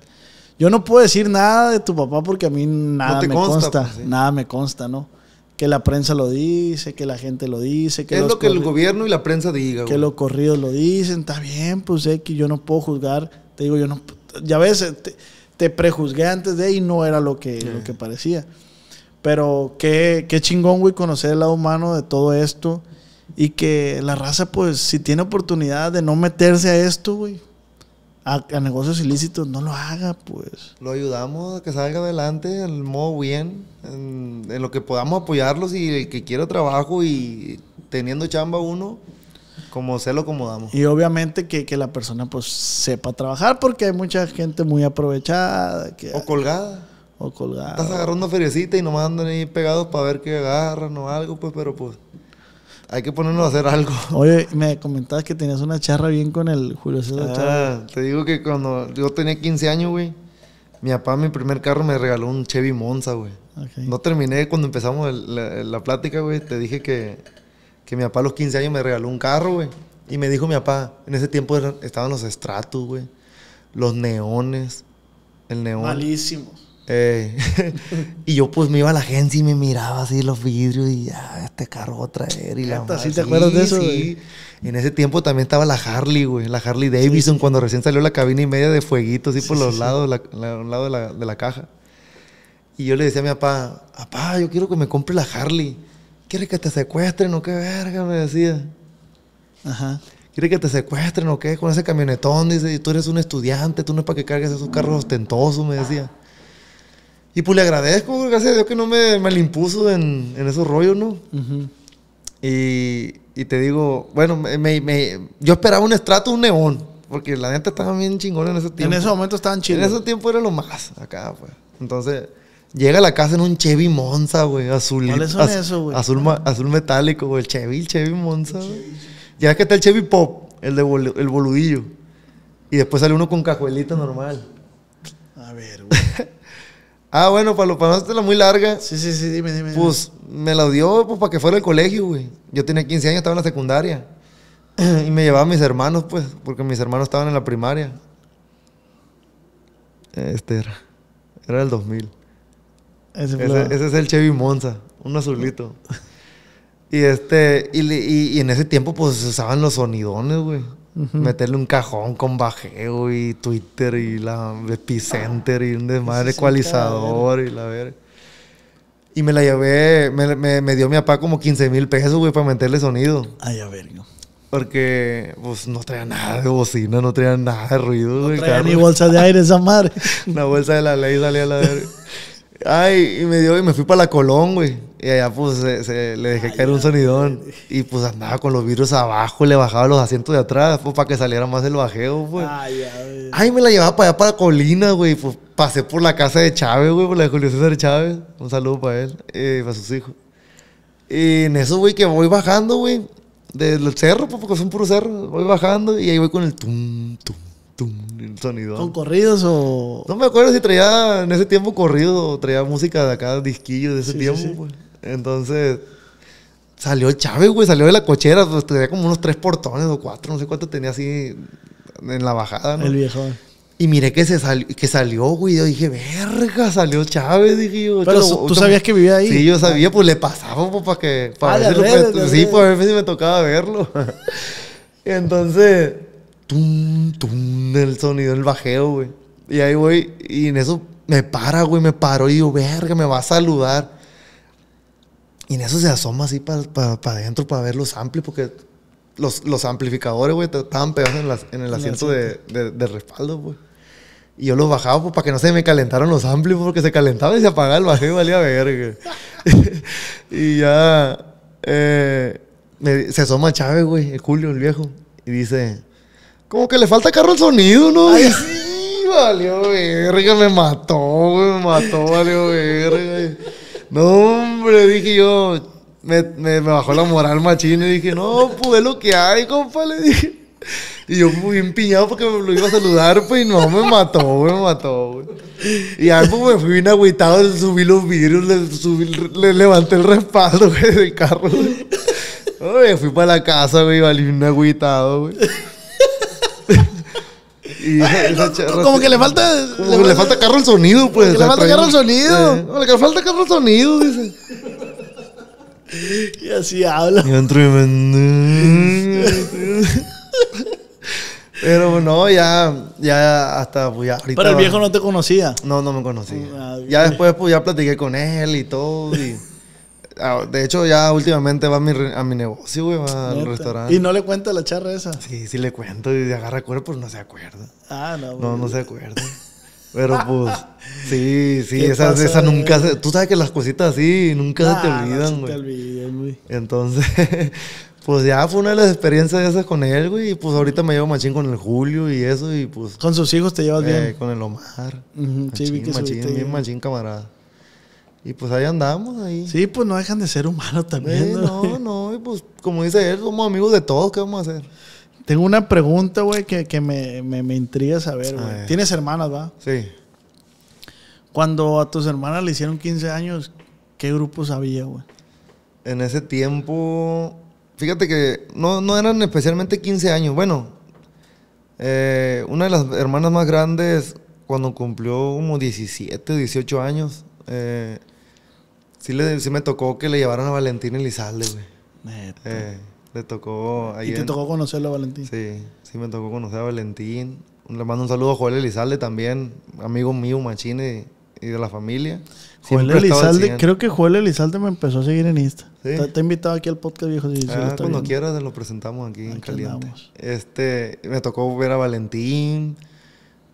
Speaker 3: Yo no puedo decir nada de tu papá porque a mí nada me
Speaker 2: consta,
Speaker 3: consta.
Speaker 2: pues, sí.
Speaker 3: Nada me consta, ¿no? Que la prensa lo dice, que la gente lo dice, que
Speaker 2: es lo que el gobierno y la prensa diga,
Speaker 3: que
Speaker 2: güey.
Speaker 3: los corridos lo dicen, está bien, pues sé que yo no puedo juzgar, te digo, yo no, ya ves, te, te prejuzgué antes de y no era lo que, lo que parecía. Pero qué, qué chingón, güey, conocer el lado humano de todo esto y que la raza, pues, si tiene oportunidad de no meterse a esto, güey, a, a negocios ilícitos, no lo haga, pues.
Speaker 2: Lo ayudamos a que salga adelante al modo bien, en, en lo que podamos apoyarlos y el que quiera trabajo y teniendo chamba uno, como se lo acomodamos.
Speaker 3: Y obviamente que, que la persona, pues, sepa trabajar porque hay mucha gente muy aprovechada que,
Speaker 2: O colgada.
Speaker 3: o colgada.
Speaker 2: Estás agarrando feriecita y nomás andan ahí pegados para ver qué agarran o algo, pues, pero pues hay que ponernos a hacer algo.
Speaker 3: Oye, me comentabas que tenías una charra bien con el Julio César Chávez.
Speaker 2: Ah, te digo que cuando yo tenía 15 años, güey, mi papá, mi primer carro, me regaló un Chevy Monza, güey.
Speaker 3: Ok.
Speaker 2: No terminé cuando empezamos el- la, la plática, güey. Te dije que, que mi papá a los 15 años me regaló un carro, güey. Y me dijo mi papá, en ese tiempo estaban los estratos, güey. Los neones. El neón.
Speaker 3: Malísimo.
Speaker 2: Eh, y yo pues me iba a la agencia y me miraba así los vidrios y ya, este carro va a traer y la madre.
Speaker 3: ¿sí te acuerdas de eso,
Speaker 2: Sí. En ese tiempo también estaba la Harley, güey. La Harley Davidson cuando recién salió la cabina y media de fueguito así por los lados, la, la- un lado de la, de la caja. Y yo le decía a mi papá, papá, yo quiero que me compre la Harley. ¿Quieres que te secuestren o qué verga? Me decía.
Speaker 3: Ajá.
Speaker 2: ¿Quieres que te secuestren o qué? Con ese camionetón, dice, y tú eres un estudiante, tú no es para que cargues esos carros ostentosos, me decía. Y pues le agradezco, gracias a Dios que no me, me le impuso en, en esos rollos, ¿no? Y, y te digo, bueno, me, me- me- yo esperaba un estrato, un neón, porque la neta estaba bien chingón en ese tiempo.
Speaker 3: En ese momento estaban
Speaker 2: En
Speaker 3: chidos.
Speaker 2: ese tiempo era lo más, acá, pues. Entonces, llega a la casa en un Chevy Monza, güey, azul.
Speaker 3: ¿Cuáles son esos, güey?
Speaker 2: Azul, azul metálico, güey, el Chevy, el Chevy Monza, güey. Ya ves que está el Chevy Pop, el de bol- el boludillo. Y después sale uno con cajuelita normal.
Speaker 3: A ver, güey.
Speaker 2: Ah, bueno, para, lo, para no hacerla muy larga,
Speaker 3: Sí, sí, sí, dime, dime.
Speaker 2: pues me la dio pues, para que fuera al colegio, güey. Yo tenía 15 años, estaba en la secundaria. y me llevaba a mis hermanos, pues, porque mis hermanos estaban en la primaria. Este era. Era el 2000.
Speaker 3: Ese la-
Speaker 2: Ese, es el Chevy Monza, un azulito. y este, y- y en ese tiempo, pues se usaban los sonidones, güey. Meterle un cajón con bajeo y Twitter y la Epicenter y un desmadre ecualizador y la ver. Y me la llevé, me, me- me dio mi papá como 15 mil pesos, güey, para meterle sonido.
Speaker 3: Ay, a ver, no.
Speaker 2: Porque, pues, no traía nada de bocina, no traía nada de ruido, güey. el
Speaker 3: Traía ni bolsa de aire esa madre.
Speaker 2: Una bolsa de la ley salía a la verga. Ay, y me dio y me fui para la Colón, güey. Y allá pues se- se- le dejé caer un sonidón. Y pues andaba con los vidrios abajo, le bajaba los asientos de atrás, pues para que saliera más el bajeo, pues.
Speaker 3: Ay, a ver.
Speaker 2: Ay, me la llevaba para allá, para Colina, güey. Pues pasé por la casa de Chávez, güey, por la de Julio César Chávez. Un saludo para él y para sus hijos. Y en eso, güey, que voy bajando, güey, del cerro, pues, porque es un puro cerro. Voy bajando y ahí voy con el tum, tum, tum, el sonidón.
Speaker 3: ¿Son corridos o.?
Speaker 2: No me acuerdo si traía en ese tiempo corrido o traía música de acá, disquillo de ese
Speaker 3: Sí,
Speaker 2: tiempo,
Speaker 3: sí.
Speaker 2: pues. Entonces, salió el Chávez, güey, salió de la cochera, pues tenía como unos tres portones o cuatro, no sé cuánto tenía así en la bajada, ¿no?
Speaker 3: El viejo.
Speaker 2: Y miré que, se salió, que salió, güey, yo dije, verga, salió Chávez, dije yo.
Speaker 3: Pero tú sabías que vivía ahí.
Speaker 2: Sí, yo sabía, pues le pasaba, pues, para que, para
Speaker 3: Ah,
Speaker 2: ver si sí,
Speaker 3: redes.
Speaker 2: para ver si me tocaba verlo. Entonces, tum, tum, el sonido, el bajeo, güey. Y ahí voy, y en eso me para, güey, me paró y digo, verga, me va a saludar. Y en eso se asoma así para adentro para ver los amplis, porque los, los amplificadores, güey, estaban pegados en, en el asiento de, de- de respaldo, pues. Y yo los bajaba pues, para que no se me calentaran los amplis, porque se calentaban y se apagaba el bajeo y valía verga. y ya eh, me- se asoma Chávez, güey, el Julio, el viejo, y dice, como que le falta carro el sonido, ¿no? Y sí, valió verga, me mató, güey, me mató, valió verga. No, hombre, dije yo, me, me, me bajó la moral machín y dije, no, pues es lo que hay, compa, le dije. Y yo muy empiñado porque me lo iba a saludar, pues, y no, me mató, me mató, güey. Y ya, pues, me fui bien agüitado, subí los vidrios, le, subí- le levanté el respaldo, güey, del carro, güey. Oye, fui para la casa, güey, valí agüitado, güey. Y
Speaker 3: Como que le falta.
Speaker 2: como que le falta carro el sonido, pues.
Speaker 3: que le falta carro el sonido.
Speaker 2: Eh, como que le falta carro el sonido, dice.
Speaker 3: Y así habla.
Speaker 2: Pero no, ya, ya hasta, pues ya ahorita.
Speaker 3: Pero el viejo no te conocía.
Speaker 2: No, no me conocía.
Speaker 3: Ah.
Speaker 2: Ya después, pues ya platiqué con él y todo. Y, de hecho, ya últimamente va a mi, a mi negocio, güey, va al restaurante.
Speaker 3: Y no le cuenta la charra esa.
Speaker 2: Sí, sí le cuento y agarra cuerpo, pues no se acuerda.
Speaker 3: Ah, no.
Speaker 2: No,
Speaker 3: güey.
Speaker 2: no se acuerda. Pero pues, sí, sí,
Speaker 3: ¿Qué
Speaker 2: esa,
Speaker 3: pasa,
Speaker 2: esa
Speaker 3: güey?
Speaker 2: nunca se... Tú sabes que las cositas así nunca se te
Speaker 3: Ah, no
Speaker 2: olvidan,
Speaker 3: se te
Speaker 2: güey.
Speaker 3: olvidan, güey.
Speaker 2: Entonces, pues ya fue una de las experiencias esas con él, güey. Y pues ahorita me llevo machín con el Julio y eso. Y pues
Speaker 3: Con sus hijos te llevas
Speaker 2: eh,
Speaker 3: bien.
Speaker 2: con el Omar.
Speaker 3: Ujú, sí, vi
Speaker 2: Machín,
Speaker 3: que
Speaker 2: machín, bien machín, camarada. Y pues ahí andamos, ahí.
Speaker 3: Sí, pues no dejan de ser humanos también.
Speaker 2: Eh,
Speaker 3: ¿no?
Speaker 2: no, no, y pues como dice él, somos amigos de todos, ¿qué vamos a hacer?
Speaker 3: Tengo una pregunta, güey, que, que me, me, me intriga saber, güey. Tienes hermanas, ¿va?
Speaker 2: Sí.
Speaker 3: Cuando a tus hermanas le hicieron 15 años, ¿qué grupos había, güey?
Speaker 2: En ese tiempo, fíjate que no, no eran especialmente 15 años. Bueno, eh, una de las hermanas más grandes, cuando cumplió como 17, 18 años, eh, sí, le, sí me tocó que le llevaran a Valentín Elizalde, güey.
Speaker 3: Neta.
Speaker 2: Eh, le tocó ahí
Speaker 3: y te
Speaker 2: en-
Speaker 3: tocó conocerlo, Valentín.
Speaker 2: Sí, sí me tocó conocer a Valentín. Le mando un saludo a Joel Elizalde también, amigo mío, machine y, de la familia.
Speaker 3: Joel
Speaker 2: Siempre
Speaker 3: Elizalde,
Speaker 2: 100.
Speaker 3: creo que Joel Elizalde me empezó a seguir en Insta.
Speaker 2: Sí.
Speaker 3: Te, te he invitado aquí al podcast, viejo. si- si
Speaker 2: Ah, cuando
Speaker 3: viendo.
Speaker 2: quieras lo presentamos aquí en caliente.
Speaker 3: andamos.
Speaker 2: Este, me tocó ver a Valentín,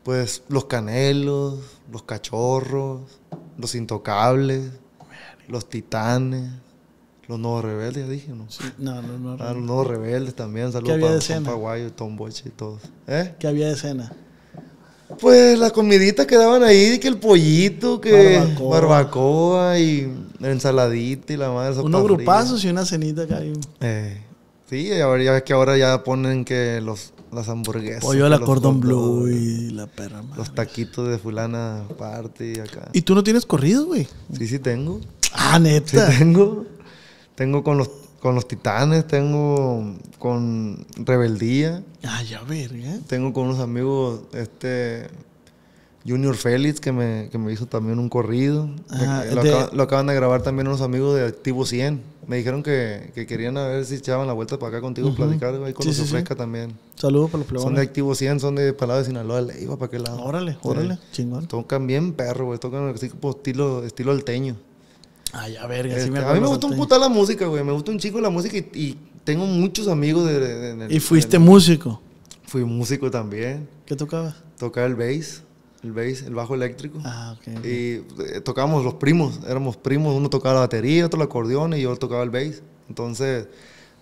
Speaker 2: pues los canelos, los cachorros, los intocables, los titanes, los nuevos rebeldes, dije, ¿no?
Speaker 3: Sí, no, no, no.
Speaker 2: Ah,
Speaker 3: no.
Speaker 2: los nuevos rebeldes también, saludos para? Juan Paguayo, Tom Boche y todos. ¿Eh?
Speaker 3: ¿Qué había de cena?
Speaker 2: Pues la comidita que daban ahí, que el pollito, que
Speaker 3: Barbacoa.
Speaker 2: barbacoa, y la ensaladita y la madre
Speaker 3: Unos
Speaker 2: fría.
Speaker 3: grupazos y una cenita acá. y-
Speaker 2: Eh, sí, y ahora ya ves que ahora ya ponen que los, las hamburguesas.
Speaker 3: Pollo a
Speaker 2: que
Speaker 3: la
Speaker 2: los
Speaker 3: cordon blue y la perra, madre.
Speaker 2: Los taquitos de fulana aparte y acá.
Speaker 3: ¿Y tú no tienes corrido, güey?
Speaker 2: Sí, sí tengo.
Speaker 3: Ah,
Speaker 2: Sí
Speaker 3: neta.
Speaker 2: tengo. Tengo con los, con los titanes, tengo con Rebeldía,
Speaker 3: Ah, ya, verga.
Speaker 2: tengo con unos amigos, este... Junior Félix, que me, que me hizo también un corrido.
Speaker 3: Ah,
Speaker 2: lo,
Speaker 3: de-
Speaker 2: acaban, lo acaban de grabar también unos amigos de Activo 100. Me dijeron que, que querían a ver si echaban la vuelta para acá contigo,
Speaker 3: Ujú.
Speaker 2: platicar ahí con
Speaker 3: Sí,
Speaker 2: los
Speaker 3: sí, sí.
Speaker 2: Ofresca también.
Speaker 3: Saludos para los
Speaker 2: Son de
Speaker 3: plebones.
Speaker 2: Activo 100, son de Palado de Sinaloa, Leiva, ¿para qué lado?
Speaker 3: Órale, órale. Chingón.
Speaker 2: Tocan bien perro, güey. Tocan así como estilo, estilo alteño.
Speaker 3: Ah, ya, verga. sí
Speaker 2: Este,
Speaker 3: me
Speaker 2: a mí me gusta un puta la música, güey. Me gusta un chico la música y, y tengo muchos amigos de... de- de-
Speaker 3: Y fuiste
Speaker 2: de-
Speaker 3: músico.
Speaker 2: Fui músico también.
Speaker 3: ¿Qué tocabas?
Speaker 2: Tocaba el bass, el bass, el bajo eléctrico.
Speaker 3: Ah, ok. ok.
Speaker 2: Y eh, tocábamos los primos, éramos primos, uno tocaba la batería, otro el acordeón y yo tocaba el bass. Entonces,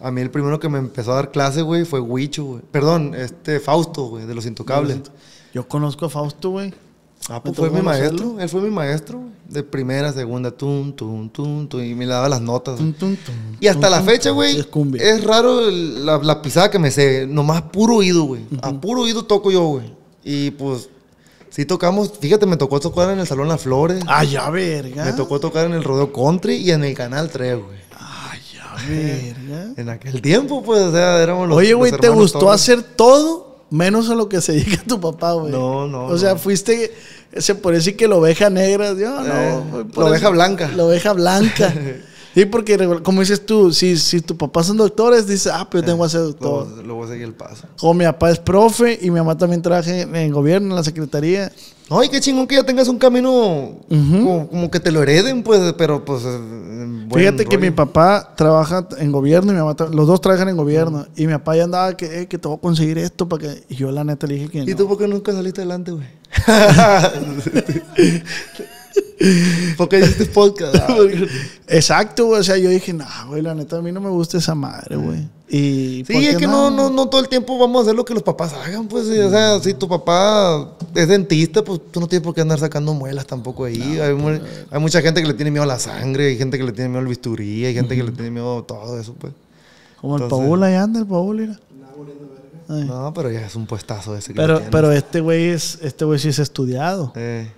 Speaker 2: a mí el primero que me empezó a dar clase, güey, fue Huicho, güey. Perdón, este Fausto, güey, de los Intocables.
Speaker 3: Yo conozco a Fausto, güey.
Speaker 2: Ah, pues fue mi maestro, él fue mi maestro. De primera, segunda, tum, tum, tum, tum, y me daba las notas.
Speaker 3: Tum, tum, tum,
Speaker 2: Y hasta la fecha, güey,
Speaker 3: Es
Speaker 2: es raro el- la, la pisada que me sé, nomás puro oído, güey. A puro oído toco yo, güey. Y pues, sí tocamos, fíjate, me tocó tocar en el Salón Las Flores.
Speaker 3: Ah, ya, verga.
Speaker 2: Me tocó tocar en el Rodeo Country y en el Canal 3, güey.
Speaker 3: Ah, ya, verga.
Speaker 2: En aquel tiempo, pues, o sea, éramos los
Speaker 3: Oye, güey, ¿te gustó hacer todo menos a lo que se dedica tu papá, güey?
Speaker 2: No, no,
Speaker 3: O sea,
Speaker 2: no.
Speaker 3: fuiste, se puede decir que la oveja negra, yo no.
Speaker 2: Eh, la oveja
Speaker 3: eso-
Speaker 2: blanca.
Speaker 3: La oveja blanca. sí, porque como dices tú, si, si tu papá son doctores, dices, ah, pero yo tengo que ser doctor.
Speaker 2: Luego, luego seguí el paso.
Speaker 3: Como mi papá es profe y mi mamá también trabaja en, en gobierno, en la secretaría.
Speaker 2: No, y qué chingón que ya tengas un camino como, como que te lo hereden, pues, pero pues. eh,
Speaker 3: Fíjate que mi papá trabaja en gobierno y mi mamá, los dos trabajan en gobierno. Y mi papá ya andaba que, "Eh, que te voy a conseguir esto para que. Y yo la neta le dije que
Speaker 2: ¿Y
Speaker 3: no.
Speaker 2: tú por qué nunca saliste adelante, güey? Porque hiciste podcast.
Speaker 3: Exacto, güey. O sea, yo dije, no, güey, la neta a mí no me gusta esa madre, güey. Y ¿por
Speaker 2: Sí, es
Speaker 3: qué
Speaker 2: que no, no, no todo el tiempo vamos a hacer lo que los papás hagan, pues. O sea, si tu papá es dentista, pues tú no tienes por qué andar sacando muelas tampoco ahí. hay, mu- hay mucha gente que le tiene miedo a la sangre, hay gente que le tiene miedo al bisturí, hay gente que le tiene miedo a todo eso, pues.
Speaker 3: Como el Paul, ahí anda el Paul, mira. Ay.
Speaker 2: No, pero ya es un puestazo ese que
Speaker 3: Pero, pero este güey es, este güey sí es estudiado.
Speaker 2: Eh,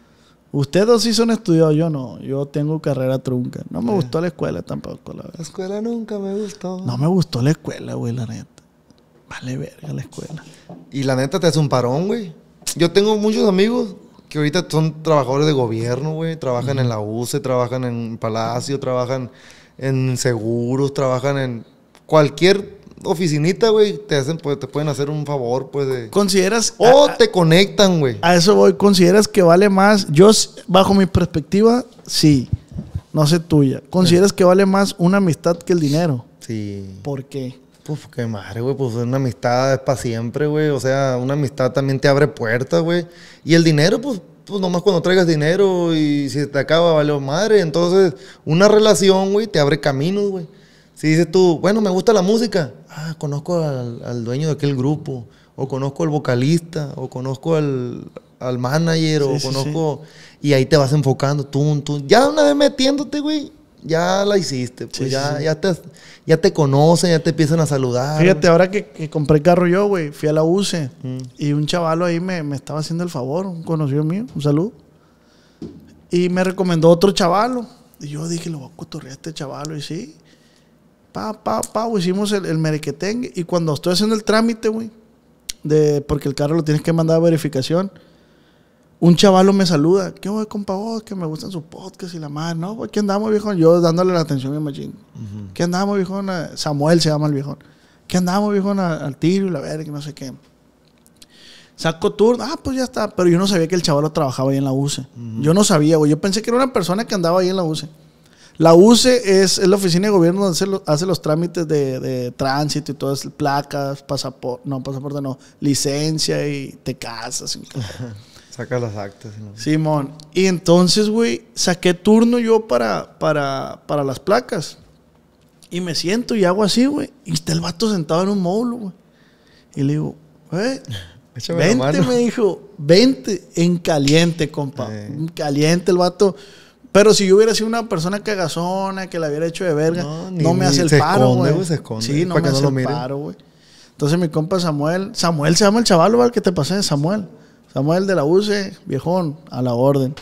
Speaker 3: Ustedes dos sí son estudiados, yo no. Yo tengo carrera trunca. No me gustó la escuela tampoco, la
Speaker 2: la
Speaker 3: verdad.
Speaker 2: escuela nunca me gustó.
Speaker 3: No me gustó la escuela, güey, la neta. Vale verga la escuela.
Speaker 2: Y la neta te hace un parón, güey. Yo tengo muchos amigos que ahorita son trabajadores de gobierno, güey. Trabajan en la UCE, trabajan en Palacio, trabajan en seguros, trabajan en cualquier oficinita, güey. Te hacen, pues, te pueden hacer un favor, pues, de...
Speaker 3: ¿Consideras...
Speaker 2: O
Speaker 3: a-
Speaker 2: te conectan, güey.
Speaker 3: A eso voy. ¿Consideras que vale más? Yo, bajo mi perspectiva, sí. No sé tuya. ¿Consideras que vale más una amistad que el dinero?
Speaker 2: Sí.
Speaker 3: ¿Por qué?
Speaker 2: Pues qué madre, güey. Pues una amistad es para siempre, güey. O sea, una amistad también te abre puertas, güey. Y el dinero, pues, pues nomás cuando traigas dinero y si te acaba, vale madre. Entonces, una relación, güey, te abre caminos, güey. Si dices tú, bueno, me gusta la música. Ah, conozco al, al dueño de aquel grupo. O conozco al vocalista. O conozco al, al manager. o
Speaker 3: Sí, sí,
Speaker 2: conozco. Y ahí te vas enfocando. Tú, tú. Ya una vez metiéndote, güey. Ya la hiciste. Pues ya, ya te ya te conocen, ya te empiezan a saludar.
Speaker 3: Fíjate, ahora que, que compré carro yo, güey, fui a la UCE
Speaker 2: Mm.
Speaker 3: y un chavalo ahí me, me estaba haciendo el favor, un conocido mío, un saludo. Y me recomendó otro chavalo. Y yo dije, lo voy a cotorrear a este chavalo. Y sí, pa, pa, pa, güey, hicimos el, el merequetengue. Y cuando estoy haciendo el trámite, güey, de, porque el carro lo tienes que mandar a verificación, un chavalo me saluda. ¿Qué voy, compa? vos? que me gustan sus podcasts y la madre. No, pues, ¿qué andamos, viejo? Yo dándole la atención a mi machín. ¿Qué andamos, viejo? Samuel se llama el viejo. ¿Qué andamos, viejo? Al tiro y la verga, que no sé qué. Saco turno. Ah, pues ya está. Pero yo no sabía que el chavalo trabajaba ahí en la UCE. Yo no sabía, güey. Yo pensé que era una persona que andaba ahí en la UCE. La UCE es, es la oficina de gobierno donde hace, lo- hace los trámites de, de tránsito y todas placas, pasaporte, no, pasaporte no, licencia y te casas. y-
Speaker 2: Saca las actas. ¿no?
Speaker 3: Simón. Y entonces, güey, saqué turno yo para, para, para las placas. Y me siento y hago así, güey. Y está el vato sentado en un módulo, güey. Y le digo, güey, vente, me dijo, vente en caliente, compa.
Speaker 2: Eh.
Speaker 3: En caliente el vato. Pero si yo hubiera sido una persona cagazona, que la hubiera hecho de verga,
Speaker 2: No,
Speaker 3: no,
Speaker 2: ni-
Speaker 3: me hace el
Speaker 2: se
Speaker 3: paro, güey.
Speaker 2: güey, se esconde,
Speaker 3: Sí, no me
Speaker 2: no
Speaker 3: hace el
Speaker 2: miren.
Speaker 3: paro, güey. Entonces mi compa Samuel, Samuel se llama el chaval, ¿verdad? que te pasé, Samuel. Samuel de la UCE, viejón, a la orden.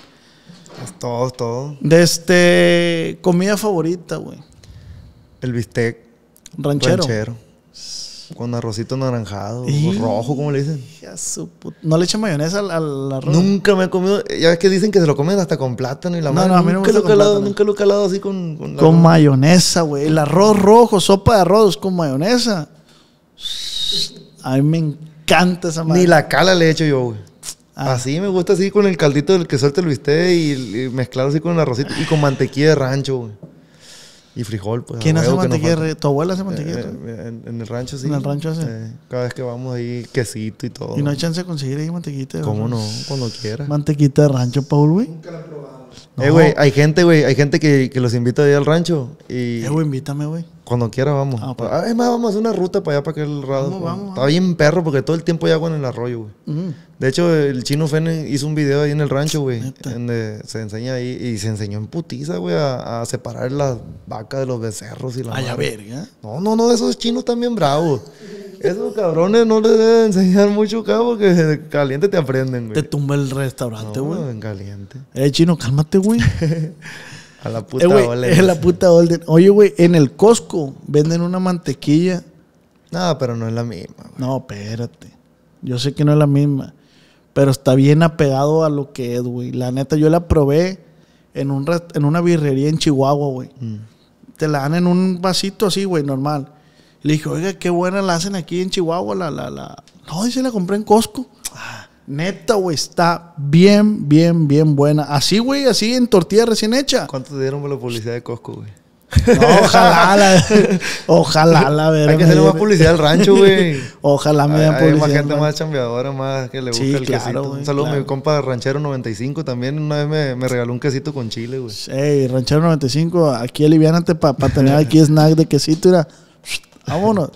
Speaker 2: Es todo, todo.
Speaker 3: De este, comida favorita, güey.
Speaker 2: El bistec.
Speaker 3: Ranchero.
Speaker 2: Ranchero. Con arrocito naranjado.
Speaker 3: Y-
Speaker 2: rojo, como le dicen.
Speaker 3: Ya su put- No le echa mayonesa al, al arroz.
Speaker 2: Nunca me he comido. Ya ves que dicen que se lo comen hasta con plátano y la
Speaker 3: No,
Speaker 2: madre.
Speaker 3: no, a mí no me
Speaker 2: nunca,
Speaker 3: gusta
Speaker 2: lo calado, nunca lo he calado así con. Con, la-
Speaker 3: Con mayonesa, güey. El arroz rojo, sopa de arroz con mayonesa. A mí me encanta esa madre.
Speaker 2: Ni la cala le he hecho yo, güey.
Speaker 3: Ah.
Speaker 2: Así me gusta así con el caldito del que suelta el bistec y, y mezclado así con el arrocito y con mantequilla de rancho, güey. Y frijol, pues. a
Speaker 3: ¿Quién hace mantequilla? ¿Tu abuela hace mantequilla?
Speaker 2: Eh, eh, en, en el rancho sí.
Speaker 3: ¿En el rancho hace?
Speaker 2: Eh, cada vez que vamos ahí, quesito y todo.
Speaker 3: y no hay chance de conseguir ahí mantequita. de
Speaker 2: ¿Cómo no? Cuando quiera.
Speaker 3: Mantequita de rancho, Paul, güey.
Speaker 2: Eh, güey, hay gente, güey, hay gente que, que los invita ahí al rancho y
Speaker 3: Eh, güey, invítame, güey.
Speaker 2: Cuando quiera vamos.
Speaker 3: Ah, pues.
Speaker 2: Ah, vamos a hacer una ruta para allá, para aquel lado.
Speaker 3: Vamos, vamos,
Speaker 2: Está bien perro porque todo el tiempo hay agua en el arroyo, güey. De hecho, el chino Fene hizo un video ahí en el rancho, güey, donde se enseña ahí y se enseñó en putiza, güey, a, a separar las vacas de los becerros y la
Speaker 3: Ay, a verga.
Speaker 2: No, no, no, esos chinos también bravos. Esos cabrones no les deben enseñar mucho acá porque caliente te aprenden, güey.
Speaker 3: Te tumba el restaurante,
Speaker 2: No,
Speaker 3: güey.
Speaker 2: en caliente.
Speaker 3: Eh, chino, cálmate, güey.
Speaker 2: A la puta
Speaker 3: Eh, güey,
Speaker 2: ole.
Speaker 3: es la puta orden. Oye, güey, en el Costco venden una mantequilla.
Speaker 2: No, pero no es la misma, güey.
Speaker 3: No, espérate. Yo sé que no es la misma. Pero está bien apegado a lo que es, güey. La neta, yo la probé en, un en una birrería en Chihuahua, güey.
Speaker 2: Mm.
Speaker 3: Te la dan en un vasito así, güey, normal. Le dije, oiga, qué buena la hacen aquí en Chihuahua. La, la, la. No, dice, la compré en Costco. Neta, güey, está bien, bien, bien buena. Así, güey, así en tortilla recién hecha.
Speaker 2: ¿Cuánto te dieron por la publicidad de Costco, güey?
Speaker 3: No, ojalá, la, ojalá, la verdad.
Speaker 2: Hay que hacer más publicidad al rancho, güey.
Speaker 3: Ojalá me den
Speaker 2: Hay, hay
Speaker 3: publicidad.
Speaker 2: más gente más chambeadora, más que le gusta
Speaker 3: Sí,
Speaker 2: el
Speaker 3: claro,
Speaker 2: quesito. Un saludo a mi compa ranchero 95 también. Una vez me, me regaló un quesito con chile, güey.
Speaker 3: Ey, Ranchero 95, aquí aliviánate para tener aquí snack de quesito. Mira, vámonos.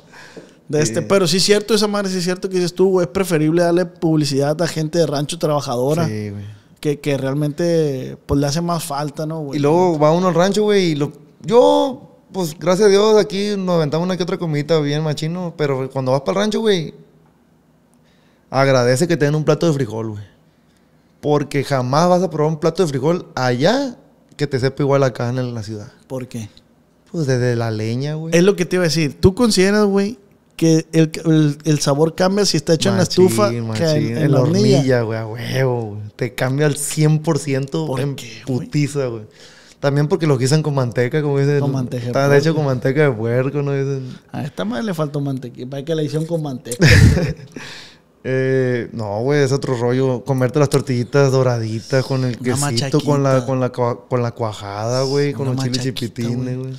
Speaker 3: De este, pero sí es cierto, esa madre sí es cierto que dices tú, güey, es preferible darle publicidad a gente de rancho trabajadora
Speaker 2: Sí, güey.
Speaker 3: que, que realmente pues le hace más falta, ¿no, güey?
Speaker 2: Y luego va uno al rancho, güey, y lo... Yo, pues, gracias a Dios, aquí nos aventamos una que otra comidita bien machino, pero cuando vas para el rancho, güey, agradece que te den un plato de frijol, güey. Porque jamás vas a probar un plato de frijol allá que te sepa igual acá en la ciudad.
Speaker 3: ¿Por qué?
Speaker 2: Pues desde la leña, güey.
Speaker 3: Es lo que te iba a decir. ¿Tú consideras, güey, que el, el- el sabor cambia si está hecho en la
Speaker 2: Machín,
Speaker 3: estufa que en,
Speaker 2: en,
Speaker 3: en
Speaker 2: la
Speaker 3: la hornilla?
Speaker 2: güey, a huevo, güey. Te cambia al 100%
Speaker 3: ¿Por
Speaker 2: en
Speaker 3: qué,
Speaker 2: putiza, güey. También porque los guisan con manteca, como dicen.
Speaker 3: Con manteca de
Speaker 2: Está
Speaker 3: puerco.
Speaker 2: hecho con manteca de puerco, ¿no? Dicen.
Speaker 3: A esta madre le faltó mantequilla. Para que la hicieron con manteca.
Speaker 2: Eh, no, güey, es otro rollo. Comerte las tortillitas doraditas con el
Speaker 3: Una
Speaker 2: quesito, con la, con la, con la cuajada, güey, con los chiles chipitines, güey.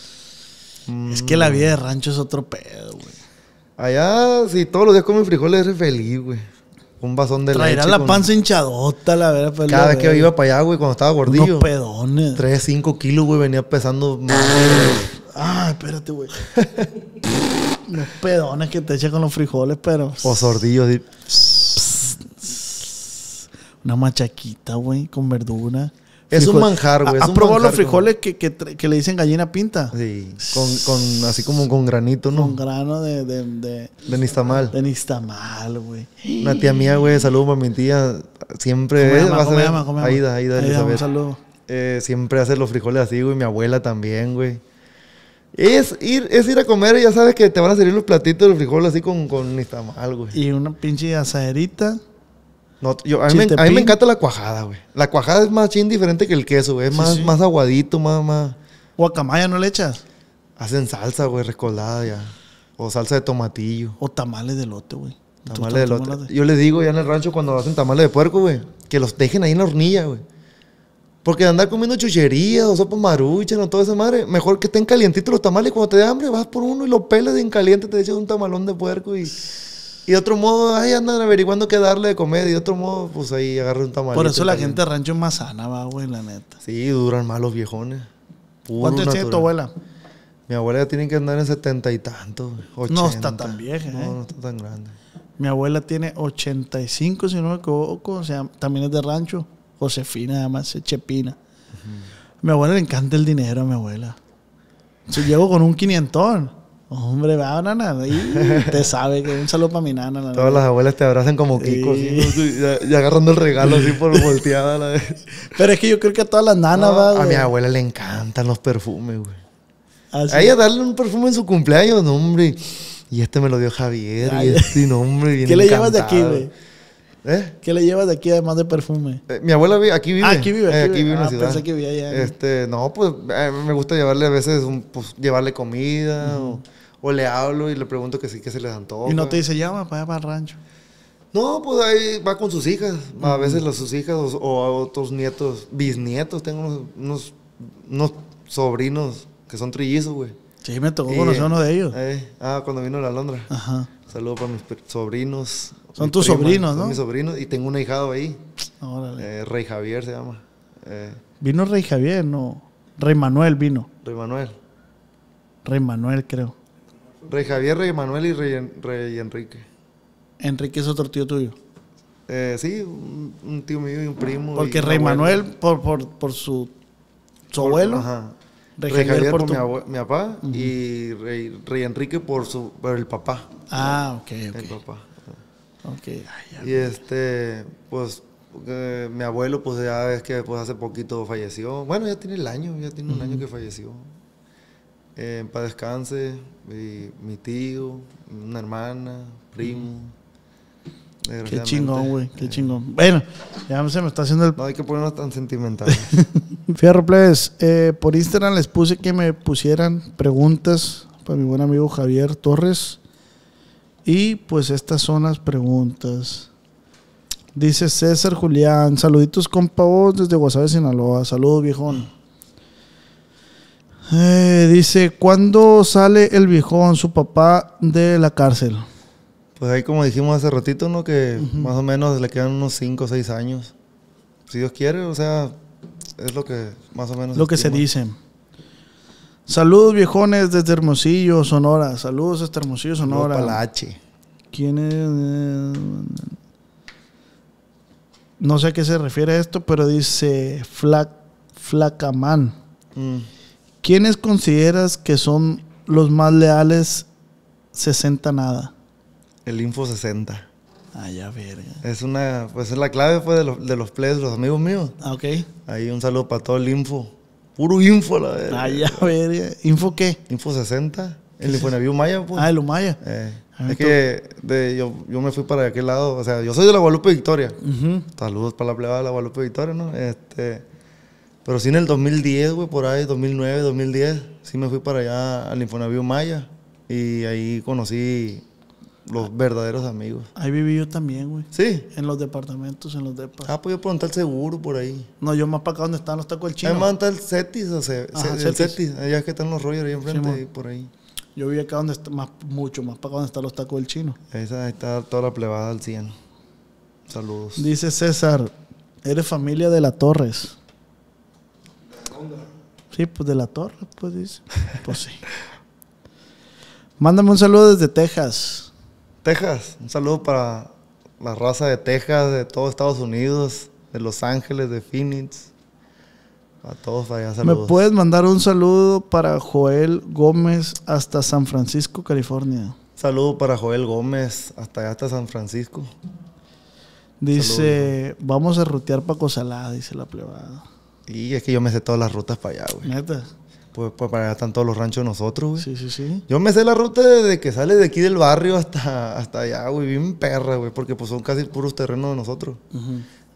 Speaker 2: Mm.
Speaker 3: es que la vida de rancho es otro pedo, güey.
Speaker 2: Allá, si todos los días comen frijoles, eres feliz, güey. Un vasón de
Speaker 3: Traerá
Speaker 2: leche.
Speaker 3: la
Speaker 2: con-
Speaker 3: panza hinchadota, la verdad. pues,
Speaker 2: Cada
Speaker 3: la
Speaker 2: vez que iba para allá, güey, cuando estaba gordillo.
Speaker 3: Unos pedones.
Speaker 2: 3, 5 kilos, güey, venía pesando más.
Speaker 3: Ah, espérate, güey. Unos pedones que te echan con los frijoles, pero.
Speaker 2: o sordillos. así.
Speaker 3: Una machaquita, güey, con verdura.
Speaker 2: Es un manjar, güey,
Speaker 3: ¿Has probado los frijoles que, que, le dicen gallina pinta?
Speaker 2: Sí, con, con, así como con granito, ¿no?
Speaker 3: Con grano de, de, de,
Speaker 2: De nistamal.
Speaker 3: de nistamal, güey.
Speaker 2: Una tía mía, güey, saludos para mi tía. Siempre.
Speaker 3: ¿Cómo llama?
Speaker 2: vas a
Speaker 3: ¿Cómo
Speaker 2: ver,
Speaker 3: llama? ¿Cómo llama?
Speaker 2: Aida, Aida,
Speaker 3: Aida, un
Speaker 2: Elizabeth.
Speaker 3: saludo.
Speaker 2: Eh, siempre hace los frijoles así, güey. Mi abuela también, güey. Es ir, es ir a comer y ya sabes que te van a servir los platitos de frijoles así con, con nistamal, güey.
Speaker 3: Y una pinche asaderita.
Speaker 2: No, yo, a, mí me, a mí
Speaker 3: Chiltepín.
Speaker 2: me encanta la cuajada, güey. La cuajada es más chin diferente que el queso, güey. Es
Speaker 3: Sí,
Speaker 2: más,
Speaker 3: sí.
Speaker 2: más aguadito, más, más.
Speaker 3: Guacamaya no le echas.
Speaker 2: Hacen salsa, güey, rescolada ya. O salsa de tomatillo.
Speaker 3: O tamales de lote, güey. ¿Tú
Speaker 2: Tamales de lote. Yo les digo ya en el rancho cuando hacen tamales de puerco, güey, que los dejen ahí en la hornilla, güey. Porque de andar comiendo chucherías o sopa maruchan o toda esa madre, mejor que estén calientitos los tamales. Cuando te dé hambre, vas por uno y lo pelas en caliente, te echas un tamalón de puerco y. Y de otro modo, ahí andan averiguando qué darle de comer. Y de otro modo, pues ahí agarra un tamalito.
Speaker 3: Por eso la gente de rancho es más sana, va, güey, la neta.
Speaker 2: Sí, duran más los viejones. Puro
Speaker 3: ¿Cuánto tiene tu abuela?
Speaker 2: Mi abuela ya tiene que andar en setenta y tantos. güey,
Speaker 3: No está
Speaker 2: 80.
Speaker 3: tan vieja,
Speaker 2: No,
Speaker 3: ¿eh?
Speaker 2: no está tan grande.
Speaker 3: Mi abuela tiene 85, si no me equivoco. O sea, también es de rancho. Josefina, además, es Chepina. Mi abuela le encanta el dinero a mi abuela. Si llego con un quinientón. Hombre, va, nana. Y te sabe que un saludo para mi nana. la
Speaker 2: Todas las abuelas te abrazan como Kiko,
Speaker 3: Sí.
Speaker 2: así, ¿no? ya agarrando el regalo así por volteada. La vez.
Speaker 3: Pero es que yo creo que a todas las nanas, va,
Speaker 2: a mi abuela le encantan los perfumes, güey.
Speaker 3: Así.
Speaker 2: A ella darle un perfume en su cumpleaños, no, hombre. Y este me lo dio Javier.
Speaker 3: Ay.
Speaker 2: y este, no, hombre, bien
Speaker 3: ¿Qué le llevas de aquí, güey?
Speaker 2: ¿Eh?
Speaker 3: ¿Qué le llevas de aquí además de perfume?
Speaker 2: Eh, Mi abuela vi- aquí vive.
Speaker 3: Ah, aquí vive,
Speaker 2: Eh,
Speaker 3: aquí vive.
Speaker 2: en la
Speaker 3: Ah,
Speaker 2: ciudad.
Speaker 3: pensé que vivía allá.
Speaker 2: Este, no, pues eh, me gusta llevarle a veces, un, pues, llevarle comida o, o le hablo y le pregunto que sí, que se les antoja.
Speaker 3: Y no te dice, llama para allá para el rancho.
Speaker 2: No, pues ahí va con sus hijas. A veces las sus hijas o, o a otros nietos, bisnietos. Tengo unos, unos, unos sobrinos que son trillizos, güey.
Speaker 3: Sí, me tocó conocer a uno de ellos.
Speaker 2: eh, ah, cuando vino la Londra.
Speaker 3: Ajá.
Speaker 2: Saludos para mis sobrinos.
Speaker 3: Son
Speaker 2: mis
Speaker 3: tus
Speaker 2: primas,
Speaker 3: sobrinos,
Speaker 2: son
Speaker 3: ¿no?
Speaker 2: mis sobrinos. Y tengo un ahijado ahí.
Speaker 3: Órale.
Speaker 2: eh, Rey Javier se llama. Eh,
Speaker 3: Vino Rey Javier, no. Rey Manuel vino.
Speaker 2: Rey Manuel.
Speaker 3: Rey Manuel, creo.
Speaker 2: Rey Javier, Rey Manuel y Rey, Rey Enrique.
Speaker 3: Enrique es otro tío tuyo.
Speaker 2: Eh, sí, un, un tío mío y un primo.
Speaker 3: Porque Rey
Speaker 2: abuelo.
Speaker 3: Manuel, por, por, por su, su
Speaker 2: Por-
Speaker 3: abuelo.
Speaker 2: Ajá.
Speaker 3: Rey
Speaker 2: Rey,
Speaker 3: Javier por tu-
Speaker 2: mi, abue- mi papá y Rey, Rey Enrique por su por el papá.
Speaker 3: Ah, ok,
Speaker 2: El
Speaker 3: ok.
Speaker 2: papá.
Speaker 3: Ok, ay.
Speaker 2: Y este, pues, eh, mi abuelo, pues ya es que pues, hace poquito falleció. Bueno, ya tiene el año, ya tiene un año que falleció. Eh, paz descanse, mi tío, una hermana, primo.
Speaker 3: Qué chingón, güey, qué
Speaker 2: eh,
Speaker 3: chingón. Bueno, ya se me está haciendo el
Speaker 2: No hay que ponernos tan sentimentales.
Speaker 3: Fierro Plebes, eh, por Instagram les puse que me pusieran preguntas para mi buen amigo Javier Torres. Y pues estas son las preguntas. Dice César Julián, saluditos compa vos desde Guasave, Sinaloa. Saludos, viejón. Eh, dice, ¿cuándo sale el viejón, su papá, de la cárcel?
Speaker 2: Pues ahí como dijimos hace ratito, ¿no? Que más o menos le quedan unos 5 o 6 años. Si Dios quiere, o sea, es lo que más o menos...
Speaker 3: Lo que se dice. Saludos, viejones, desde Hermosillo, Sonora. Saludos desde Hermosillo, Sonora.
Speaker 2: para la H.
Speaker 3: ¿Quién es? No sé a qué se refiere esto, pero dice Flac, Flacamán.
Speaker 2: Mm.
Speaker 3: ¿Quiénes consideras que son los más leales 60 nada?
Speaker 2: El Info 60.
Speaker 3: Ah, ya verga.
Speaker 2: Es una, pues es la clave pues, de, los, de los plays, los amigos míos.
Speaker 3: Ah, ok.
Speaker 2: Ahí un saludo para todo el Info. Puro Info, la verdad.
Speaker 3: Ah, ya verga. ¿Info qué?
Speaker 2: Info 60. El Infonavit Maya, pues.
Speaker 3: Ah, el Humaya.
Speaker 2: Eh,
Speaker 3: Ah,
Speaker 2: es que de- yo, yo me fui para aquel lado. O sea, yo soy de la Guadalupe Victoria. Saludos para la plebada de la Guadalupe Victoria, ¿no? Este, pero sí en el 2010, güey, por ahí, 2009, 2010, sí me fui para allá al Infonavit Maya y ahí conocí los verdaderos amigos.
Speaker 3: Ahí viví yo también, güey.
Speaker 2: Sí.
Speaker 3: En los departamentos, en los depas.
Speaker 2: Ah, pues yo pregunté el seguro por ahí.
Speaker 3: No, yo más para acá donde están los tacos del chino.
Speaker 2: Además está el Cetis, o sea,
Speaker 3: Ajá,
Speaker 2: el
Speaker 3: Cetis.
Speaker 2: Cetis. Allá es que están los Rogers ahí enfrente
Speaker 3: Simón.
Speaker 2: y por ahí.
Speaker 3: Yo viví acá donde está más, mucho más para acá donde están los tacos del chino.
Speaker 2: Ahí está, ahí está toda la plebada al 100. Saludos.
Speaker 3: Dice César, eres familia de la Torres. Sí, pues de la Torre, pues dice. Pues sí. Mándame un saludo desde Texas.
Speaker 2: Texas, un saludo para la raza de Texas, de todo Estados Unidos, de Los Ángeles, de Phoenix. A todos allá, saludos.
Speaker 3: ¿Me puedes mandar un saludo para Joel Gómez hasta San Francisco, California?
Speaker 2: Saludo para Joel Gómez, hasta allá, hasta San Francisco.
Speaker 3: Dice, vamos a rutear para Cosalá, dice la plebada.
Speaker 2: Y es que yo me sé todas las rutas para allá, güey.
Speaker 3: ¿Neta?
Speaker 2: Pues, pues para allá están todos los ranchos de nosotros, güey.
Speaker 3: Sí, sí, sí.
Speaker 2: Yo me sé la ruta desde que sale de aquí del barrio hasta, hasta allá, güey. Bien perra, güey, porque pues son casi puros terrenos de nosotros.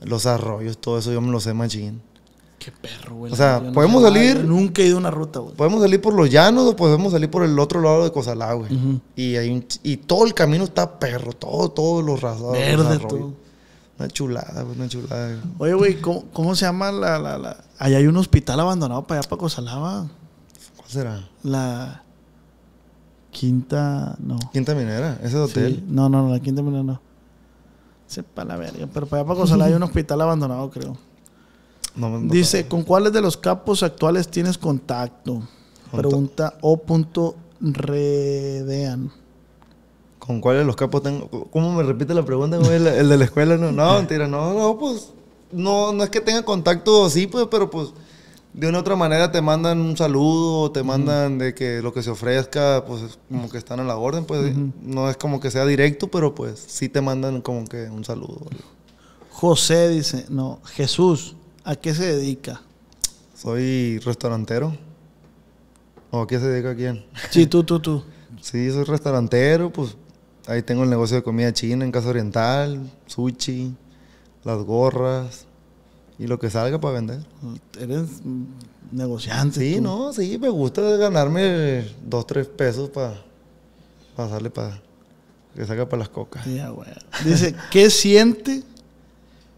Speaker 2: Los arroyos, todo eso yo me lo sé machín.
Speaker 3: Qué perro, güey.
Speaker 2: O sea,
Speaker 3: no
Speaker 2: podemos salir-
Speaker 3: Nunca he ido a una ruta, güey.
Speaker 2: Podemos salir por los llanos o podemos salir por el otro lado de Cosalá, güey. Y, hay un y todo el camino está perro, todo, todos los rasados. los
Speaker 3: Verde
Speaker 2: arroyos.
Speaker 3: todo.
Speaker 2: Una chulada, güey, una chulada.
Speaker 3: Oye, güey, ¿cómo, cómo se llama la, la, la... Allá hay un hospital abandonado para allá, para Cosalaba.
Speaker 2: ¿Cuál será?
Speaker 3: La quinta... No.
Speaker 2: Quinta Minera, ese
Speaker 3: Sí.
Speaker 2: hotel.
Speaker 3: No, no, no, la quinta minera no. Sepa la verga. Pero para allá, para Cosalaba hay un hospital abandonado, creo.
Speaker 2: No me- no
Speaker 3: Dice, ¿con cuáles de los capos actuales tienes contacto? Pregunta O.redean.
Speaker 2: ¿Con cuáles los capos tengo? ¿Cómo me repite la pregunta? El, el de la escuela, no. No, mentira, no, no, pues. No, no es que tenga contacto así, pues, pero pues. De una u otra manera te mandan un saludo, te mandan de que lo que se ofrezca, pues es como que están a la orden, pues no es como que sea directo, pero pues sí te mandan como que un saludo.
Speaker 3: José dice, no, Jesús, ¿a qué se dedica?
Speaker 2: Soy restaurantero. ¿O a qué se dedica quién?
Speaker 3: Sí, tú, tú, tú.
Speaker 2: Sí, soy restaurantero, pues ahí tengo el negocio de comida china en Casa Oriental, sushi, las gorras y lo que salga para vender.
Speaker 3: Eres negociante.
Speaker 2: Sí,
Speaker 3: tú.
Speaker 2: no, sí, me gusta ganarme dos, tres pesos para pasarle para que salga para las cocas.
Speaker 3: Ah, güey. Dice, ¿qué siente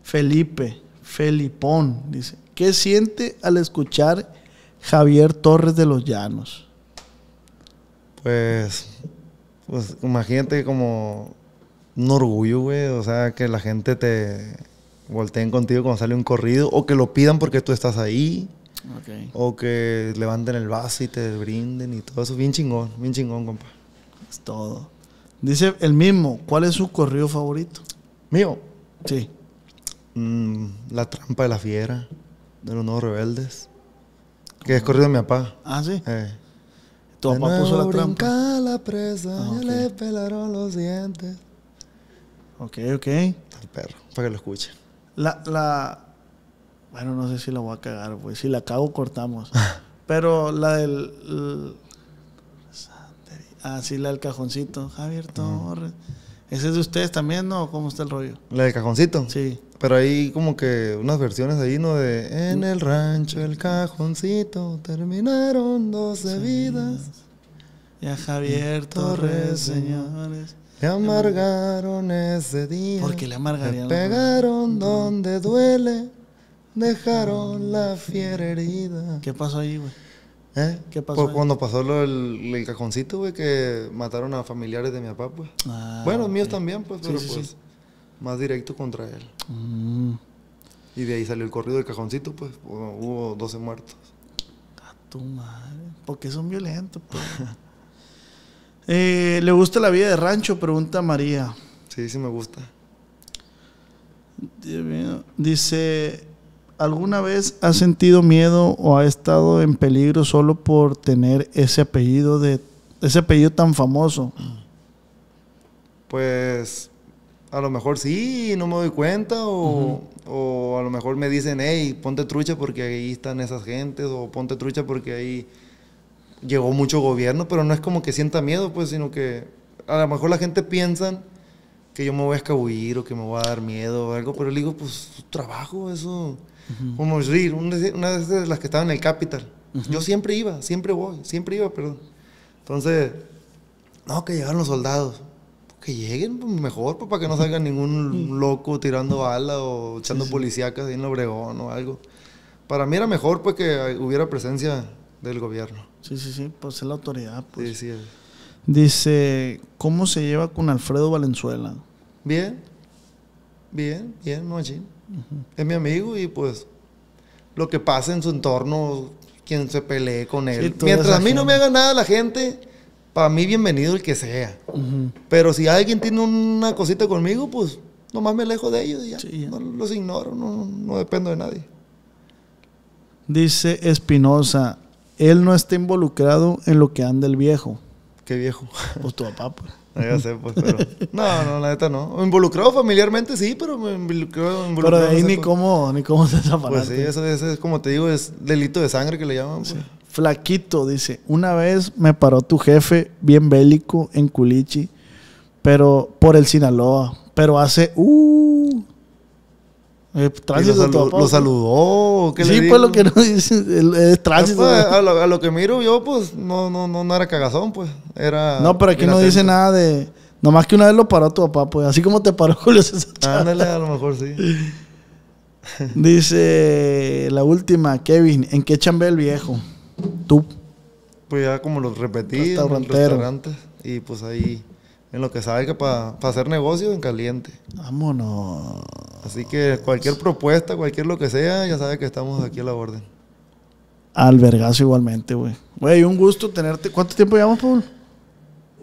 Speaker 3: Felipe? Felipón, dice. ¿Qué siente al escuchar Javier Torres de los Llanos?
Speaker 2: Pues, pues imagínate como un orgullo, güey, o sea, que la gente te volteen contigo cuando sale un corrido o que lo pidan porque tú estás ahí.
Speaker 3: Ok.
Speaker 2: O que levanten el vaso y te brinden y todo eso. Bien chingón, bien chingón, compa.
Speaker 3: Es todo. Dice el mismo, ¿cuál es su corrido favorito?
Speaker 2: Mío,
Speaker 3: Sí.
Speaker 2: mm, La trampa de la fiera, de los nuevos rebeldes. Que es corrido de mi papá.
Speaker 3: Ah, sí.
Speaker 2: Eh.
Speaker 3: Tu papá puso la trampa.
Speaker 2: la presa,
Speaker 3: Ah,
Speaker 2: le pelaron los dientes.
Speaker 3: Ok, ok.
Speaker 2: Al perro, para que lo escuche.
Speaker 3: La, la. Bueno, no sé si la voy a cagar, pues. Si la cago, cortamos. Pero la del. l- Ah, sí, la del cajoncito. Javier Torres. ¿Ese es de ustedes también, no? ¿Cómo está el rollo?
Speaker 2: La de cajoncito.
Speaker 3: Sí.
Speaker 2: Pero hay como que unas versiones ahí, ¿no? De en el rancho, el cajoncito, terminaron 12 vidas.
Speaker 3: Ya Javier Torres, señores.
Speaker 2: Me amargaron ese día.
Speaker 3: ¿Por qué le amargarían?
Speaker 2: Me pegaron donde duele. Dejaron la fiera herida.
Speaker 3: ¿Qué pasó ahí, güey?
Speaker 2: ¿Eh?
Speaker 3: ¿Qué pasó
Speaker 2: Pues cuando pasó lo del el cajoncito, güey, que mataron a familiares de mi papá, pues.
Speaker 3: Ah,
Speaker 2: bueno, míos
Speaker 3: ok.
Speaker 2: también, pues,
Speaker 3: Sí,
Speaker 2: pero
Speaker 3: sí,
Speaker 2: pues
Speaker 3: sí.
Speaker 2: más directo contra él.
Speaker 3: Mm,
Speaker 2: Y de ahí salió el corrido del cajoncito, pues. Hubo hubo 12 muertos.
Speaker 3: a tu madre. ¿Por qué son violentos, pues? Eh, ¿Le gusta la vida de rancho? Pregunta María.
Speaker 2: Sí, sí me gusta.
Speaker 3: Dios mío. Dice, ¿alguna vez has sentido miedo o ha estado en peligro solo por tener ese apellido de ese apellido tan famoso?
Speaker 2: Pues a lo mejor sí, no me doy cuenta, o, o a lo mejor me dicen, hey, ponte trucha porque ahí están esas gentes, o ponte trucha porque ahí llegó mucho gobierno, pero no es como que sienta miedo, pues, sino que a lo mejor la gente piensa que yo me voy a escabullir o que me voy a dar miedo o algo, pero le digo, pues, trabajo, eso. Como decir, una de una de las que estaban en el Capital. Yo siempre iba, siempre voy, siempre iba, perdón. Entonces, no, que llegaron los soldados. Que lleguen pues, mejor, pues, para que no salga ningún loco tirando bala o echando policíacas ahí en Obregón o algo. Para mí era mejor pues que hubiera presencia del gobierno.
Speaker 3: Sí, sí, sí, pues es la autoridad. Pues.
Speaker 2: Sí, sí.
Speaker 3: Dice, ¿cómo se lleva con Alfredo Valenzuela?
Speaker 2: Bien, bien, bien, no machín. Es mi amigo y pues lo que pasa en su entorno, quien se pelee con él.
Speaker 3: Sí,
Speaker 2: Mientras a mí no me haga nada la gente, para mí bienvenido el que sea. Pero si alguien tiene una cosita conmigo, pues nomás me alejo de ellos y ya.
Speaker 3: Sí, ya.
Speaker 2: No los ignoro, no, no dependo de nadie.
Speaker 3: Dice Espinosa, él no está involucrado en lo que anda el viejo.
Speaker 2: Qué viejo.
Speaker 3: Pues tu papá, pues.
Speaker 2: No, ya sé, pues, pero... No, no, la neta no. Involucrado familiarmente sí, pero me involucrado...
Speaker 3: Pero de ahí
Speaker 2: no sé,
Speaker 3: ni
Speaker 2: pues.
Speaker 3: cómo, ni cómo se
Speaker 2: Pues sí,
Speaker 3: desaparece.
Speaker 2: eso, eso es como te digo, es delito de sangre que le llaman. pues.
Speaker 3: Flaquito dice, una vez me paró tu jefe bien bélico en Culichi, pero por el Sinaloa, pero hace uh eh,
Speaker 2: ¿Y lo,
Speaker 3: tránsito tu papá,
Speaker 2: lo saludó? le
Speaker 3: Sí, pues lo que no dice, es tránsito.
Speaker 2: Pues, a, lo, a lo que miro yo, pues, no, no, no, no era cagazón, pues. Era...
Speaker 3: no, pero aquí no dice nada de nomás que una vez lo paró tu papá, pues así como te paró Julio César.
Speaker 2: Ándale, a lo mejor sí.
Speaker 3: Dice la última, Kevin, ¿en qué chambea el viejo? Tú.
Speaker 2: Pues ya como los repetí en restaurantes. Y pues ahí, en lo que salga para hacer negocio en caliente.
Speaker 3: Vámonos.
Speaker 2: Así que cualquier propuesta, cualquier lo que sea, ya sabe que estamos aquí a la orden.
Speaker 3: Al vergazo igualmente, güey. Güey, un gusto tenerte. ¿Cuánto tiempo llevamos, Paul?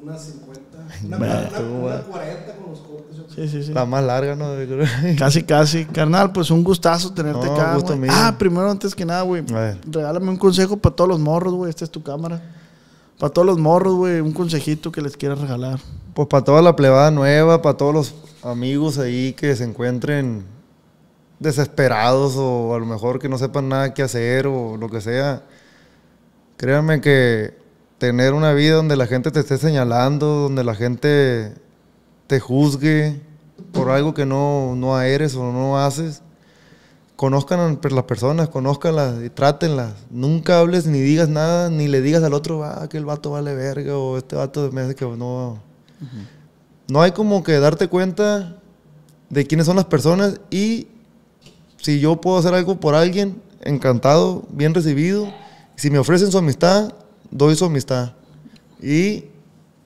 Speaker 4: Unas 50.
Speaker 3: Una-
Speaker 4: Una,
Speaker 3: una-
Speaker 4: una, una 40 con los cortes.
Speaker 3: Sí, sí, sí.
Speaker 2: La más larga, ¿no?
Speaker 3: Casi, casi. Carnal, pues un gustazo tenerte
Speaker 2: No,
Speaker 3: acá.
Speaker 2: gusto mío.
Speaker 3: Ah, primero, antes que nada, güey. Regálame un consejo para todos los morros, güey. Esta es tu cámara. Para todos los morros, güey. Un consejito que les quieras regalar.
Speaker 2: Pues para toda la plebada nueva, para todos los amigos ahí que se encuentren desesperados o a lo mejor que no sepan nada qué hacer o lo que sea. Créanme que tener una vida donde la gente te esté señalando, donde la gente te juzgue por algo que no, no eres o no haces, conozcan a las personas, conózcanlas y trátenlas. Nunca hables ni digas nada, ni le digas al otro, ah, que el vato vale verga o este vato me hace que no. No hay como que darte cuenta de quiénes son las personas y si yo puedo hacer algo por alguien, encantado, bien recibido. Si me ofrecen su amistad, doy su amistad. Y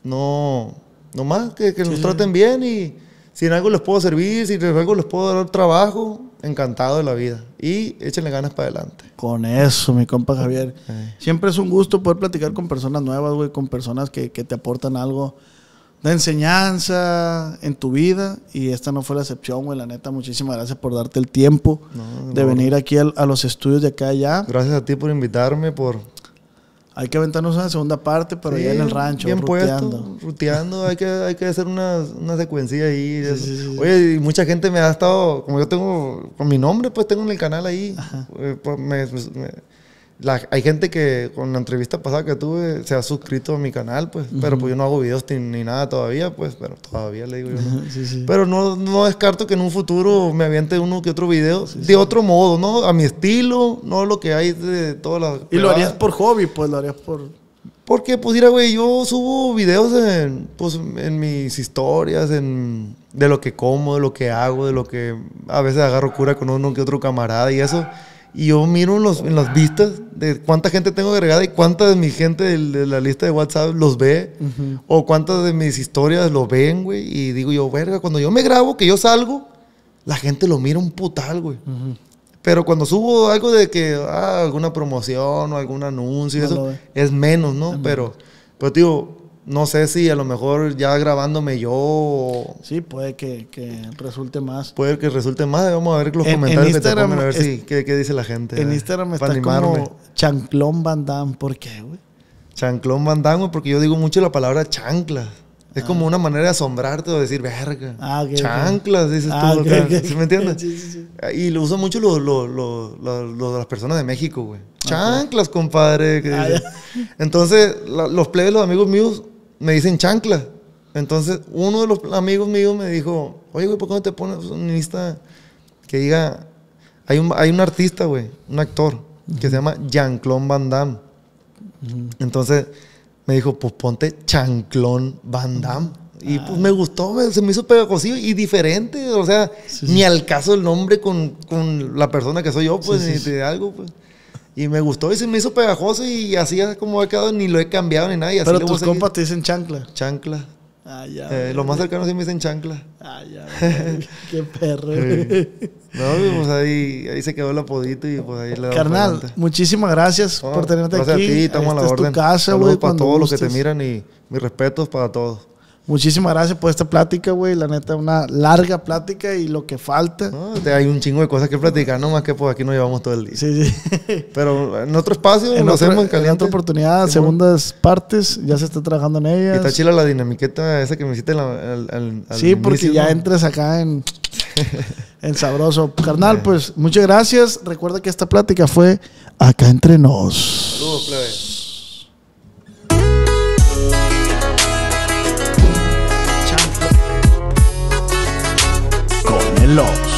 Speaker 2: no, no más, que, que nos traten bien y si en algo les puedo servir, si en algo les puedo dar trabajo, encantado de la vida. Y échenle ganas para adelante.
Speaker 3: Con eso, mi compa Javier. Siempre es un gusto poder platicar con personas nuevas, güey. Con personas que, que te aportan algo de enseñanza en tu vida. Y esta no fue la excepción, güey. La neta, muchísimas gracias por darte el tiempo
Speaker 2: No,
Speaker 3: de
Speaker 2: no.
Speaker 3: venir aquí a, los estudios de acá allá.
Speaker 2: Gracias a ti por invitarme, por
Speaker 3: Hay que aventarnos una segunda parte, pero ya en el
Speaker 2: Sí,
Speaker 3: rancho,
Speaker 2: bien
Speaker 3: ruteando.
Speaker 2: puesto, ruteando, hay que, hay que hacer una, una secuencia ahí. de
Speaker 3: sí, sí, sí.
Speaker 2: Oye, y mucha gente me ha estado, como yo tengo, con mi nombre, pues tengo en el canal ahí. eh, pues, me- me- la- hay gente que con la entrevista pasada que tuve se ha suscrito a mi canal, pues, pero pues yo no hago videos ni, ni nada todavía, pues, pero todavía le digo yo. ¿no?
Speaker 3: Sí, sí.
Speaker 2: Pero no, no descarto que en un futuro me aviente uno que otro video de otro modo, ¿no? A mi estilo, no lo que hay de todas las...
Speaker 3: Y lo harías por hobby, pues lo harías por...
Speaker 2: Porque, pues, mira, güey, yo subo videos en, pues, en mis historias, en, de lo que como, de lo que hago, de lo que a veces agarro cura con uno que otro camarada y eso. Y yo miro en, los, en las vistas de cuánta gente tengo agregada y cuánta de mi gente de, de la lista de WhatsApp los ve. O cuántas de mis historias lo ven, güey. Y digo yo, verga, cuando yo me grabo, que yo salgo, la gente lo mira un putal, güey. Pero cuando subo algo de que, ah, alguna promoción o algún anuncio,
Speaker 3: No
Speaker 2: eso, es menos, ¿no? Pero, pero, digo, no sé si a lo mejor ya grabándome yo
Speaker 3: Sí, puede que, que resulte más.
Speaker 2: puede que resulte más. Vamos a ver los
Speaker 3: En- en
Speaker 2: comentarios que te pongan, a ver
Speaker 3: es-
Speaker 2: si, qué, qué dice la gente.
Speaker 3: En
Speaker 2: eh,
Speaker 3: Instagram está
Speaker 2: animarme.
Speaker 3: como Chanclón Van Damme. ¿Por qué, güey?
Speaker 2: Chanclón Van Damme, güey, porque yo digo mucho la palabra chanclas. Es como una manera de asombrarte o decir, verga.
Speaker 3: Ah, ok, ok.
Speaker 2: chanclas, dices
Speaker 3: Ah,
Speaker 2: tú.
Speaker 3: ok,
Speaker 2: acá.
Speaker 3: ok.
Speaker 2: ¿Sí me entiendes?
Speaker 3: Sí, sí, sí.
Speaker 2: Y lo usan mucho los, los, los, las personas de México, güey. Chanclas, compadre. que
Speaker 3: Ah,
Speaker 2: dicen. Entonces, la- los plebes, los amigos míos, me dicen chanclas. Entonces, uno de los amigos míos me dijo, oye, güey, ¿por qué no te pones un Insta que diga... Hay un, hay un artista, güey, un actor, que se llama Jean-Claude Van Damme. Entonces, me dijo, pues ponte Chanclón Van Damme. Y pues me gustó, me- se me hizo pegajosillo y diferente. O sea, ni al caso el nombre con, con la persona que soy yo, pues,
Speaker 3: Sí,
Speaker 2: ni de algo, pues. Y me gustó y se me hizo pegajoso y así es como ha quedado, ni lo he cambiado ni nada. Y así
Speaker 3: Pero tus compas te dicen chancla.
Speaker 2: Chancla.
Speaker 3: Ah, ya.
Speaker 2: Eh, lo más cercano sí me dicen chancla.
Speaker 3: Ah, ya. Qué perro.
Speaker 2: Sí. No, pues ahí, ahí se quedó el apodito y pues ahí le damos
Speaker 3: Carnal, muchísimas gracias
Speaker 2: No,
Speaker 3: por tenerte
Speaker 2: gracias
Speaker 3: aquí.
Speaker 2: a ti, estamos a la orden.
Speaker 3: es tu casa,
Speaker 2: Saludos para todos los que te miran y mis respetos para todos.
Speaker 3: Muchísimas gracias por esta plática, güey. La neta, una larga plática y lo que falta.
Speaker 2: No, hay un chingo de cosas que platicar, no más que pues aquí nos llevamos todo el día.
Speaker 3: Sí, sí.
Speaker 2: Pero en otro espacio
Speaker 3: en,
Speaker 2: lo
Speaker 3: otra,
Speaker 2: hacemos en
Speaker 3: en
Speaker 2: caliente.
Speaker 3: otra oportunidad, segundas partes, ya se está trabajando en
Speaker 2: Y
Speaker 3: ellas.
Speaker 2: está chila la dinamiqueta esa que me hiciste al, al- al
Speaker 3: Sí, porque ya entras acá en, en sabroso. Carnal, pues muchas gracias. Recuerda que esta plática fue acá entre nos.
Speaker 2: Saludos, plebe.
Speaker 3: Ox.